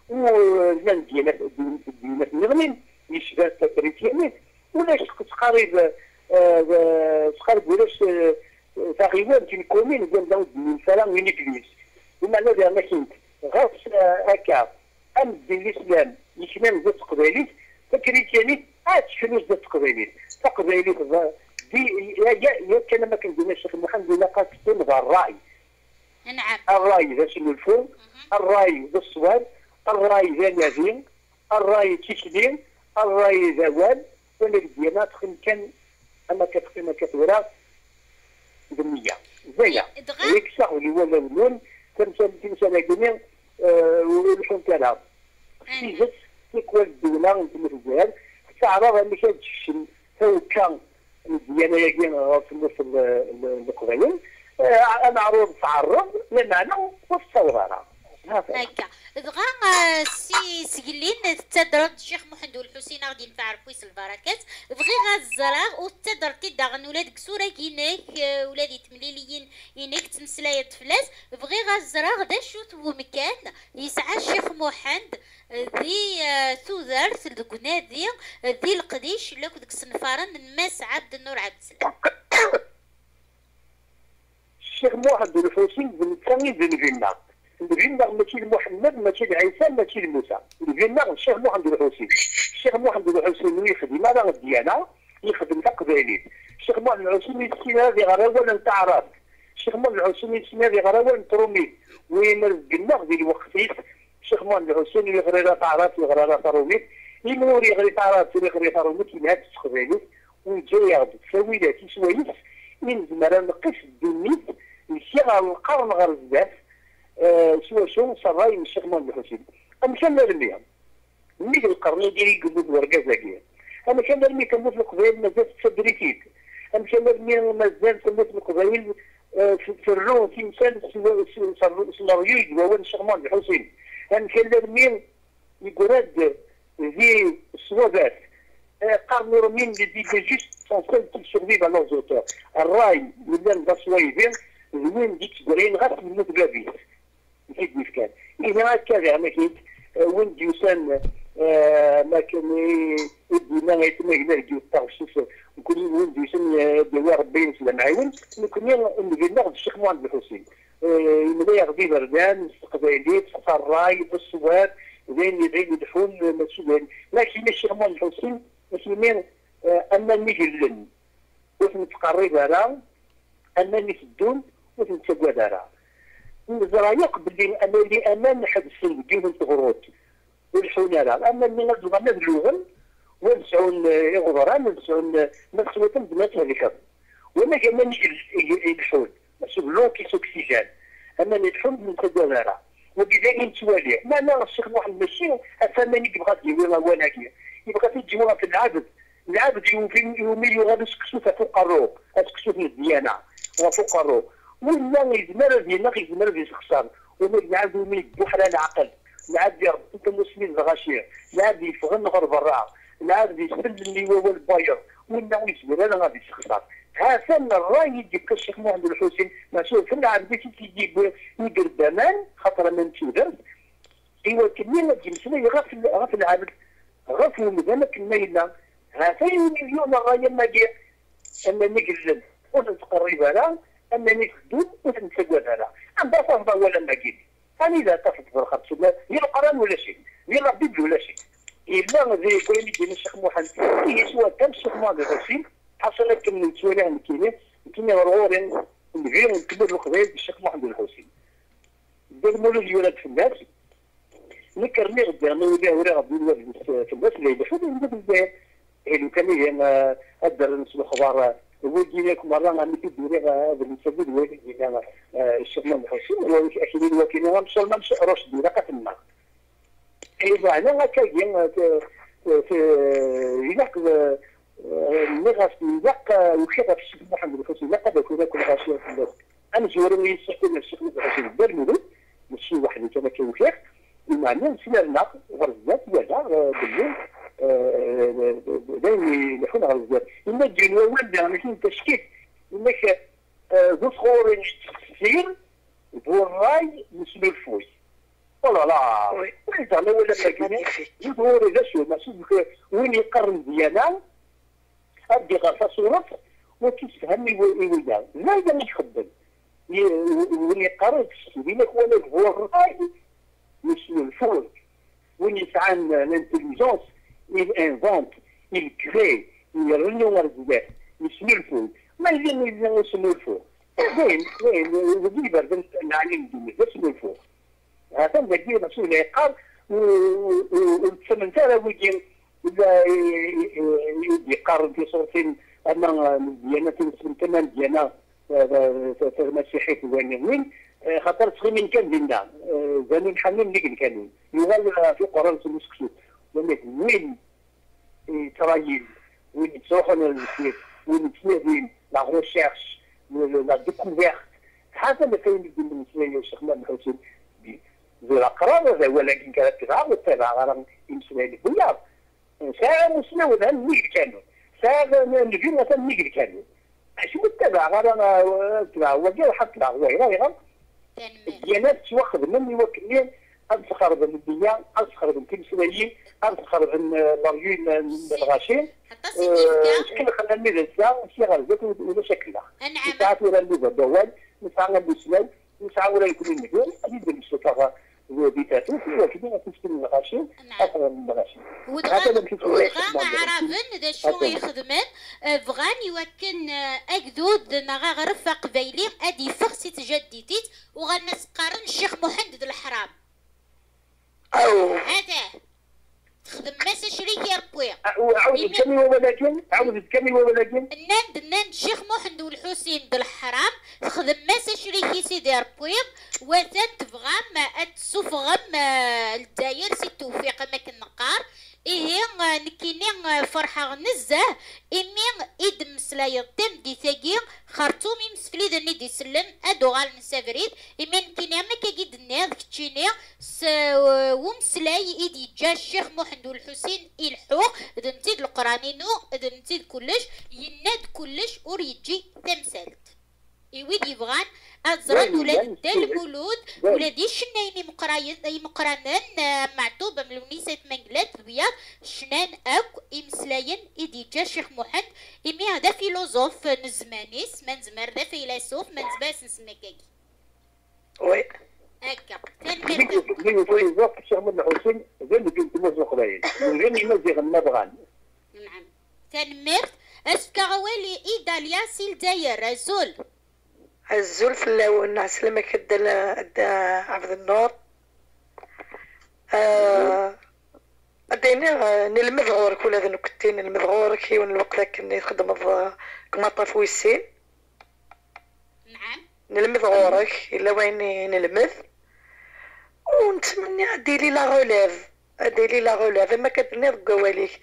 ولان ديانة الديانة نغمين يشبه تكريتيانيت ولاش تقارب تقارب ولاش تقريبا كي كومين ديال داود من فلان من إبليس بمعنى ذلك غاس هكا أم الدين الإسلام يشمل زاد تقبايليت فكريتياني عاد شنو زاد تقبايليت تقبايليت دي يا يا كان ما كندير الشيخ محمد إلا قال تنظر الرأي. نعم. الرأي ذا شنو الفول الرأي ذا الصواب الرأي ذا نادين الرأي تشدين الرأي ذا وال. ولا الديانات كان أما كتقيم كتورا بالنية زيا هيك صح اللي ولا ولون تمثال تمثال والحكم تاعها جت تكوى الدولة الجهال تعرف كانت تشم تو كان الديانة يجينا في النص القبيل أنا عروض تعرض لمعنى والصورة هكا. بغا سي سجلين تدرد الشيخ محمد الحسين غادي نفع ربيس البركات. بغي غازرا وتدر تدغن ولاد كسورة كيناك ولاد يتمليليين ينك تمسلاية فلاس بغي غازرا غدا شوت ومكان يسعى الشيخ محمد ذي ثوذرت دك نادي ذي القديش لك دك سنفارن الناس عبد النور عبد السلام. الشيخ محمد الحسين بن ثاني بن فينا الفينا ماشي لمحمد ماشي لعيسى ماشي لموسى الفينا الشيخ محمد الحسين الشيخ محمد الحسين يخدم على الديانة يخدم تقبالي الشيخ محمد الحسين يسكن هذه غراوة نتاع راس الشيخ محمد الحسين يسكن هذه غراوة نترومي وين الجنة ذي الوقتيس الشيخ محمد الحسين يغري تاع راس يغري راس رومي ينور يغري تاع راس يغري تاع رومي كيما هاد تقبالي ويجي ياخذ تسويلات سويس من زمان نقص الدنيت مشي على القرن غير بزاف سوا شو صراي من الشيخ محمد الحسين أنا كان نرميها ملي القرن ديالي يقلب ورقة زاكية. أنا كان نرمي كنموت القبائل مازال تسدريتيك أنا كان نرمي مازال كنموت القبائل في الروم في مثال سيناريو يدوى الشيخ محمد الحسين أنا كان نرمي يقول هاد ذي الصوابات قرن رمين دي جوست سونسيل كل سورفيف على لوزوتور الراي ولا نبدا صويبين زوين ديك تقرين غاس من تقابيس نسيت مشكل إذا كذا ما كنت وين ما كان ودي ما يتم هنا ديو تاغشوف نكون وين ديوسان ديوا ربي يسلم عاون نكون نقول ناخذ الشيخ محمد الحسين. يملا يغدي بردان قبايليت الراي بالصواب زين يدعي يدحون مسؤولين. لكن الشيخ محمد الحسين مسلمين أما نجلن وفي متقرب على أما نسدون وتنتقوى دارا نزرع يقبل لي أمان حبس الجيب تغروت والحونا راه أما من نزرع اللغم ونسعون غضران ونسعون نفسوة بنات هذيك. وما كمان يدحون مسؤول لوكي سوكسيجان أما يدحون من تقوى وكذا نتوالي ما لا الشيخ محمد ماشي افهمني يبغى ديوي وناكي يبغى تجيبوها في العبد. العبد يومي يومي يغادي سكسوت فوق الروح سكسوت من الديانة. وفوق الروح ولا يزمر ديالنا يزمر في شخصان وما العبد يومي بوحنا العقل. العبد يربط المسلمين الغاشيه العبد يفغن غير برا. العبد يسلم اللي هو الباير ولا يزمر أنا غادي شخصان هذا الراي ديك الشيخ محمد الحسين. مسؤول في العبد تيجيب يدير الدمان خاطر ما نتودر إيوا كمية ما تجي غير في العبد في المدن كما يلا. هاتين مليون غاية ما جاء؟ أما نقلل. ونتقرب لها أما نخدم ونتسقى لها أم بصر ولا ما جيت. أنا إذا طفت بالخمس لا هي القرآن ولا شيء. هي الربيب ولا شيء. إلا زي كل يجي الشيخ محمد هي سواء كان الشيخ محمد الرسول حصلت من تسولي عن كيني كيني غرورين نبيع نكبر القضايا الشيخ محمد الحسين دير مولود يولد في الناس. نكرني غدا. أنا ولي ورا غادي في الناس. اللي يدخلوا في يعني كان أنا ادر نسلو خبار وجي لك مرة غادي تدوري هذا المسجد وين كان الشيخ محمد الحسين هو أكيد الوكيل غنمشي نمشي رشد ولا قتلنا ايوا أنا كاين في نغاس يلاك وكذا في الشيخ محمد الحسين لا قد يكون كل غاشيه في الناس جوري يسحبوا الشيخ محمد الحسين دار مولود ماشي واحد كما كان فيه المعنى نسينا غرزات ولا بالليل. يحون على الزر إما الجنوة ولا مثل تشكيك؟ إنك ذكور تفسير بوراي مسلم الفوي ولا لا. وين تعمل ولا مكان ذكور إذا شو مسؤول وين يقرن ديانا أدي غرفة صورة وتفهمي ويدا لا إذا مش خدم. وين يقرن تسوينك ولا بوراي مسلم الفوي وين يسعى الانتليجنس il invente, il crée, il renouvelle, يسملفوا ما يلزم يسملفوا وين وين وجيب العلم دي يسملفوا هذا الذي مسؤول يقال وثمن ترى ويجي إذا يقارن في صورة أن ديانة مسلم كما ديانة المسيحية وين وين خاطر تخمين كان دينا زمين حنين نقل كانوا يغال في قرآن سمسكسو ولكن وين travailler, sont où ils font la recherche, la découverte. هذا كان يدي بالنسبة لي الشيخ محمد حسين. بالأقرار ولكن كانت تبع والتبع غير يمسنا لي بويا ساعة مسنا وذا نيجي كانوا. ساعة نجي مثلا نيجي كانوا اش متبع غير تبع وجه حتى تبع غير غير الديانات تواخذ مني وكلين أسخر من الدنيا أسخر من التمثيليين أسخر من الريون الغاشين شكل خلنا الميزة ساعة شي غرزت ولا شكلها. نعم ساعات ولا الميزة دوال نسعى الإسلام نسعى ولا يكون النجوم أجد السلطة بيتاتو في الغاشين أسخر من الغاشين عرفن ذا شو يخدمن. بغان يوكن أجدود نغا غرفة قبيلي أدي فخسي تجديتيت وغنسقارن الشيخ محمد الحرام. أو. هذا. شريك يا ربويا عاود تكمل ولكن عاود تكمل ولكن نند نند شيخ محمد والحسين بالحرام تخدم ماسا شريك يا سيدي ربويا وثان تبغى ما تسوفغم الداير سي التوفيق ما كنقار إيه نكيني فرحة نزه. إمي إد مسلاي تم دي ثاقي خرطوم يمسفلي ذني دي سلم. أدو غال نسافريد. إمي نكيني أما كاقيد الناس كتشيني ومسلاي إدي جا الشيخ محمد والحسين الحوق إذا نتيد القرانينو إذا نتيد كلش. يناد كلش وريجي تمثالت إيويد يبغان أزران ولاد دا المولود مقراين أي مقرانان معتوبة من الونيسة منقلات بياض شنان أك إمسلاين إدي جا شيخ محمد إمي هذا فيلوزوف نزمانيس من زمر ذا فيلسوف من زباس نسمكاكي وي هكا زين فيلسوف الشيخ محمد حسين زين كنت مزو قبايل زين يمزغ النبغان نعم تنمرت اسكا غوالي إيداليا سيل داير زول الزول في اللون عسلمك الدا عبد النور أديني نلمذ غورك ولا ذا نكتين نلمذ غورك هي الوقت كني نخدم كما طاف ويسين. نعم. نلمذ غورك إلا وين نلمذ ونتمنى ديري لا غوليف. ديري لا غوليف. ما كتبني قواليك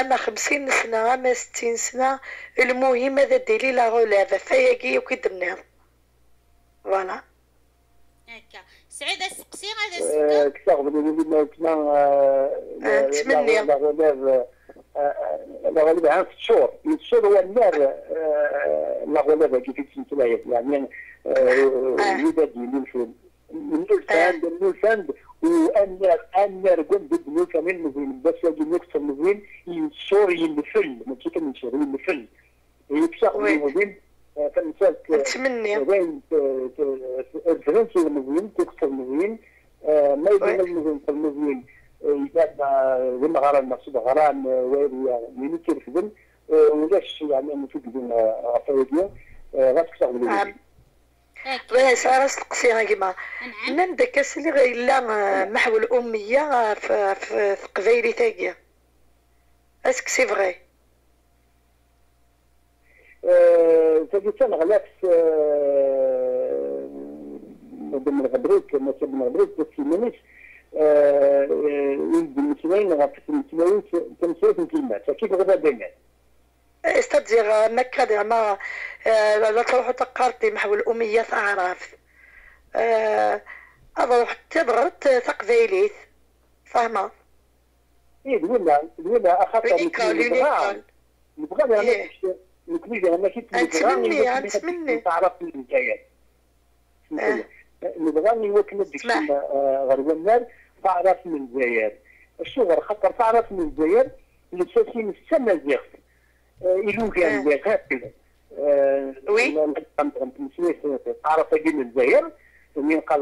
اما خمسين سنة أما ستين سنة المهم هذا ديري لا غوليف. فياكي وكيدني فوالا هكا سعيد اسقسي هذا السكر كتاخذ من كنا نتمنى. لا غوليف عن ست شهور ست شهور هو النار لا غوليف كيف تسمت يعني يبدي للفن من الفند من الفند والنار النار قد ضد نوكا من مزين بس يجي نكسر مزين ينشور ينفل ما كي كان ينشور ينفل يكسر مزين فمثال نتمنى. وين الفرنسي المزين تكسر مزين ما يبين المزين في المزين يبقى وين غرام مقصود غرام وين يعني كيف خدم ولاش يعني بين غفايديا غتكسر المزين بس أنا استقسيها كيما نان داك اللي غير لا محو الأمية في قبايلي تاكيا أسك سي فغي. تجي سنة غلاكس مدن الغبريك مثلا الغبريك بس مانيش بالنسبة غاتك المسلمين كلمات كيف غدا دايما استدير مكة زعما لا تقارتي محو الأمية تعرف أروح تبغت تقبيليت فاهمة؟ إيه دولا دولا أخاطر يونيكال نبغى نكمل أنا كنت نتمني نتمني تعرف الجايات نبغى نوكل ديك غرب النار تعرف من الجزائر. الشغل خاطر تعرف من الجزائر اللي تساسين السنة زيغت إلو كان هكذا. وي؟ تعرف أجي من الجزائر. من قال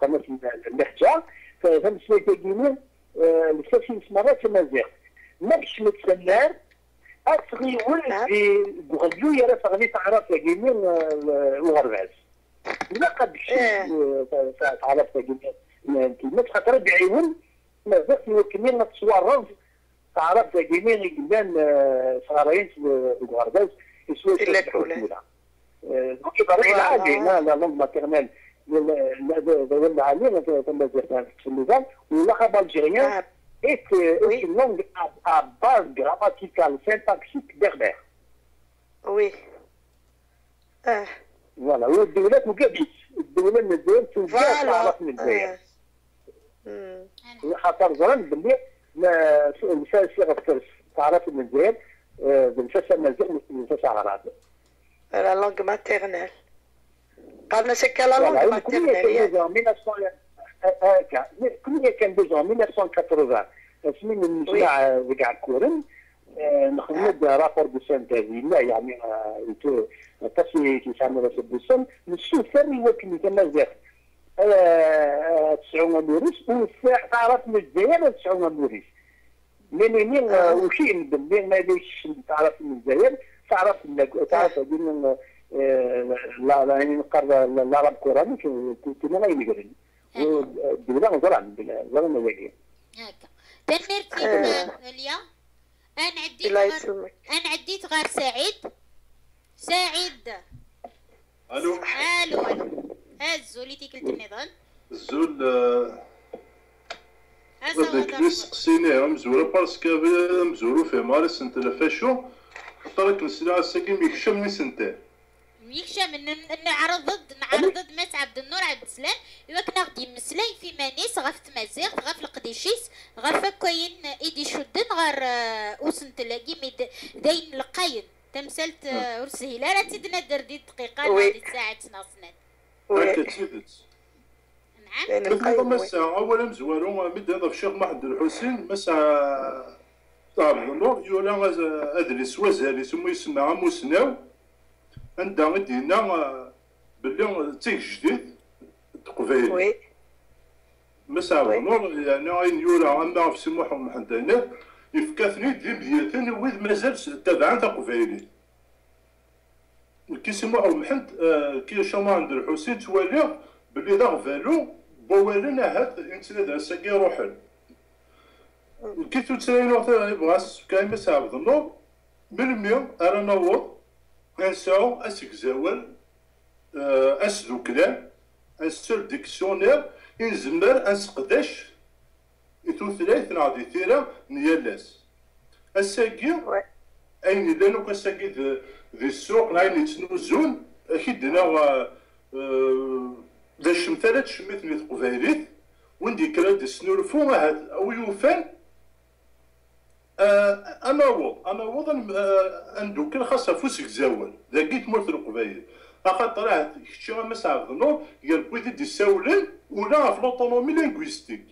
قناة اللهجة فهمت تجيني لساسين مرات ما زيغت ماكش متسنار أصغي ولد بغيو يرى صغني تعرف يجيني الغرباز لا قد شيء تعرف يجيني كلمة خاطر بعيون ما زلت يوكلني نتصور تعرف جميع جبان صغارين في الغرباز يسوي إلا الأولى كي طريق العادي لا لا لونغ ماتيرنال ولا علينا تم في النظام ولا خبر الجيريان est, est une langue à, à base grammaticale, syntaxique berbère. Oui. آه. فوالا والدولات مقابيس الدولة من الدول توجد تعرف من الجزائر. خاطر ظن باللي ما المسائل صيغة ترس تعرف من الجزائر بالفسا مازال بالفسا عرب. لا لونغ ماتيرنال. قالنا سكا لا لونغ ماتيرنال. كل كان ديجا 1980 سمين المجمع كاع الكورن نخدم رابور دو سانتازي لا يعني تصوي كيسمى راس الدسم نشوف ثاني وكني كما زاف تسعون موريس والساعة تعرف من الجزائر تسعون موريس لأن مين وشي نبن ما ليش تعرف من الجزائر تعرف تعرف لا لا يعني نقرب العرب كوراني كما لا يمكن الدولة نظرا ظرا نواجه هكا. تنمرتي ليا أنا عديت أنا عديت غير سعيد. سعيد. ألو. ألو. ألو هازو اللي تيكلت النظام الزول هذاك اللي سقسيناه مزوره باسكو مزورو في مارس أنت لفاشو طريق نسلا ساكن يكشم نسنتين يكشم نعرض نعرض مات عبد النور عبد السلام. ايوا كنا غادي مسلاي في مانيس غاف تمازيغ غاف القديشيس غاف كاين إيدي شدن غير اوسنت لاقي داين القاين. تمثلت ورسهيله راه تيدنا دردي دقيقة هذه ساعه ناصنات. نعم. مسا اولا مزوارو مد هذا في الشيخ محمد الحسين مسا عبد النور يولا أدريس وزالي سمو يسمى عندها مدينة باللي تيك جديد تقبيل وي مسا نور يعني غين يورا عما في سموح محمد يفكاثني دي بديتين ويد مازال تابعا تقبيلي كي سمو أو محمد آه، كي شوما عند الحسين توالي بلي ذا غفالو بوالنا هاد انتنا دا ساكي روحل كي تتساينو يبغاس كاين ما سعبد النور بالمية أنا نوض نساو اسك زوال اسدو كلام اسل ديكسيونير ينزمر اسقداش ثلاث نعدي ثيرا نيالاس. الساقي أين لانو كساقي ذي السوق نعين يتنوزون. أكيد هنا ذا الشمثالات شميتني تقبايليت وندي كراد سنورفو هاد أو يوفان. أنا وض أنا وض اندوكل خاصة فوسك زاول ذاكي تمرت القبايل اخاطر راه كتشي ما سعد نور قال بغيتي دي ساولن ولا في لوطونومي لينغويستيك.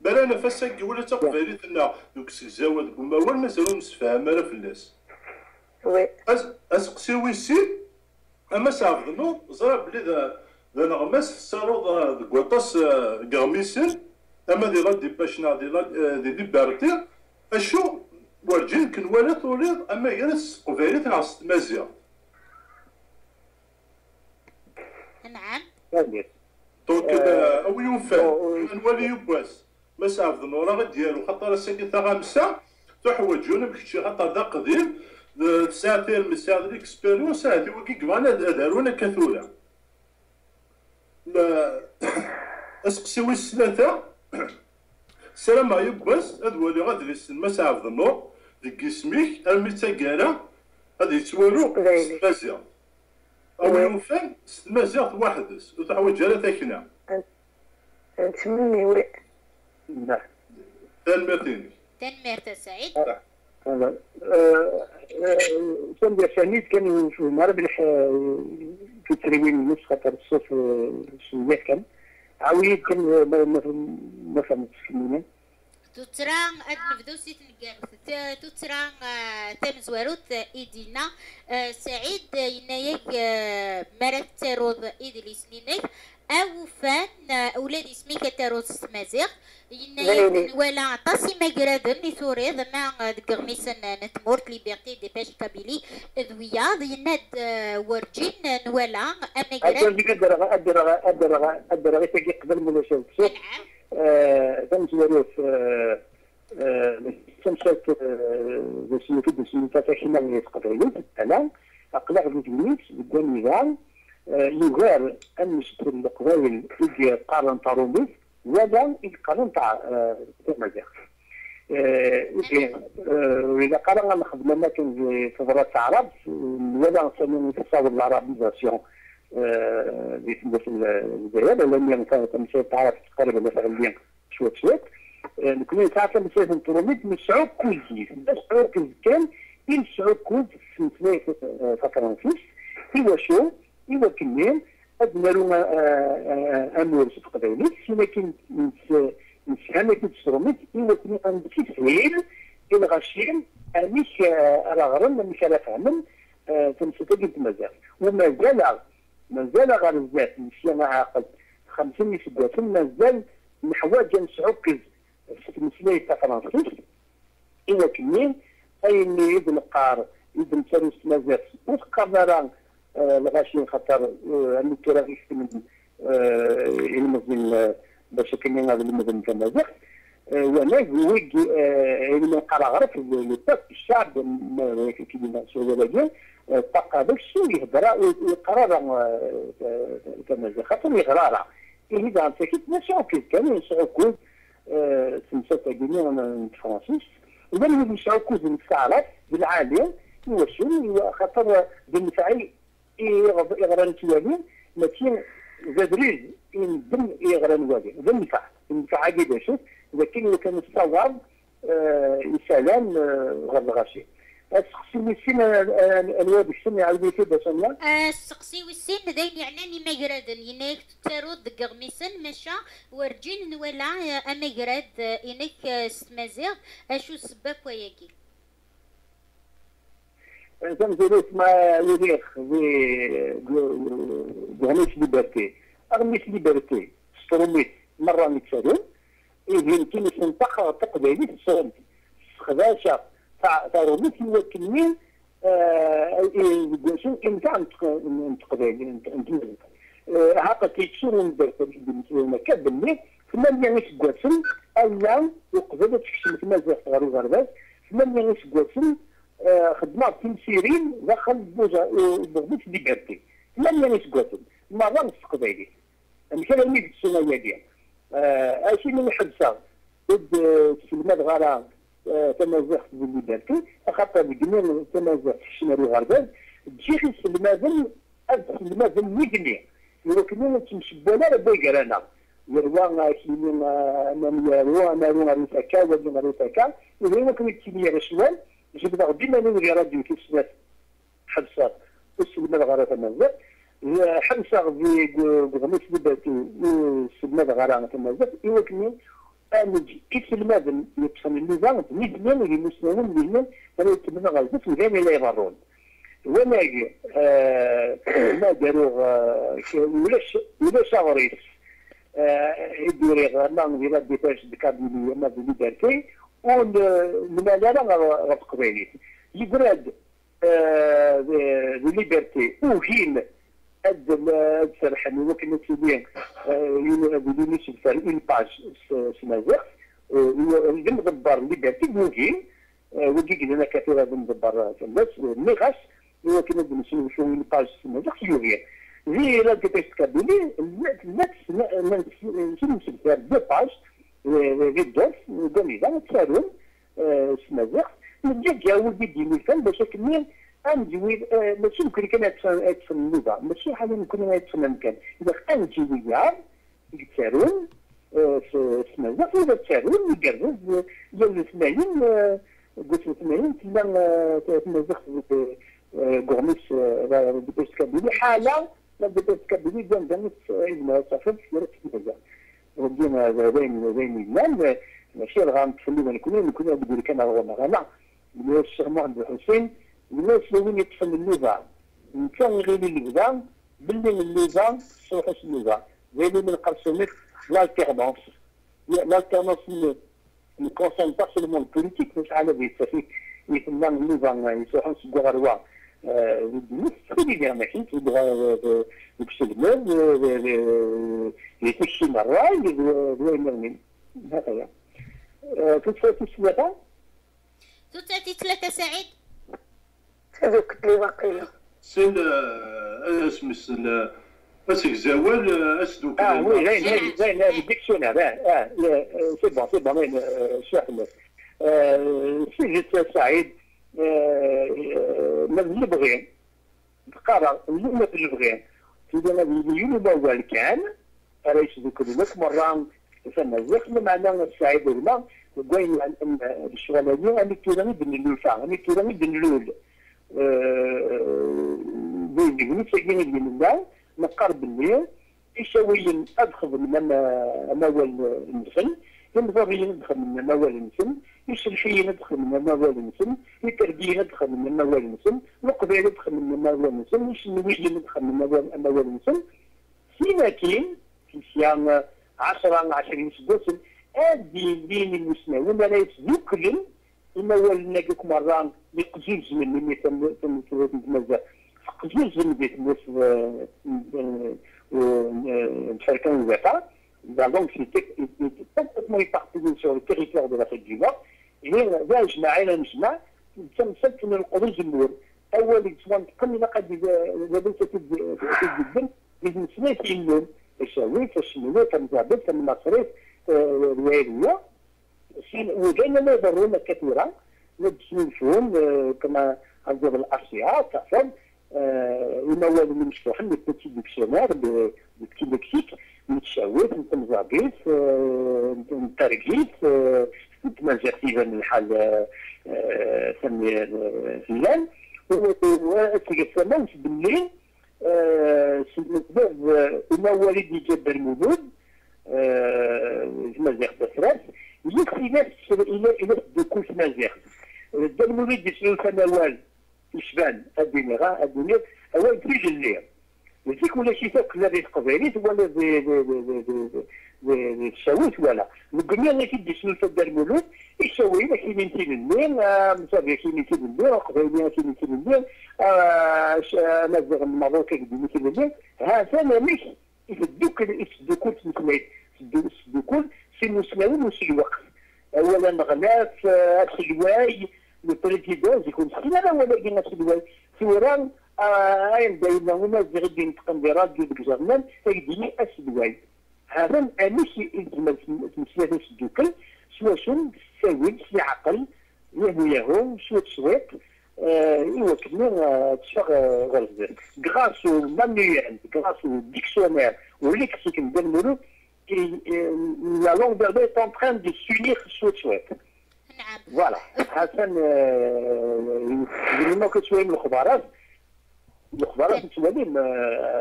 بلا أنا فاساكي ولا تقبايليت لنا دوك الزاول دوك الموال مازالو مسفهم راه فلاس وي. أسقسي ويسين أما سعد نور زرا بلي ذا نغمس سارو ذا كواطاس غاميسن أما دي لا ديباشنا دي لا دي ليبرتي أشو ورجين كن ولا توليد أما يرس قبيلة نعس مازيا. نعم. دونك أو يوفى. نولي يبواس ما سعف النورا ديالو. خاطر الساكن تاع خمسة تحوجون بكتشي خاطر ذا قديم ساعتين من ساعة الاكسبيريونس هادي وكي كمان دارونا كثولة اسقسيو سلام يبواس هاد ولي غادي يسن ما سعف النور ديك اسميك ارمي تاكارا غادي يتوالو مازيغ أو يوفان مازيغ وحدس وتعوج على تاكنا نتمني وي نعم تنمرتيني تنمير سعيد كان ديال شهيد كان في المغرب في تريوين خاطر الصوف شوية كان عاويد كان فهمتش كلمه توتران أد نبدو سيت توتران تمزواروت إيدينا سعيد ينايك مرات تروض ايدي لسنينك أو فان أولاد اسمي كتروض مازيغ ينايك ولا عطاسي ما قرادن يثوريض ما دك نتمورت ليبرتي دي باش كابيلي ذوياض يناد ورجين نولا اما قراد ادرغ ادرغ ادرغ ادرغ تجي قبل من الشوك تمزواروت تمشات بسيوتي بسيوتي تاكينا من يتقضيوت أنا اقلع بجميت قدام ان نشكر القبائل في قارن طاروميس ولا القانون تاع المزيغ واذا قال أنا خدمه ما كان في فضلات العرب ولا نسمي نتصاور العربيزاسيون اللي في الجزائر لأن كانت تمشي تعرف تقريبا مثلا شوية شوية. نكون ساعات مسافه نتروميت من شعوب كوزي باش شعوب كان إن شعوب كوز في ثلاثة فترة نفس. إيوا شو إيوا كمين أدنرو أمور في قبيلة لكن نسهل كي تشروميت إيوا كمين عندك سهيل إلى غشيم مش على غرم مش على فهمن تمسك جد مازال. ومازال مازال غير الذات مش أنا عاقل خمسين يسدات مازال نحواج نسعو كز مسلي تاع فرنسيس. إلا كمين أي اللي يبن قار يبن تروس مازال وتقرر الغاشين خاطر كراغيش من المزن باش كمين هذا تاع مازال وأنا ويج اللي قرا غرف الشعب ما كيما سوى تقى داك الشيء يهضر ويقرا كما خاطر يغرى إذا سكت ماشي أوكي كان يسعو كوز سمسة تاقيني أنا فرانسيس هو يسعو كوز المستعرض بالعالية يوشل خاطر بالنفعي يغران توالين لكن زادريز يندم يغران والي ذا النفع النفع عقيدة شوف إذا كان كان يتصور يسلام غير الغاشي. السقسي والسن الواد السن يعاود كده سنة السقسي والسن داين يعناني مقرد ينك ترود قغميسن مشا ورجين ولا امقرد إنك سمازيغ. أشو السبب وياكي؟ زيروت ما يريخ بغنيش ليبرتي. أغنيش ليبرتي. ستروميت مرة نتسالون إيه يمكن يسنطق تقبيلي في الصوم خذاشة تاع روميت هو كمين شو ينفع نتقبل هاكا كيتشورو بالنسبة كابني ثمانية يسكواتن ألا وقبل تكشم تمازيغ غير الغرباز ثمانية يسكواتن خدمة تمثيلين داخل بوجا بغبوت ليبرتي ثمانية يسكواتن مرة نص قبيلي مثلا ميت السنة ديال اشي من الحبسة ضد تسلمات غالا تمازيغ في ليبرتي خاطر بجميع تمازيغ في الشمال الغرباز تجي خي سلمازن سلمازن ميدني ولكن تمشبونا ربي قرانا يروى كيمين من يروى ما روى روتاكا ولا روتاكا وهي كان كيمي رشوان جبنا غدينا نوري راديو كيسنات حبسة السلمة غارة تمازق حبسة في غميس لباتو السلمة غارة تمازق إيوا كني أنج كيسلمة يتفهم النظام نيزمين المسلمين نيزمين فلا يتمنى غازف وغاني لا يضرون وأنا ما داروا ولاش ولاش غريس يدوري غير؟ ديتاج دكابيلي ما بلي دارتي والمنالة غير تقبيلي يقراد ليبرتي وهين أد سرحني ولكن تسوبيان بدون يسبتر اون باج سمازيغ يدم دبر ليبرتي وهين وجي لنا كثيرا من دبر الناس ميغاس ولكن بنسوي شو من باج سمازيغ يوهين. زي لا دي بيست كابولي نفس نفس دو باج في الدرس جميلة تسالون. سمازيغ نجي جاول بدي ميكان باش كمين انجوي ماشي يمكن كان يتفن اللغة. ماشي حاجة يمكن يتفن المكان إذا انجي وياه يتسالون. سمازيغ إذا تسالون يقرز ديال الثمانين قلت الثمانين تما سمازيغ غورميس دي بيست كابولي حالة لا بدأت تكبدي دام دام إذا صافي سيرت كذا ودينا بين بين النام ماشي الغام تفلي ما نكون نكون نقول كان هو من الشيخ محمد الحسين الناس وين يتفل النظام كان غير بدا باللي النظام صوحش النظام غير من قرصونيك l'alternance l'alternance ne concerne pas seulement le politique يتمنى النظام يصوحون سجوا solidaire ماشي تبغى بسلمان يتشي مرة وين هكذا تتفاتي ثلاثة تتفاتي ثلاثة سعيد هذوك اللي واقيلا سن اسم السن اسك زوال اسدو آه وي زين زين زين الديكسيونير آه سي بون سي بون شاحن سي سعيد ما نبغي القرار اللي ما نبغي إذا اليوم الأول كان رئيس ذكر لك مرة فما زخم معنا السعيد ولا. وقاين أن الشغلانية أني كيراني بن اللوفا أني كيراني بن اللول بين بني سجين بن الله نقرب الليل إيشاوي أدخل من أموال المسلم ينبغي ندخل من أموال المسلم يسلحية ندخل من أموال المسلم التربية ندخل من أموال المسلم القبيلة ندخل من أموال المسلم الشنوية ندخل من أموال المسلم فيما كاين في صيام 10 20 سنة هذه بين المسلمين لا يتذكر أموال الناقك مرة يقزوز من من يتمزق قزوز من بيت موس الشركة الوفاء donc c'était complètement éparpillé sur le territoire de l'Afrique du Nord. ذا جماعة إلى نجمع. تمثلت من القروج النور. أول إجوان تقننا قد لبيت جدا بإذن سنة النور. الشاوي فالشمولية كمزابل كمناصريف الوالية. وجينا ما يضرون كثيرا نجسون كما عندنا الأشياء تحصل وموال من مشروحين بالبتي ديكشنير بالبتي لكسيك متشاوف متمزاقيف مترقيف متمزقيفا من الحال سمي هلال وتقسمت بالليل سنتباب وما والدي جاب المولود مزيغ بسراس يكفي نفس إلى إلى دكوش مزيغ دا المولود يسلو سنوال يشبان الدنيا الدنيا اول في الليل يجيك ولا شي تاكل لا ولا دي دي دي الشاويت ولا. نقولنا أنا كي ديش نفد المولود الشاوي كي من تين الليل مسابقه كي من تين الليل قبيليه كي من تين الليل مازال المروك كي من تين الليل هذا أنا مش يفدوك يفدوك تسميت يفدوك سي مسلمين وسي الوقت أولا غلاف السلواي لو بريزيدون يكون سينا ولكن السلواي ثوران اين دايما هما زغدي نتقن براديو ديك الجرنان تيديني اسدواي هذا امش يزمل تمسيات الدوكل سوا شون ساوي سي عقل يهو يهو شوية شويط يوكلنا تشفى غرز. غراسو مانيوال غراسو ديكسيونير وليكسيك ندير مولو la langue berbère est en train de s'unir شوية شويط نعم. فوالا حسن لنا كتشوي من الخبارات الاخبارات السودانيه ما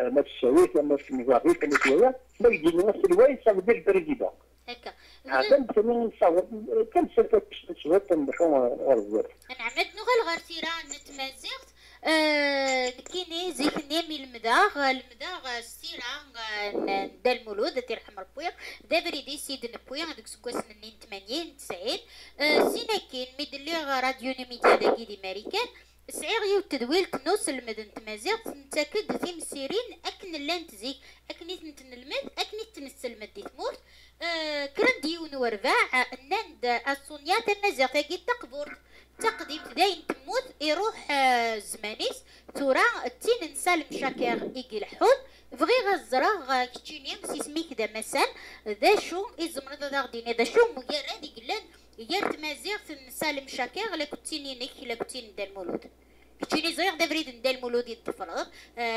ما تساويش لما في المزافير كان شوية ما يجي لنا السلواي صار ديال البريزيدون هكا. هذا مثلا نصور كان سنه شوية تنبحوا غرزات نعم نغال غير تيران نتمازغت. آه كيني زيك نيمي المداغ. المداغ سيران دا المولود تيرحم ربي دابري دي سيد نبويا هذوك سكواس من 80 90 آه سينا كين ميدلي راديو نيميديا داكي دي ماريكان. سعيغ التدويل تنوس المدن تمازيغ نتاكد في مسيرين أكن لأن تزيك اكني تنلمد اكني تنسلمد دي تموت. آه ديون ورباع ناند الصونيا تمازيغ تاكي تقبور. تقديم تداين تموت يروح آه زمانيس. تورا تين نسالم شاكير ايكي الحوت فغي غزرا كتشيني سيسميك دا مسان ذا شو ازمرض ذا غديني ذا شو مجرد يقلن يا تمازيغ نسالم شاكير لا كنتيني نك لا كنتيني دا المولود كتشيني زويغ دا فريد ندا المولود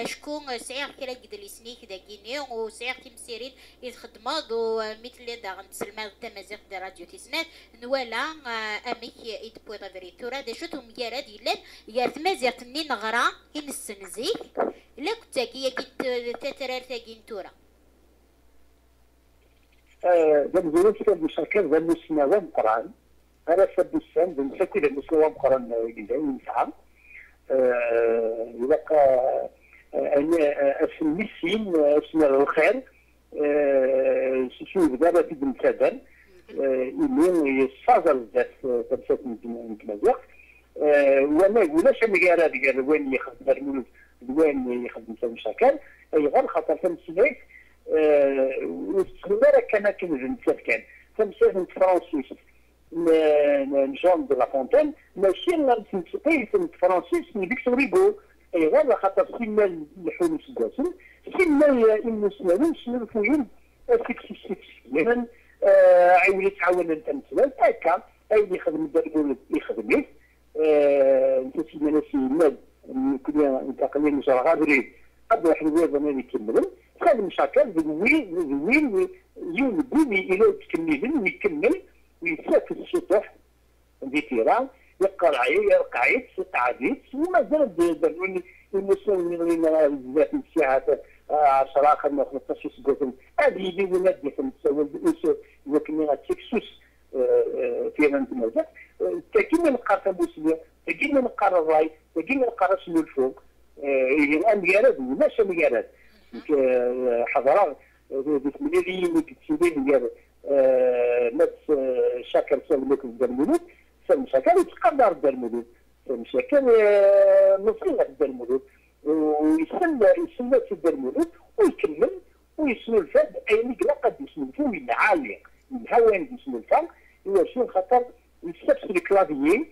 شكون سعير كلا قد لي سنيك دا كيني وسعير تمسيرين يتخدمض ومثل دا غنتسلما تمازيغ دا راديو تسنات نوالا اميك يدبوي دا فريد تورا دا شوتهم يا راد يلان يا تمازيغ تني نغرا ينسنزيك لا كنت كي كنت تترار تاكين تورا دم زوين كتاب مشاركة ذا مسنوى مقران أنا سب السن ذا مسكي ذا مسنوى مقران جدا ينفع. يبقى أنا اسم ميسين اسم الخير. شو دابا في المسادن إيمين يصازر ذات تبسط من كمازيق وأنا يقولاش مقارا ديال وين يخدم؟ وين يخدم؟ سامي شاكر اي غير خاطر واستمرار كان كنزن كان تمسيلات فرانسيس جون دو لا فونتين ماشي نتسقي في فرانسيس فيكتور ريغو إي غير خاطر سيما الحلول سكواسن سيما المسلمين سيما الفوجين سكسي سكسي لأن عاود تعاون أنت مثلا هكا اي اللي يخدم الدرب يخدم ليه أنت سيما ناسي مال. كنا انتقلنا مشارع غادرين قد واحد الواد أنا مشاكل ذوين ذوين يوم بومي إلى تكملن ويكمل ويسافر السطح تيران يقرأ يرقعيت قعديت ومازال دروني المسلمين اللي بزاف الساعات 10 15 سكوتن هذه اللي ولاد ديالهم تساوي وكنا تكسوس فينا نتمازح كيما نلقى تبوسلي كيما نلقى الراي كيما نلقى راس الفوق. الان مجرد ولاش مجرد حضرات بسم الله كتسيبين مجرد ناس شاكر سلمك الدرمولود سلم شاكر يتقدر الدرمولود سلم شاكر نصيغة الدرمولود ويسلم يسلم في الدرمولود ويكمل ويسلم الفاد اي لا قد يسلم فيه من عالي من هوان يسلم الفاد هو شنو خاطر يستفسر الكلافيين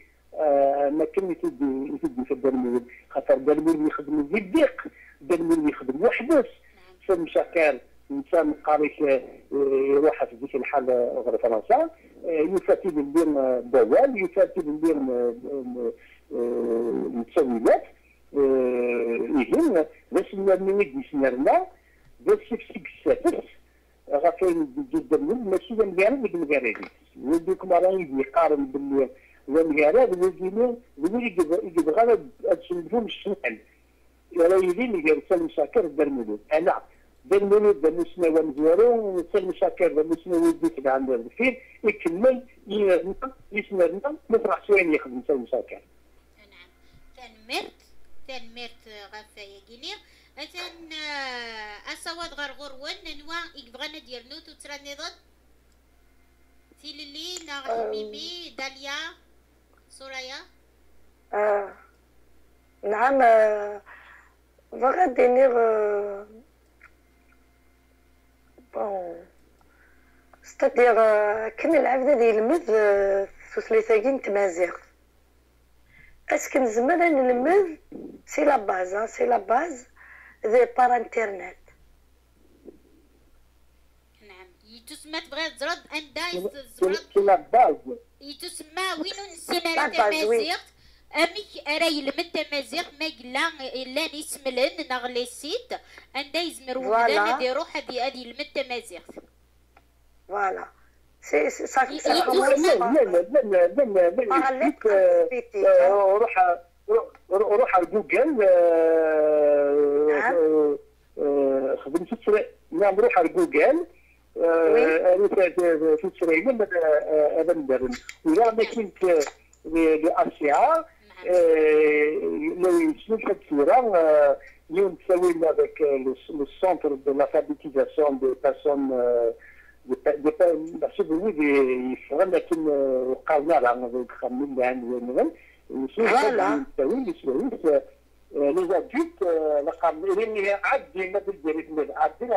ما كان يفيد يفيد في الدرمول خاطر الدرمول يخدم بالضيق الدرمول يخدم وحدس سلم شاكر إنسان قاري يروح في ذيك الحال غير فرنسا يفاتي بالدين دوال يفاتي بالدين متسولات يهم باش من يدي سنرنا باش يفسك السافس غاكاين جدا من ماشي المقارب ديك المقارب وديك مرة يقارن باللي المقارب ويجيني يجي غالب تسلفهم الشمال. راه يدين يقول سلم شاكر الدرمولود أنا بالمولود بالنسبة ومزورو سلم شاكر بالنسبة وديك عند الفيل يكمل يسمرنا نفرح شوية يخدم سلم شاكر. تنمرت تنمرت غفا يجيني أتن أصوات غير غرون نوا يبغانا ديال نوت وتراني ضد. تيلي ناغ ميمي داليا. سوريا؟ آه. نعم آه، بغا دينيغ آه، بون. ستادير كان العبد ديال المذ ثلاثاكي نتمازيغ اسك نزمر نلمذ سي لا باز سي لا باز دي بار إنترنت. نعم. يتسمى تبغي تزرد أندا سي لا باز. يتسمى وين نسينا لا وي. تمازيغ أميك أرا يلمن تمازيغ ما قلا إلا نسملن ناغ لي سيت أندا يزمر فوالا. ولدان هادي روح هادي هادي يلمن تمازيغ فوالا سي سي صافي صافي روح روح على جوجل آه، آه، خدم في السريع نعم روح على جوجل أنا في السريع من المدرب ولا ما كنت لاسيا لو يسمى الصورة اليوم تسوي هذاك لو سونتر دو لافابيتيزاسيون دو بيرسون نحسب يفهم لكن وقعنا راه خمم يعني فوالا. يسوي يسوي لي عاد ديما بالدريد عندنا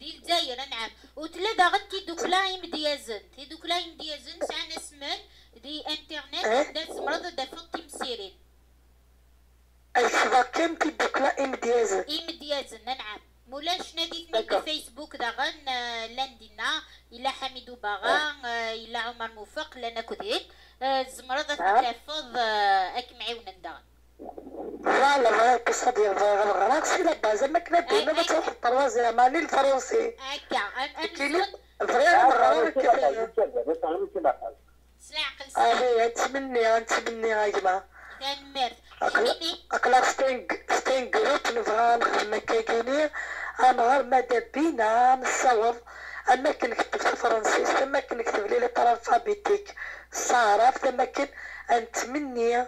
ديال الجزائر نعم. وثلاثة غنتي دوكلايم ديازن تي دوكلايم ديازن ساعنا سمان دي إنترنت دا زمرض دا فوق مسيرين الشبكة كيدوك ام ديازن إيم ديازن نعم. مولاش نادي في فيسبوك داغن آه، لاندينا إلا حميدو باغا آه، إلا عمر موفق لنا كذيك زمرضة تحفظ أك معاونا داغن فوالا فوالا القصة ديال الغراق سي لا باز ما كنا ديما ما تروح الطروازي مالي الفرنسي هكا كاين فريم الغراق سلاعقل آه هي نتمني نتمني يا جماعة تنمر أقلا ستين جروب نبغى نخدم كاكيني أنا غير مادا بينا نصور أما كنكتب في الفرنسي تما كنكتب لي الألفابيتيك صارف تما كن نتمني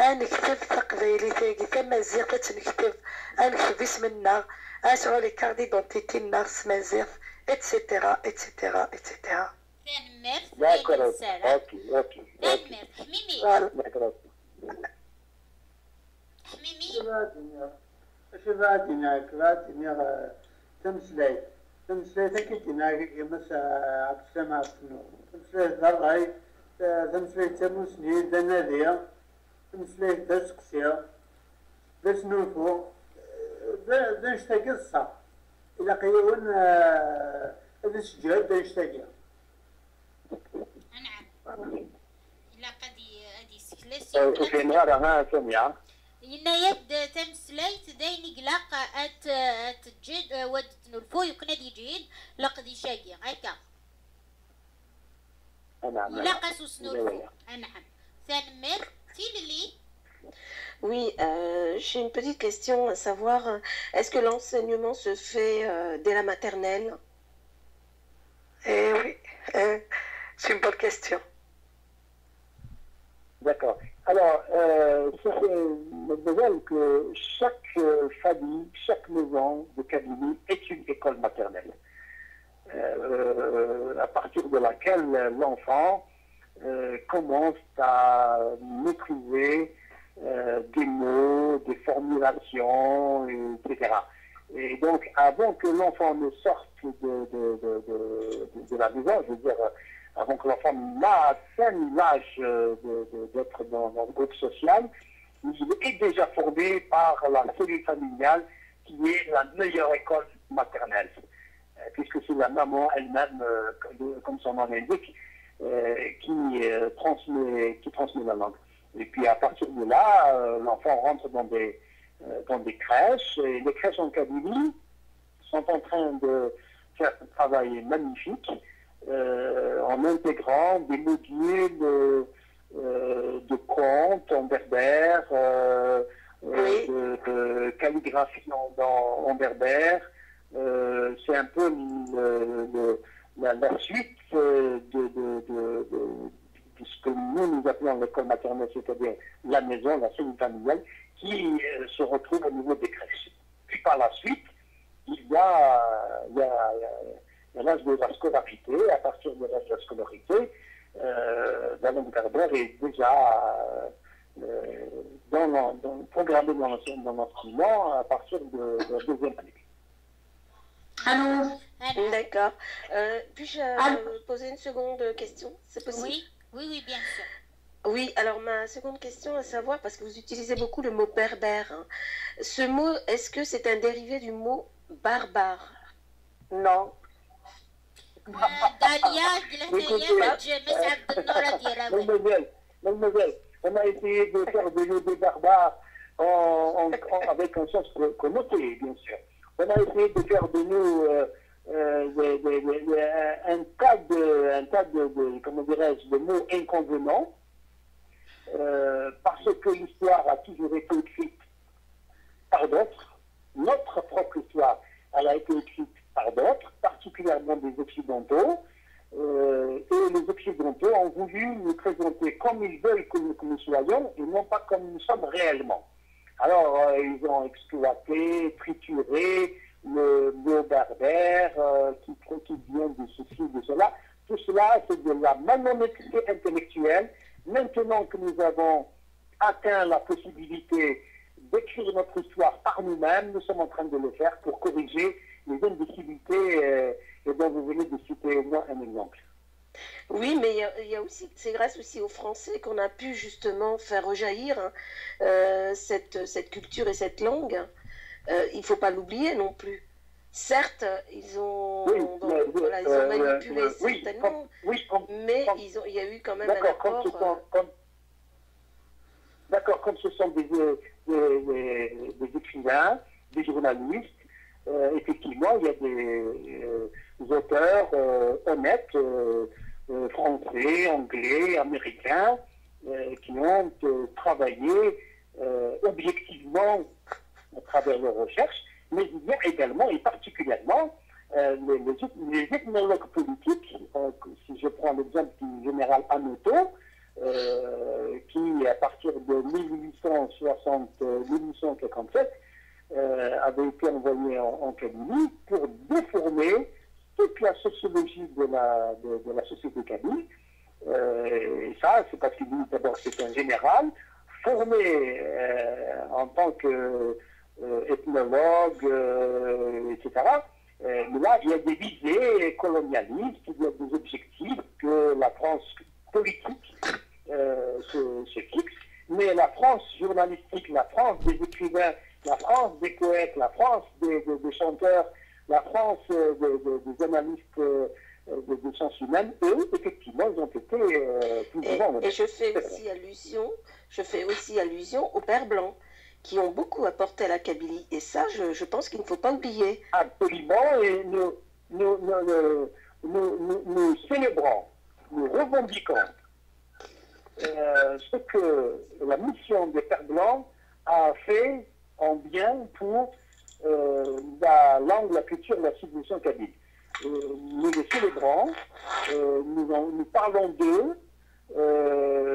أنكتب تقبيلي تاقي تما زيغ تنكتب أنكتب اسمنا أشغل لي كارت ديدونتيتي الناس مازيغ اتسيتيرا اتسيتيرا اتسيتيرا تنمر D'accord, ok, ok, ok. تنمر حميمي D'accord. شفاتنا كفاتنا تمسلي تمسلي تكتنا يمس عبد السماء سنو تمسلي ذرعي تمسلي تمسني دنادية تمسلي تسقسيا باش نوفو باش تقصة إلا قيون هذا الشجاع باش تقيا إلا قد هادي سكلاسي وفي نهار أنا سمع إن يد تمسليت داين قلاق أت أتجد ود نلفو يكون دي جيد لقد يشاقي هكا نعم ولا قاسوس نلفو نعم oui, euh, j'ai une petite question à savoir, est-ce que l'enseignement se fait euh, dès la maternelle? Eh oui, euh, c'est une bonne question. D'accord. Alors, c'est nouvelle que chaque famille, chaque maison de cabinet est une école maternelle, à partir de laquelle l'enfant euh, commence à maîtriser euh, des mots, des formulations, etc. Et donc, avant que l'enfant ne sorte de, de, de, la maison, je veux dire, avant que l'enfant n'atteigne l'âge euh, d'être dans, dans le groupe social, il est déjà formé par la cellule familiale qui est la meilleure école maternelle, Euh, puisque c'est la maman elle-même, comme- son nom l'indique, qui, euh, transmet, qui transmet la langue. Et puis à partir de là, euh, l'enfant rentre dans des, euh, dans des crèches, et les crèches en Kabylie sont en train de faire un travail magnifique euh, en intégrant des modules euh, euh, de contes en berbère, euh, euh, de, de calligraphie en, berbère. Euh, C'est un peu le- le- la, la suite euh, de, ce que nous nous appelons l'école maternelle, c'est-à-dire la maison, la cellule familiale, qui euh, se retrouve au niveau des crèches. Puis par la suite, il y a, l'âge de la scolarité. À partir de l'âge de la scolarité, euh, la est déjà euh, dans, programmée dans l'enseignement à partir de, de la deuxième année. Allô D'accord. Euh, puis-je euh, poser une seconde euh, question? C'est possible? Oui, oui, bien sûr. Oui, alors ma seconde question à savoir, parce que vous utilisez beaucoup le mot berbère, hein. ce mot, est-ce que c'est un dérivé du mot barbare? Non. On a essayé de faire des mots barbares avec un sens connoté, bien sûr. On a essayé de faire de nous euh, euh, des- un tas de, un tas de, comment dirais-je, de mots inconvenants, euh, parce que l'histoire a toujours été écrite par d'autres. Notre propre histoire, elle a été écrite par d'autres, particulièrement des Occidentaux. Euh, et les Occidentaux ont voulu nous présenter comme ils veulent que nous, que nous soyons et non pas comme nous sommes réellement. Alors, euh, ils ont exploité, trituré le mot berbère euh, qui, qui vient de ceci, de cela. Tout cela, c'est de la malhonnêteté intellectuelle. Maintenant que nous avons atteint la possibilité d'écrire notre histoire par nous-mêmes, nous sommes en train de le faire pour corriger les imbécilités euh, et dont vous venez de citer moins un exemple. Oui, mais il y a- il y, a aussi, c'est grâce aussi aux Français qu'on a pu justement faire rejaillir hein, euh, cette, cette culture et cette langue. Euh, il ne faut pas l'oublier non plus. Certes, ils ont, Oui, donc, mais, voilà, ils ont euh, manipulé oui, certainement, Oui, mais ils ont, il y a eu quand même un D'accord, comme apport. ce sont, comme- d'accord, comme ce sont des, des, des- des écrivains, des journalistes, effectivement, il y a des, auteurs honnêtes, euh, français, anglais, américains, euh, qui ont euh, travaillé euh, objectivement à travers leurs recherches, mais il y a également et particulièrement les, ethnologues politiques, si je prends l'exemple du général Anoto, qui à partir de 1860, euh, 1857 euh, avait été envoyé en, en pour déformer toute la sociologie de la, de, la société kabyle. Euh, et ça, c'est parce qu'il dit d'abord c'est un général formé euh, en tant que euh, ethnologue, euh, etc. Euh, mais là, il y a des visées colonialistes, il y a des objectifs que la France politique se, fixe, mais la France journalistique, la France des écrivains, la France des poètes, la France des chanteurs, la France euh, des, des- des analystes euh, de, de sciences humaines, eux, effectivement, ils ont été euh, plus Et, souvent. et je fais aussi allusion, je fais aussi allusion aux Pères Blancs, qui ont beaucoup apporté à la Kabylie. Et ça, je, je pense qu'il ne faut pas oublier. Absolument, et nous, nous, nous, nous, nous- nous- nous célébrons, nous revendiquons euh, ce que la mission des Pères Blancs a fait en bien pour euh, la langue, la culture, la civilisation kabyle. Euh, nous les célébrons, euh, nous, parlons d'eux,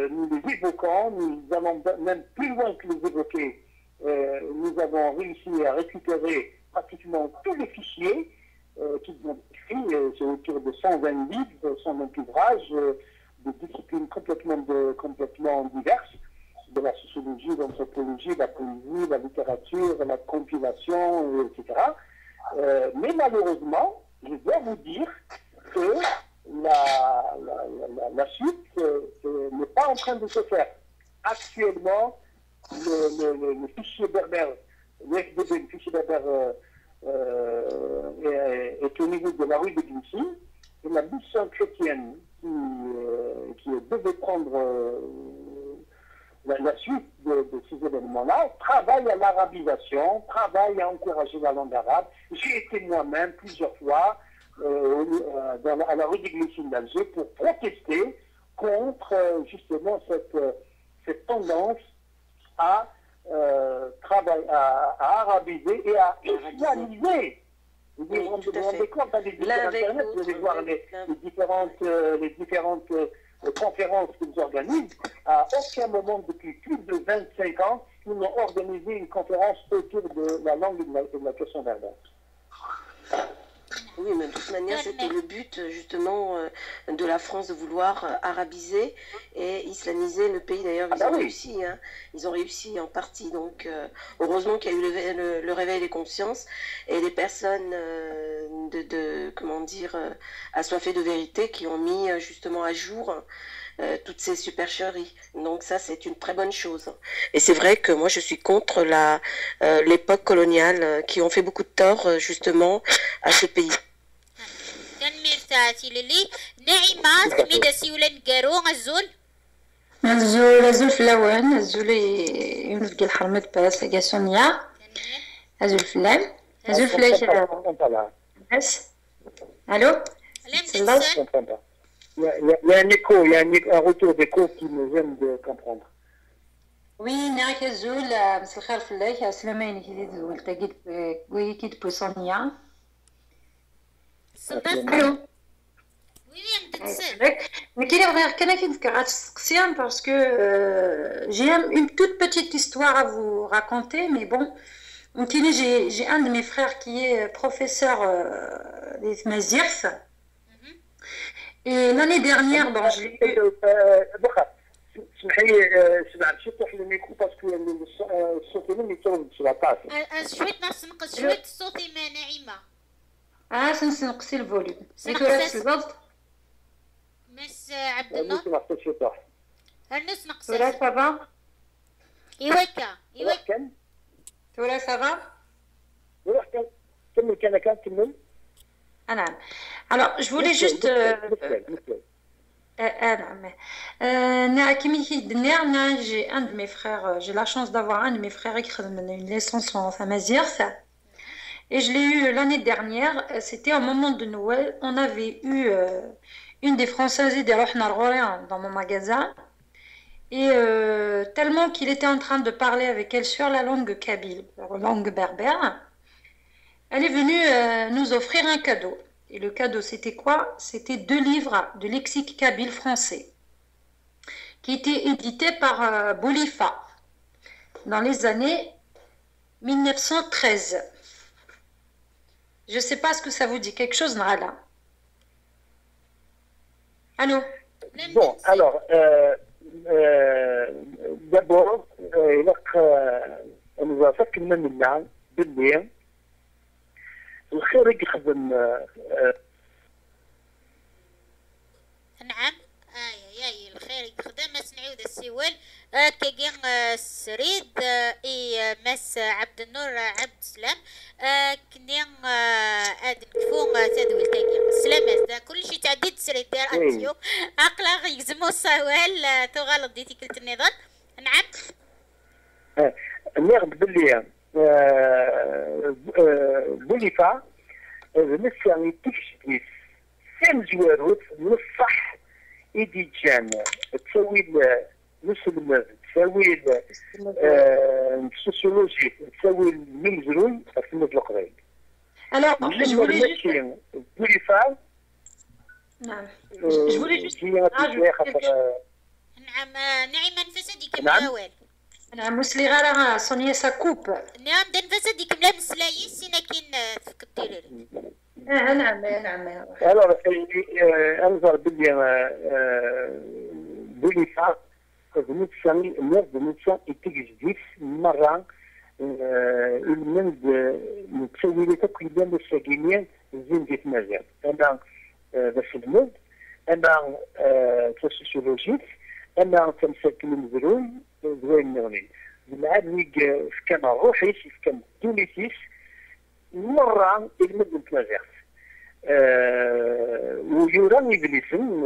nous les évoquons, nous allons même plus loin que les évoquer. Nous avons réussi à récupérer pratiquement tous les fichiers qu'ils ont écrits, c'est autour de 120 livres, 120 ouvrages, de disciplines complètement, complètement diverses, de la sociologie, l'anthropologie, la poésie, la littérature, la compilation, euh, etc. Euh, mais malheureusement, je dois vous dire que la, la, la- suite euh, n'est pas en train de se faire. Actuellement, le, fichier berbère, le FDB, le fichier berbère est, au niveau de la rue de Glincy. Et la mission chrétienne qui, qui devait prendre la, la suite de, de ces événements-là travaille à l'arabisation, travaille à encourager la langue arabe. J'ai été moi-même plusieurs fois dans la, à la rue des Glycines d'Alger pour protester contre justement cette, cette tendance à travailler, à, à, arabiser et à islamiser. Vous vous rendez compte, hein, les Internet, vous allez voir les, les différentes, les différentes conférences qu'ils organisent. À aucun moment depuis plus de 25 ans, ils n'ont organisé une conférence autour de la langue et de la, de question berbère. Oui, mais de toute manière, c'était le but justement euh, de la France de vouloir euh, arabiser et islamiser le pays. D'ailleurs, ils Ah bah ont oui. réussi. hein. Ils ont réussi en partie. Donc, euh, heureusement qu'il y a eu le, le- le réveil des consciences et des personnes euh, de, de- comment dire, euh, assoiffées de vérité qui ont mis euh, justement à jour euh, toutes ces supercheries. Donc ça, c'est une très bonne chose. Et c'est vrai que moi, je suis contre la euh, l'époque coloniale euh, qui ont fait beaucoup de tort euh, justement à ce pays. تنمير تاعتي للي نعمة تميدا سيولا نقارو غزول الزول الزول الزول يونس كي الحرمت باس كا سونيا الزول في اللام الزول في لاش بس ألو. Il y, a, un écho, il y a un, écho- un retour d'écho qui me gêne de comprendre. وي نعك الزول مساء الخير الله سلامين كي الزول تاكيد وي كيد بوسونيا ألو Mais qu'il est vrai, qu'il y a une parce que euh, j'ai un- une toute petite histoire à vous raconter, mais bon, donc, il est- j'ai j'ai un de mes frères qui est professeur euh, des Mazirs. Et l'année dernière, bon, je l'ai eu. اسمحي لي سمعت شي طيح الميكرو باسكو الصوت اللي يتوب sur la passe. شوية نقص نقص شوية صوتي ما نعيمة Ah, ça c'est نقصي الفوليوم. سنقص- سيكورات البلد. مس عبد النور ممكن نعطيك شي طيح. هنس نقص تورا سافا إيوكا إيوكا تورا سافا روح كم- كمل كان كان كمل. Ah, non. Alors, je voulais مثل- juste. مثل- euh, مثل- مثل. آه، آه، نعم آه، أنا كيما كيدني أنا j'ai un de mes frères euh, j'ai la chance d'avoir un de mes frères qui خدم une licence en Amazigh et je l'ai eu l'année dernière euh, c'était au moment de Noël on avait eu euh, une des françaises de Rohna dans mon magasin et euh, tellement qu'il était en train de parler avec elle sur la langue kabyle la langue berbère elle est venue nous offrir un cadeau. Et le cadeau, c'était quoi? C'était deux livres de lexique kabyle français qui étaient édités par Bolifa dans les années 1913. Je ne sais pas ce que ça vous dit. Quelque chose, Nrala Allô Bon, alors, euh, euh, d'abord, euh, لك أنا فكرنا منا باللي الخير يخدم آه، آه، نعم آه يا الخير يخدم مس نعود السيول آه كيجين آه إي آه، مس عبد النور عبد السلام. آه آدم كفون آه تدول تاكي سلامات كل شيء تعديد سريد دار. انتيو عقلا يزمو الصوال تغلط ديتي كلت النظام. نعم. باللي آه، آه، بوليفا نسا يتكشف سام جواروت نصح إيدي جان تسوي تسوي ال- آه، السوسيولوجي تسوي المنزلون في المطلق غير Alors, je voulais juste... ماشي بوليفا نعم. Je voulais juste آه، نعم. آه نعم نفسدي كم نعم. الأول. نعم مسلي غير سونيا ساكوب نعم دا نفسدي كم لا مسلايي سينا كين آه، تفكتيري آه، نعم نعم Alors, انظر باللي بوليفا بنتسان الناس بنتسان يتجديف مرة المن متسوي تقريبا الساكينيان زين ديت مازال أنا باش المد أنا كسوسيولوجيست أنا كمساكن مزرون زوين نغني بالعاد نيك كان روحي كان دوليتيس مرة المد متنازعت ويورا يدلسن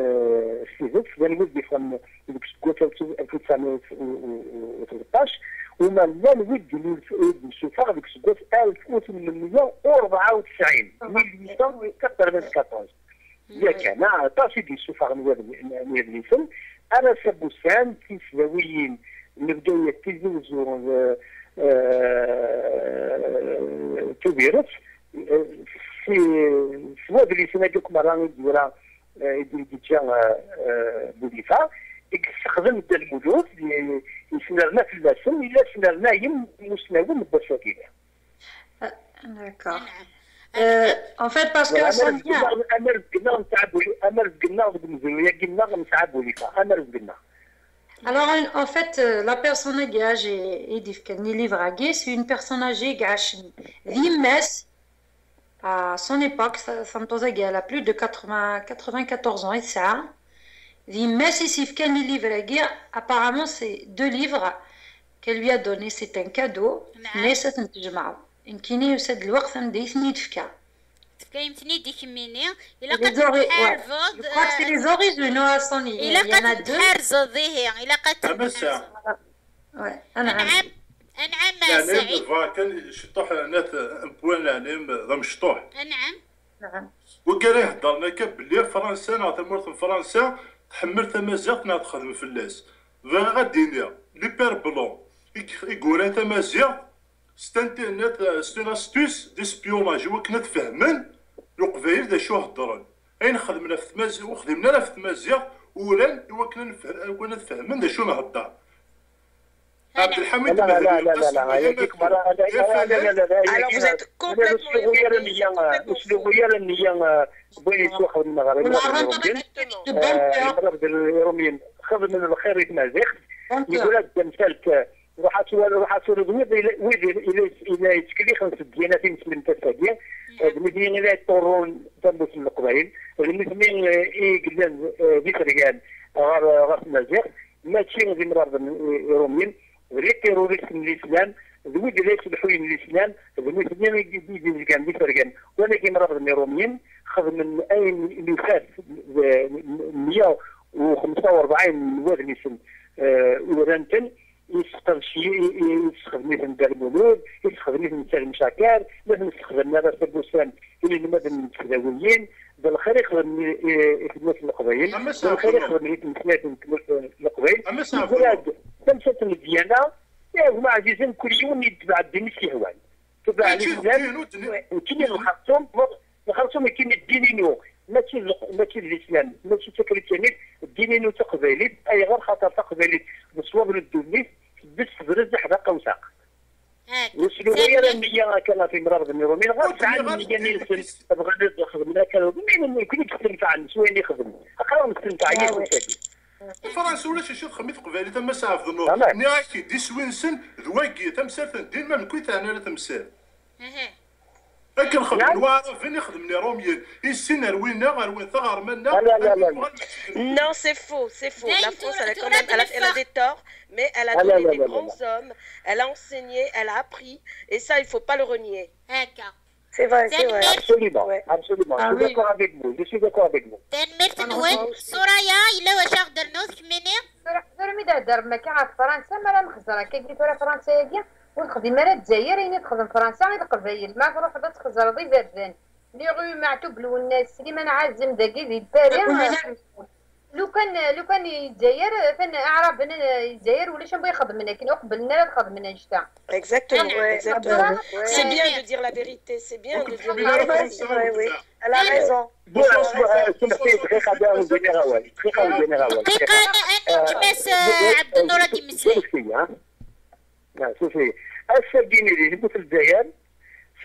سيزت بان ولدي فهم ديك السكوات 1913 وما لا الود اللي نشوفها ديك السكوات 1894 1894 ياك أنا عطاش دي السفر نواد نيسن أنا سبوسان في سلاويين نبداو يتزوزوا تبيرت في سواد اللي سنة دوك مرة ندورا يدي جا بوديفا يستخدم دا المدود يسنرنا في اللاسن إلا سنرنا يم مسناوي مبساطين D'accord. Euh, en fait, parce que Sonia... Alors, en fait, la personne âgée, Edith Kenny Livragé, c'est une personne âgée gâchée. Vimes, à son époque, Santos elle a plus de 80, 94 ans et ça. Vimes, ici, Kenny Livragé, apparemment, c'est deux livres qu'elle lui a donné. C'est un cadeau. Mais c'est un تجمعوا يمكن يسد الوقت ندي ثني تفكا كيمتني ديك مني الا قد تحارفض Je crois que c'est les originaux à Sony. الا Il y en a قد deux. تحارزض ظهي الا قد أمسا Ouais, يعني سعيد. فاكن شطوح نات بوان يعني ذا مشطوح انعم. نعم. وقال يهضر لك بلي فرنسا نعطي مرت فرنسا تحمل تمازيغ نعط تخدم في اللاس فا غادينيا لي بير بلون. يقول تمازيغ ستانترنت ستون استوس دي سبيوناج. وكنا تفهمن القبايل دا شو هضرن اين خدمنا في تمازيغ؟ وخدمنا في تمازيغ ولان وكنا نفهم كنا نفهمن دا شو نهضر عبد الحميد لا لا لا لا لا لا هيك مرة لا لا لا لا لا Alors vous êtes complètement غير النية اسلوب غير النية بغي يسوق من المغرب المغرب الروميين خذ من الخير يتمازيغ يقول لك مثالك روح روح تولد ويد ويد إلى إلى يتكلي خمس ديانات مسلم تسادية المدينة لا يطورون تنبس القبائل المسلمين يقلن ذيك رجال غار غار المازيغ ماشي غادي مرض الروميين غير تيروريست من الاسلام ذويد لا يصلحوا من الاسلام المسلمين يجي كان ذيك رجال وأنا كي مرض من الروميين خذ من اين نفاس 145 واد نسم ورانتن يستخدم شيء يستخدم مثل دار المولود يستخدم مثل المشاكل مثل يستخدم هذا البوسان اللي لماذا التداويين بالخير يخدم خدمة القبائل له. يخدم خدمة القبائل تمشت الديانة يا هما عزيزين كل يوم يتبع الدين الشهوان تبع الإسلام وكاين الخرطوم الخرطوم كاين الدينينو ماشي ماشي الإسلام ماشي تكريتيانيت الدينينو تقبالي أي غير خاطر تقبالي بصواب الدنيس بس برز حدا قوساق. وسلوية النية كان في مرض النيرومين غير ساعات النية نيلسن بغا نخدم كانوا مين كل تستنفع عن سوين يخدم؟ أقرأ هي فرنسا ولا شي شي خميت قبالي تما ساعه في النور تمام. نياكي دي سوينسن ذواكي تمثال دين ما نكوي تاعنا لا تمثال لكن خدم نوار فين يخدمني روميين يسين روينا غير وين ثغر منا لا لا لا لا Non, c'est faux, c'est faux. La France, elle a quand même, elle a, elle a des torts, mais elle a Ah donné des grands hommes, elle a enseigné, elle a appris, et ça, il faut pas le renier. C'est vrai, c'est vrai. Absolument, absolument. Ah Je suis oui. d'accord avec vous. Je suis d'accord avec vous. تنمرت نوين سوريا الا واش أقدر نوث كميني دور ميدا دار ما كان فرنسا ما لا مخزرة كي قلت ورا فرنسا ياكي ونخدم أنا الجزائر يعني تخدم فرنسا غير قبايل ما نروح بس تخزر ضي بردان لي غو معتوب والناس سليمان عازم داكي ذي الباري لو كان لو كان الجزائر فن أعراب إن الجزائر ولا شنو بغا يخدم لنا كي قبلنا لا تخدم لنا نشتا Exactement, Ouais, exactement. ouais. C'est bien de dire la vérité, c'est bien de dire Oui, la oui, vérité. oui, oui. Elle a raison. بون سمحتي دقيقة كماس عبد النور غادي يمسلي شوفي الساكين اللي جبت في الجزائر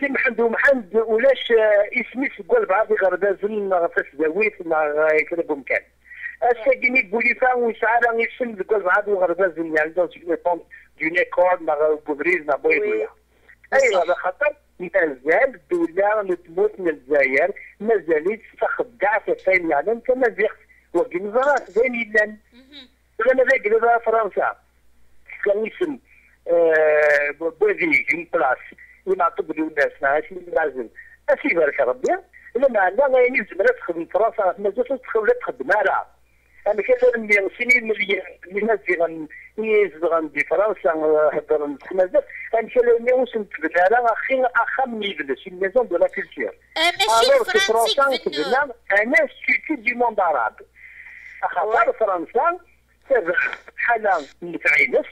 سي محمد محمد ولاش اسمي تقول بعض غردازل ما غفاش داويت ما كذا بمكان لي فاهم وسعر يسم تقول بعض غردازل يعني دون سيكون دو نيكول ما بوبريز ما بويضيا ايوا على خاطر مازال الدولة اللي تموت من الجزائر مازالت تخدع في فين يعلم كما زيخت وكي نظرات زين يلان أنا ذاك دابا فرنسا. كان يسم بوزي جين بلاس. ينعطب له الناس ماشي لازم. أسي بارك ربي. لا معنى يعني زمرا تخدم فرنسا مازال تخدم تخدم على أنا كان ملي سنين ملي ملي ناس غن دي فرنسا هضر مازال أنا كان ملي وصل تبدأ على أخي أخا يبلش ميزون دو لا كولتور ماشي فرنسا تبدأ. أنا سيتي دي موند عرب. خاطر فرنسا تابع حالة متعينس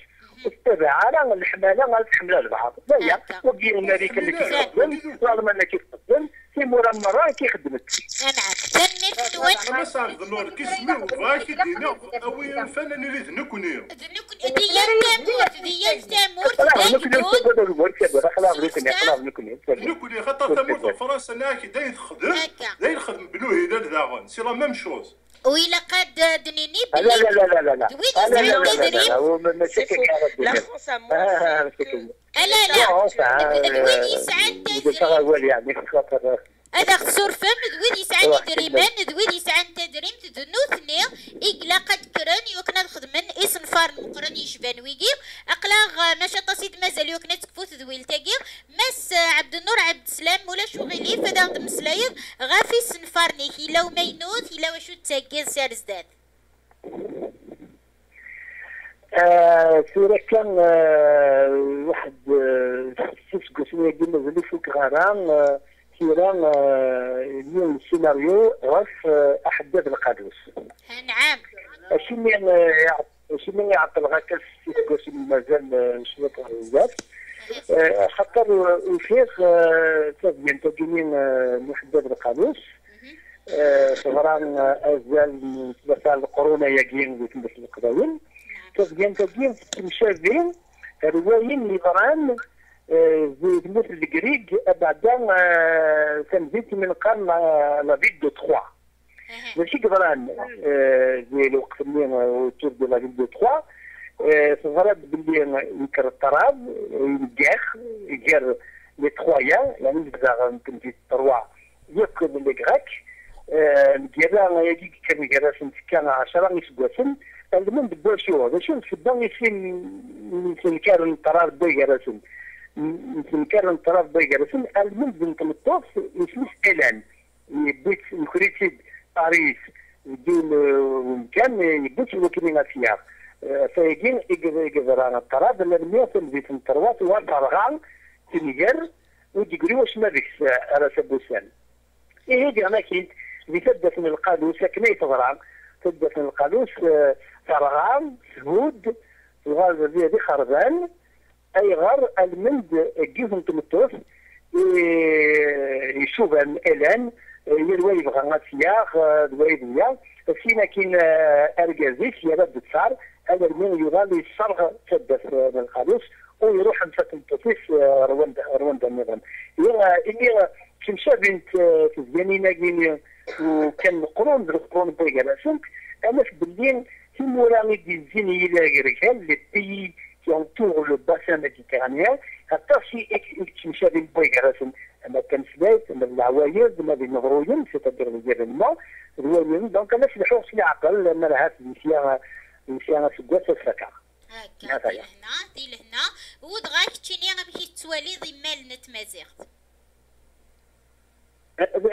تابع على الحمالة على تحمل البعض لا يا وكي أمريكا اللي كيخدم وألمانيا كيخدم في مورا مرة كيخدمك معك تنك دوين ما صار ظنور كيسميو باكي دينا أوي اللي نكوني ديال تامور ديال تامور خاطر تامور في فرنسا ناكي داين تخدم داين تخدم بلو هلال داغن سي لا ميم شوز. وإلا قاد دنيني لا لا لا لا لا لا. لا لا لا لا لا. لا هذا خسر فم دوين يسعى دريمان دوين يسعى تدريم تدنو ثني إقلا قد كرن يوكنا خدمن اسم فار مقرن يشبان ويجي أقلا نشاط سيد مازال يوكنا تكفوت ذويل تاقي مس عبد النور عبد السلام ولا شو غيلي فدا مسلايض غافي سنفارني إلا ومينوت إلا وشو تاقي سار زداد. آه، سورة كان آه، واحد سيس قسمية قلنا زلي فوق غرام آه، كيران آه، اليوم السيناريو غاف آه، أحداث القادوس. نعم. اش من اش من يعطل غاكا مازال آه، غزات آه، خاطر الفيق تبين تجمين محدد القادوس. غران أزال ثلاثة القرون يجين وتمثل القداوين تبين تبين مشابهين روايين اللي غران زي مثل الجريج بعدا آه، تنزيت من قرن آه، لا فيل دو تخوا ماشي قبران زي الوقت اللي وتور دو لا فيل دو تخوا صغرت باللي ينكر الطراب ينجاخ يجر لي تخوايا يعني بدا كنتي تروا ياكل لي غراك نجيرا يجي كان سنت كان 10 يسقسن المهم بدا شو هذا شو السبان يسين يسين كان الطراب بدا يجرا يمكن كان الطرف بيجرسن المهم بنت الطوف يسمس إعلان. يبيت مخريتي باريس. يدين ومكان يبيت وكلنا فيها فيجين يقدر الطراب اللي في البيت الطروات والطرغان تنجر ويجري واش ما ذيك على سبوسان إيه هيك أنا كنت بتبدأ من القادوس سكني طبعا تبدأ من القادوس طرغان سهود الغاز دي خربان. أي غار المند جيفن تمتوف يشوف الان يلوي يبغى غاتياغ دواي ديا فينا كاين ارجازيس يا رب تصار هذا المين يغالي الصرغ تدف من القادوس ويروح نفات التوفيس رواندا رواندا النظام. يا اني كمشا بنت تزيانينا كين وكان قرون بالقرون بيجا لاسن أنا في بالليل في موراني دي الزيني إلى رجال لي بيي qui entourent le bassin méditerranéen حتى شي تمشى بين بويكراسن اما كان سلايت أما العوايد أما بين مغروين سيتادير ليزيفينمون الوالين دونك أنا الحوش اللي عقل لأن راه المسيا المسيا سكوات السكر هكا دي لهنا دي لهنا ودغاك تشيني غمشي تسوالي ضمال نت مازيغت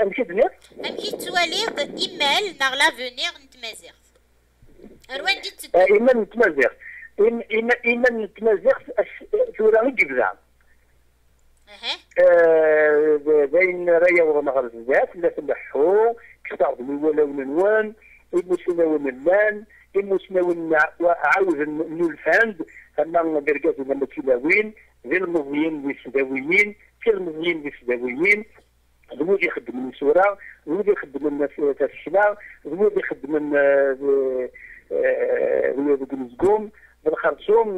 مشيت نيت غمشي تسوالي إيميل ناغ لافونيغ نت مازيغت روان ديت إيميل نت مازيغت إن إن إن نتمازغ ثورة جبزة بين رايا ورمغر بزاف لا تلحو كتاب ولا ونوان المسنا ونلان المسنا عاوز نولفاند أما برقاز لما تلاوين ذي المضيين والسداويين كالمضيين والسداويين ذمود يخدم من سورة ذمود يخدم من تفشنا ذمود يخدم من ذمود بالخرطوم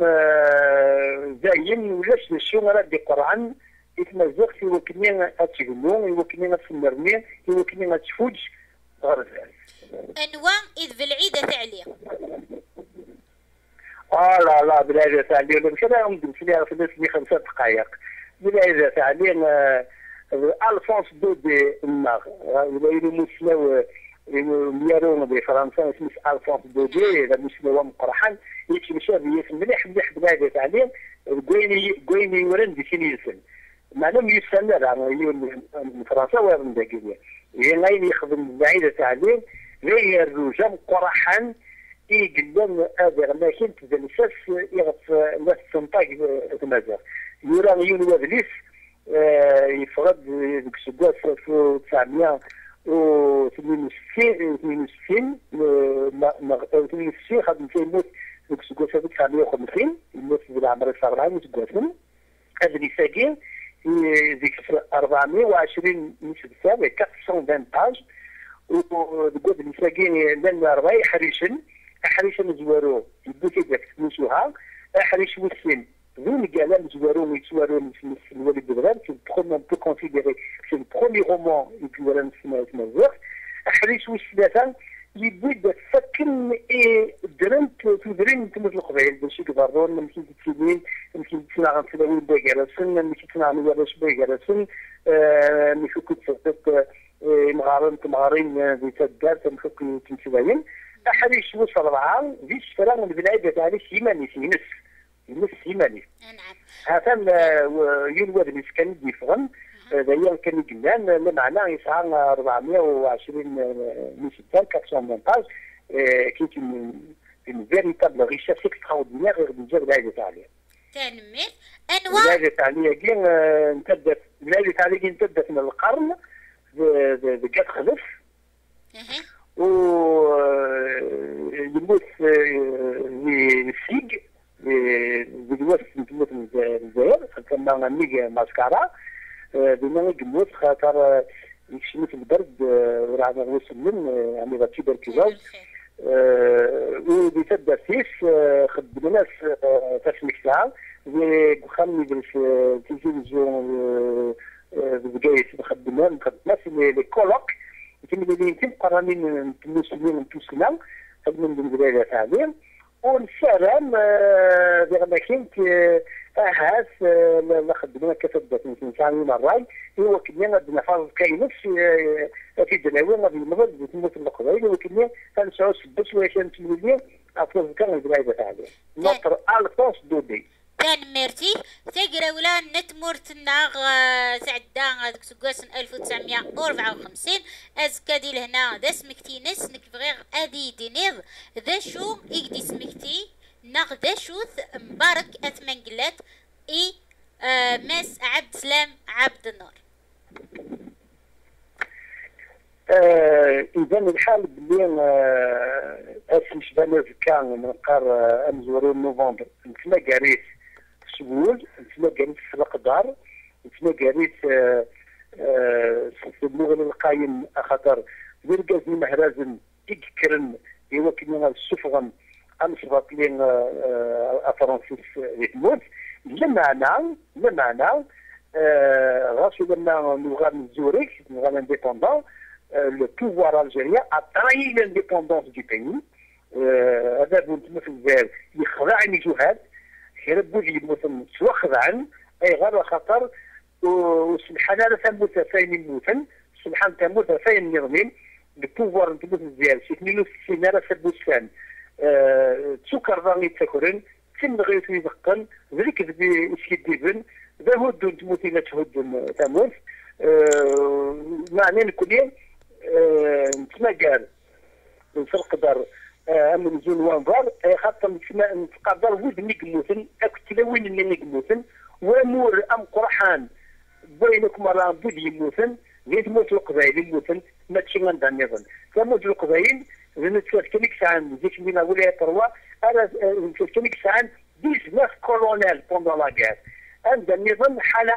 زاين ولاش نشو راه دي قرعن يتمزق في وكني اتجنو يوكني نسمرني يوكني نتفوج غرزان أنواع إذ بالعيده تعلي آه لا لا بالعيده تعلي ولا مش أنا يوم في الناس لي خمسة دقائق بالعيده تعلي ألفونس دو دي النار ولا يلو مسلاو ميرون بفرنسا اسمه الفونس دوجي هذا مش هو مقرحان يمشي مليح مليح بلاد تعليم كويني كويني ورن ديكي نيلسون معلم يستنى راه من فرنسا ولا من داكيا يلاين يخدم بعيدة تعليم غير الرجال مقرحان يقدم هذا ماكين تدنسس يغط لا تنطاق تمازر يرى يون وادليس يفرض ديك السكوات 900 و68 62 68 خدمت الموت دوك سكوات هذوك 950 الموت بالعمر 40 سكواتهم هذا اللي ساكن ذيك 420 مسبسة 420 باج ودقود المساكين لأن ربعي حريشن حريشن زوارو البوتيكات نسوها حريش وسين ان بو كونسيديري سي البرومي رومان يتوارو نسمى تمزق حريش وسلاثة يبدا تسكن درنت تدرين تمت القبائل باش تسيبين يمكن تسمع عن تلاوي باقرسن يمكن تسمع عن ورش باقرسن مشو كنت صدق مغارن مغارين ذي تدار تمشو كنت تمشي أحريش وصل معاه ذي الشفرة من بلاي تاعي سيماني سينس ينس سيماني نعم. هذا ينوض مسكن يفغن دايما كان يقلان لمعنى يسعى 420 ميسيتال 420 كي une véritable richesse extraordinaire من العائلة تاعي تنمر انواع العائلة تاعي كي امتدت العائلة تاعي كي امتدت من القرن بكات خلف و يموت السيق بدوس تموت من الجزائر كما نيجي ماسكارا بما يموت خاطر يشمت البرد وراه غوصل من يعني غا تيبركيزاج وبيتبدا فيس خدمنا فاش مكتاع وخام يدرس تلفزيون بقايت خدمنا نخدم لي كولوك يتم يتم قرانين المسلمين نتوسنا خدمنا من البدايه تعليم ونسالم بغنا كنت اهاس لا خدمنا كتبدات يمكن ثاني مرة هو كنا عندنا فرض كاين في الدناوي غادي المرض تموت القبائل ولكن كنسعوا سبت ولا تولي أفضل كان البلايده تاعي نوتر الفونس دودي. كان ميرتي تقرا ولا نتمرت الناغ سعدا هذاك سكاسن 1954 ازكا دي لهنا ذا سمكتي نس نكبغيغ أدي دينيض. ذا شو يقدي سمكتي ناغ ذا شوث مبارك اثمن قلات إي آه عبد سلام عبد النور آه إذا الحال بلي اسم شبان كان من قار أمزورو نوفمبر. نتما قريت سبول نتما قريت في القدار نتما قريت في المغني القايم خاطر ورقاز مهرازن يكرن إيوا كنا السفغن امسبط لين فرانسيس يتموت لمعنى لمعنى غاسو لما نوغا من زوريك نوغا إنديبوندون pouvoir algérien a trahi l'indépendance du pays. هذا بنت مثل الجزائر. يخضعني جهاد كان بوجي مثلا سوا خضعن أي غير خطر وسبحان الله تموت فين يموتن سبحان تموت فين نظمين البوفوار نتموت الجزائر في 62 راه سبوسان تسكر ضاني تاكرن تم غير يدقن ذلك ذي اسكي ديبن ذا هود تموت إلى تهود تموت معنى نكون نتما قال في القدر امن زون وانظر خاطر نتقدر ود نقموتن اك تلاوين اللي نقموتن وامور أم قرحان بينكم راه بود يموتن غير تموت القبائل يموتن ما تشي من النظام تموت القبائل لأن كميك ساعان ديك من ولايه تروا أنا كميك ساعان 19 كولونيل بوندون لا غير. عند النظام حالة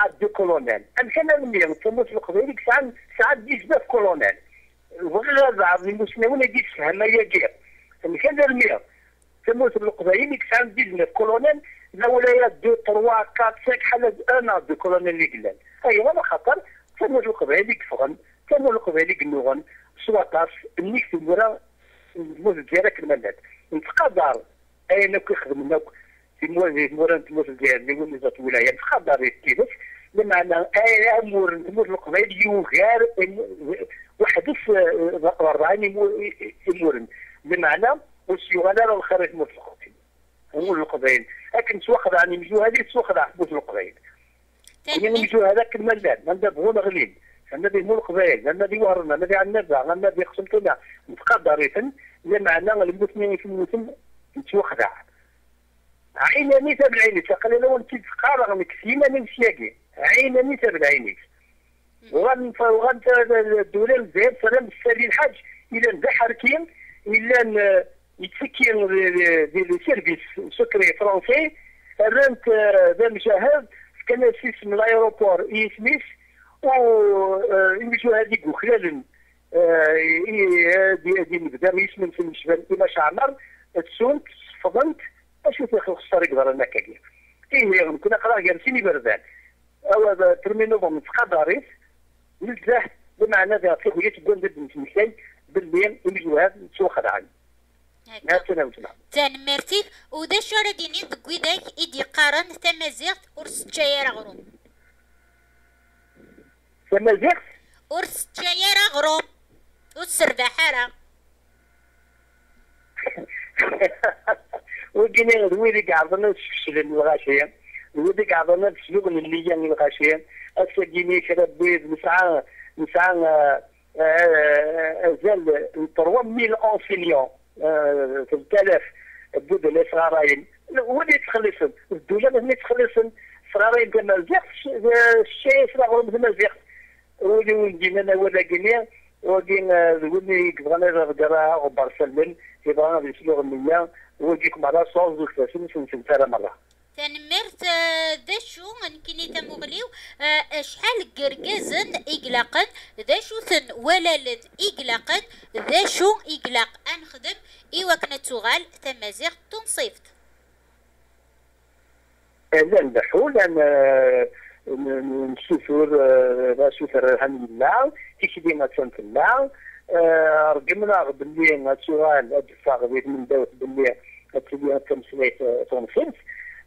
ان دو كولونيل. أن كان الميم تموت القبائل ساعات ساعات 19 كولونيل. وغير بعض المسلمين يجي سهما يجير ان كان الميم تموت القبائل ساعات 19 كولونيل لا ولايات دو تروا كات سيك حالة أنا دو كولونيل اللي قلال. ايوا ما خاطر تموت القبائل كفغن تموت القبائل قنوغن سواطاس النيك تمورا الموت ديالك الملات نتقدر اين لك في مورا تموت ديال اللي ولي ذات ولايه نتقدر كيفاش بمعنى أي امور تموت القبائل يوغار وحدث ربعين يمورن. بمعنى وسيغانا راه الخارج موت القبائل امور القبائل لكن سواخذ عن يمجو هذه سواخذ عن حبوس القبائل هذاك الملان من داب هو مغلين أنا ذي مول قبائل أنا ذي وهرنا أنا ذي عنبا أنا ذي قسمتنا متقدرين لمعنى المثنين في المثل يتوخدع عيناني تبع عيني تقل لو انت تقارغ مكسيما من سياقي عيناني تبع عيني الدولة الجزائر سلام السالي الحاج. نبحر كين إلى يتسكين دي سيرفيس سكري فرنسي. رانت ذا مشاهد كان سيس من الأيروبور إي سميث. و يمشوا هذيك وخلال دي دي نبدا يسمن في الجبل كما شعمر تسونت فضلت أشوف أخي خسر يقدر أنا كاكي إيه يمكن أقرأ جالسيني بردان. أو ترمينو من تقدريت نزاه بمعنى ذا في خويا تقول ضد نتمشي بالليل المجوهات تسوخر عني تنمرتي ودا شو راه ديني دكويداك إدي قارن تمازيغت ورس تشايرا غروم. تمازيغت ورس تشايرا غروم. وتسربح راه. وجينا ويدي قعدنا تفشل الغاشية ويدي قعدنا تسلوك من اللي جاني الغاشية أسجيني شرب بيض مسعى مسعى زال 3000 أنسيليون 3000 بود اللي صغارين هو اللي تخلصن الدولة ما اللي تخلصن. صغارين كما زيخ الشيء صغار مثل ما زيخ ولي ولدينا أنا ولا كينيا وكين ولي كبغانا القراءة غبار سلمن كيبغانا يسلو غنية وكيكم على صوز وكتاسين سنسنتارا مرة تنمرت ذا شو؟ كني تمغليو شحال قرقازن إقلاقن ذا شو ثن ولالن إقلاقن ذا شو إقلاق أنخدم إيوا كنا تغال تمازيغ تنصيفت. هذا البحول أنا نشوفور نشوفر الحمد لله كيش ديما تنت الله رقمنا باللي أدفع بيت من دوت باللي تبي تمسليت تنصيفت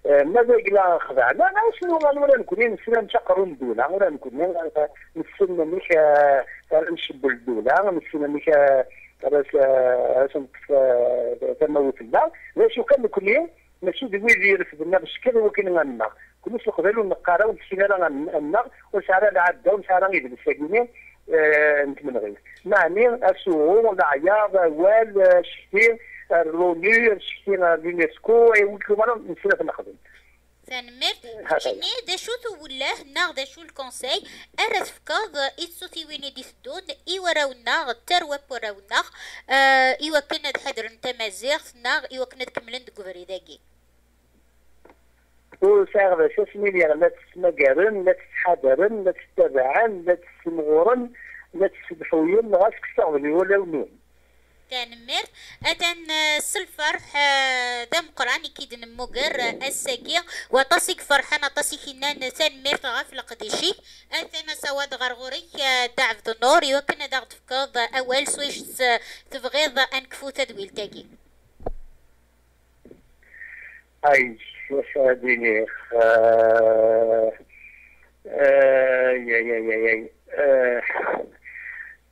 ماذا إلا خدعنا أنا شنو ولا نكون نسنا نشقروا الدولة. ولا نكون نسنا مش نشب الدولة. نسنا مش رأس رأس تموت الله. ليش كان كل يوم ماشي دوي اللي يرفدنا بشكل وكاين غنى كلش القبيل والنقارة والسينارة غنى وشعر العدة وشعر غير الساكنين نتمنى معني السوق العياض وال شتير الروني شتينا اليونسكو وكما نسينا نخدم تنمرت شني دا شو تولاه ناغ دا شو الكونساي ارا تفكاض إتسو تيويني دي ثدون إيوا راونا ترواب وراونا آه إيوا كنا دحدر نتا مازيغ ناغ إيوا كنا دكملن دكوفري داكي. وساغ شو سميني لا تسمقرن لا تتحادرن لا تتبعن لا تسمغورن لا تسبحوين غاسك تستغلي ولا ونون تنمر أتن سلفرح دم قرآن كيد نموغر الساقي وتصيك فرحان تصيك إنان تنمر غافل قديشي أتن سواد غرغوري دعف النور يوكنا دغد فكاض أول سويش تبغيض أنكفو تدويل تاقي أي وش هاديني آه آه يا يا يا يا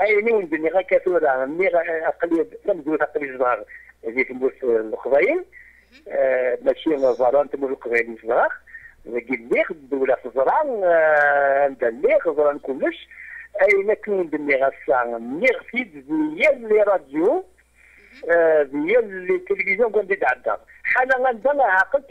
أي نون بني غا كثورة مي غا اقلية لم تقول اقلية صغار اللي تموت القبائل ماشي نظران تموت القبائل صغار نجيب ليخ الدولة في الزران عند الليخ الزران كلش. أي نكون بني غا الساعة مي غفيد ديال لي راديو. ديال التلفزيون كون تتعدى حالا غندا عاقل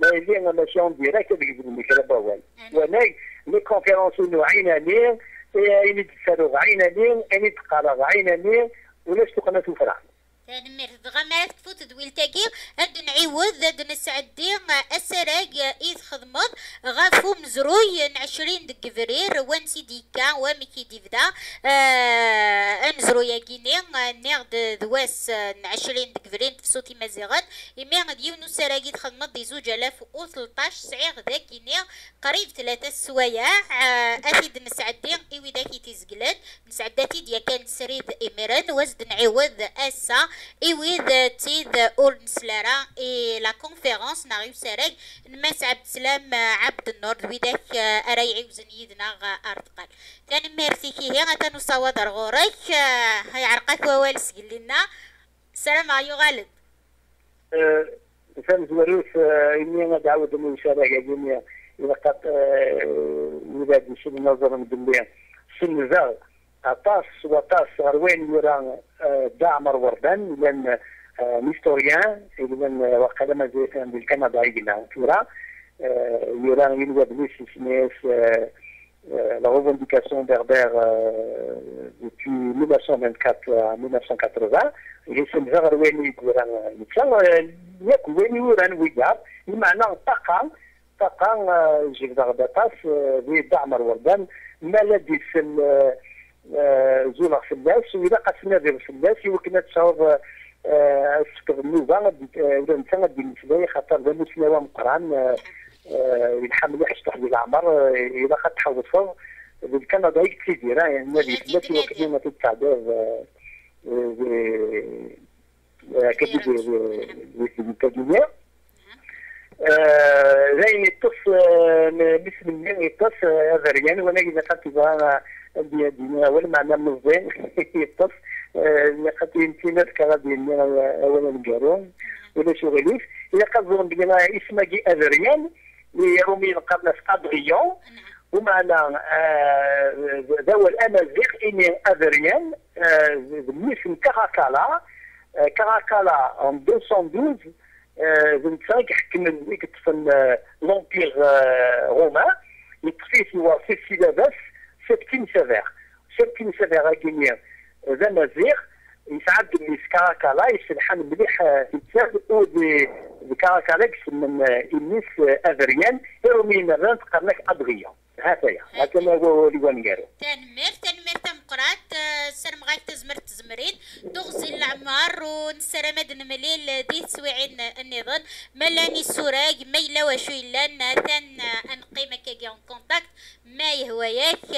ما يلي ماشي اون ديريكت تخدم المشرب اول وأنا لي كونفيرونس نوعين عليه إني تسالو عين لين إني تقرا عين لين ولاش تقنا تفرح تنمر غمرت كفوت دويل تاكي هاد نعيوذ هاد نسعدي السراج إذ خدمض غافو مزروي نعشرين دق فرير وانسي ديكا وميكي ديفدا آه انزرو ياكيني نيغ دواس نعشرين دق فرير تفسوتي مزيغات إمي غد يونو سراج خدمض دي زوج ألاف و 13 سعيغ ذاكيني قريب ثلاثة سوايع آه أثيد نسعدي إيوي ذاكي تيزقلد نسعداتي ديا كان سريد إميران وزد نعيوذ أسا إيوي تيد أول نسلارا إي لا كونفيرونس ناغيو سراج نماس عبد السلام عبد النور ويداك أراي عيوزن يدنا أرتقال تاني ميرسي كي هي غتانو صواد عرقات ووال سجلنا السلام عليكم غالب فهم زواروف إني أنا دعوة من شارع جميع إذا قد ولاد نشوف نظرا بالله سن زار أطاس وطاس غروين ورا دعمر وردان لأن ميستوريان لأن وقال ما زي كان بالكندا يقلنا تورا يورا ينوى بنيس سميس la revendication berbère euh, depuis 1924 à 1980 يسمى غير وين يقولان يتسال ياك وين يوران ويجاب بمعنى طاقة طاقة جيب دغدا طاس دعمر وردان ما سن زولا وإذا قسنا ذي فلاس يمكن تصاوب السكر النوبة. ولا نتا بالنسبة لي خاطر ذا مسلمة مقران ينحمل واحد تحت العمر تحوصوا بالكندا هيك تيدي راه يعني النبي فلاس يمكن ما تتعدى كدنيا آه، زين الطف آه، باسم من الطف آه، هذا ريان ولكن خاطي ظهر بيدي أول معنى مزيان الطف. خاطي نذكر كغادي اولا نقارون ولا شغليف الا قصدهم بلي اسمه جي اذريان يومي قبل قضيون نعم. ومعنا ذو الامازيغ إني اذريان مثل كاراكالا. كاراكالا 212 فينسانك حكم ويك تفن لومبير رومان يتفيس هو في السيلاباس سبتين سافير سبتين سافير اكينيا ذا مازيغ يسعد اللي في كاراكالا مليح يتساب أو دي كاراكالا من انيس افريان يرومي مرات قرنك ادغيه هاتايا هاتايا هو اللي وانيارو تنمر تنمر تمقرات سلم غايك تزمر تزمرين دغزي العمار ونسرى مدن مليل دي سويعين النظام ملاني سوراج ميلا وشو إلا ناتن أنقيمة كي كونتاكت ما يهواياك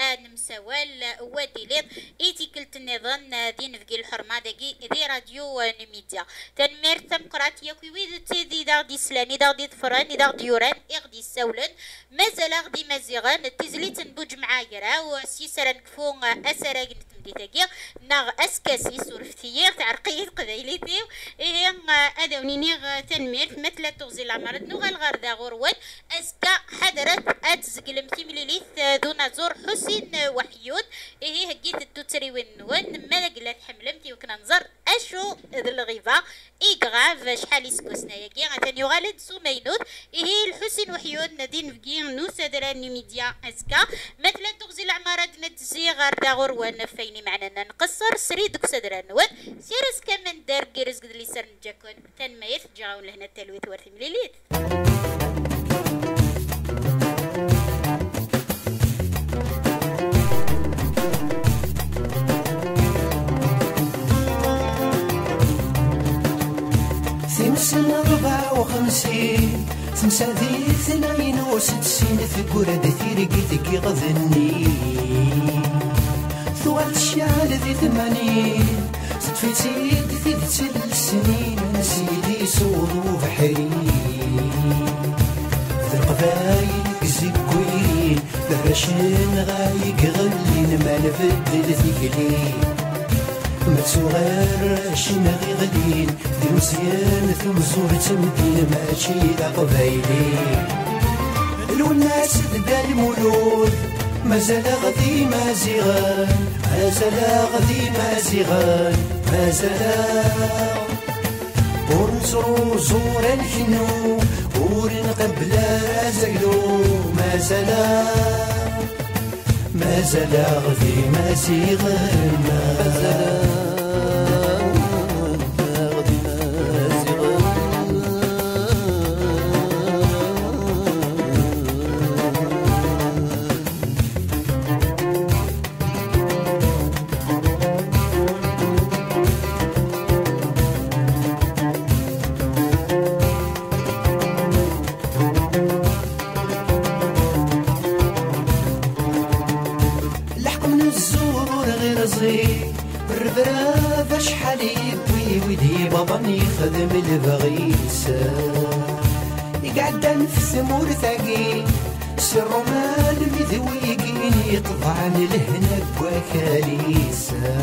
آن مسوال وادي ليض. إيتي كلت النظام دين فقي الحرمة دقي دي راديو نميديا. تنمر تمقرات ياكي ويد تيدي دا دي سلاني دا دي ظفران دا دي يوران إغدي سولن. مازال غدي مزيغان تزلي تنبوج معايرا وسيسرا نكفو أسرا تمديتاكي ناغ أسكاسي سورفتيير تعرقية قبايليتي إيه هذا ونينيغ تنمير مثل تغزي العمارة نوغا الغردة غروان أسكا حضرت أتزقلم تيمليليث دون زور حسين وحيود إيه هكيت التوتري ونوان ما قلت حملمتي وكنا نزر أشو ذا الغيبة إيغراف شحال يسكوسنا ياكي غاتن يغالد سومينوت إيه الحسين وحيود نادين فكي نوسا دراني ميديا أسكا مثل تغزي العمارة نتزي غردة غروان فيني معنا نقصر سريد كسدران نوان سيرس كمان دار كيرس قد لي سر نجاكون. تنميث جاون لهنا التلويث ورث مليليت سنة ربعة وخمسين تنسى ذي اثنين وستين ثقور دثير قيتك غذني. ثوات الشعر ذي ثمانين ستفي سيد ذي السنين نسيدي صور وبحري ذي القبايل كزكوين لهرشن غايق غلين ما نبدل ثقلين ما تصغر شنا غي غدين. دي مزيان ثم زور تمدين. ماشي ذا قبايلي الوناس دا المولود مازال غدي مازيغان مازال غدي مازيغان مازال ونزرو زور الكنو ورنقبل رازقلو مازال مازال غدي مازيغان مازال لهنا بوكاليسا.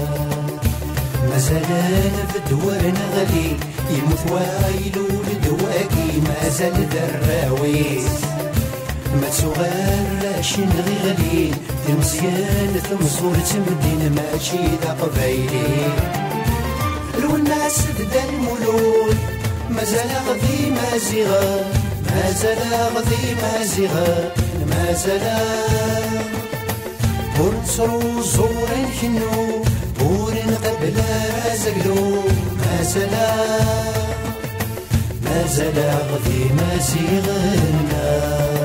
مازال بدور نغلي يموت وايل ولد واقي مازال دراويس ما تسوغر شنغي غلي تمزيان ثمصور تمدين. ماشي قبايلي لو الناس بدا المولود مازال غذي مازيغا مازال غذي مازيغا مازال ونصرو زور الكنو ورن قبل رازقلو مازال مازال غذي مازيغنا تشهد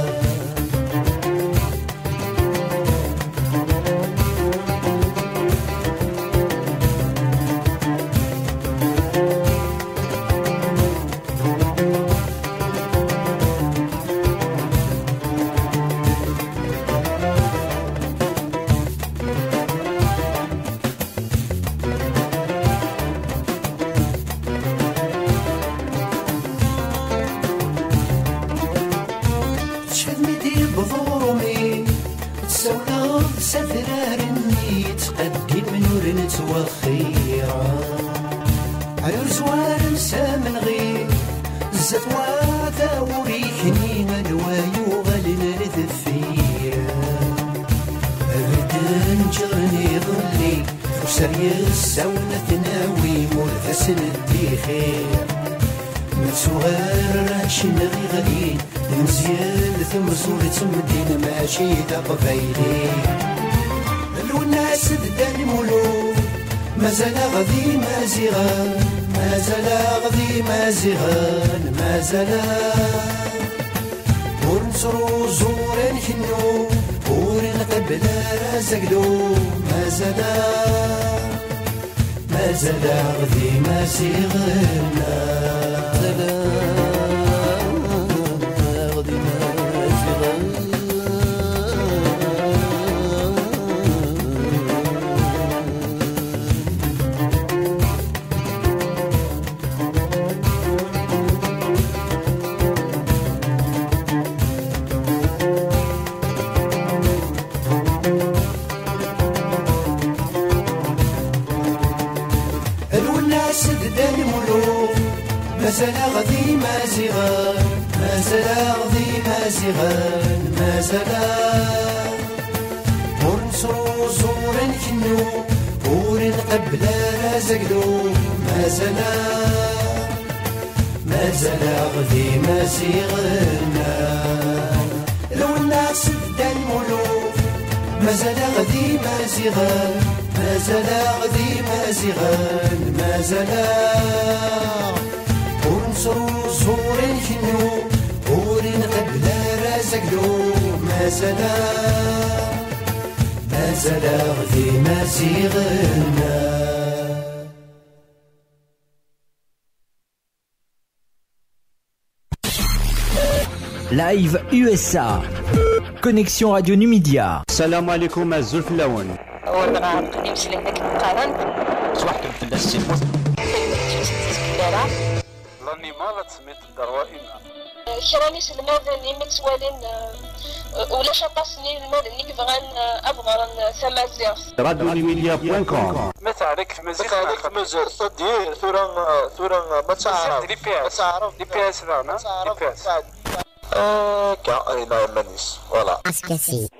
Connexion Radio Numidia. السلام عليكم الزول في اللون. وأنا نقدم سلام داك المقارن صباحكم في السي راني ما تسميت الدروائم كراني الماذا متوالين ولا شطاسني الماذا اللي بغان أبغى ثمازيغ راديو ميديا بوان كوم ما تعرف في مزيغ ما تعرف مزيغ صدير ثورة ثورة ما تعرف لي بي إس تعرف لي بي اس رانا لي بي إس. كا اينا مانيس فوالا Airways en son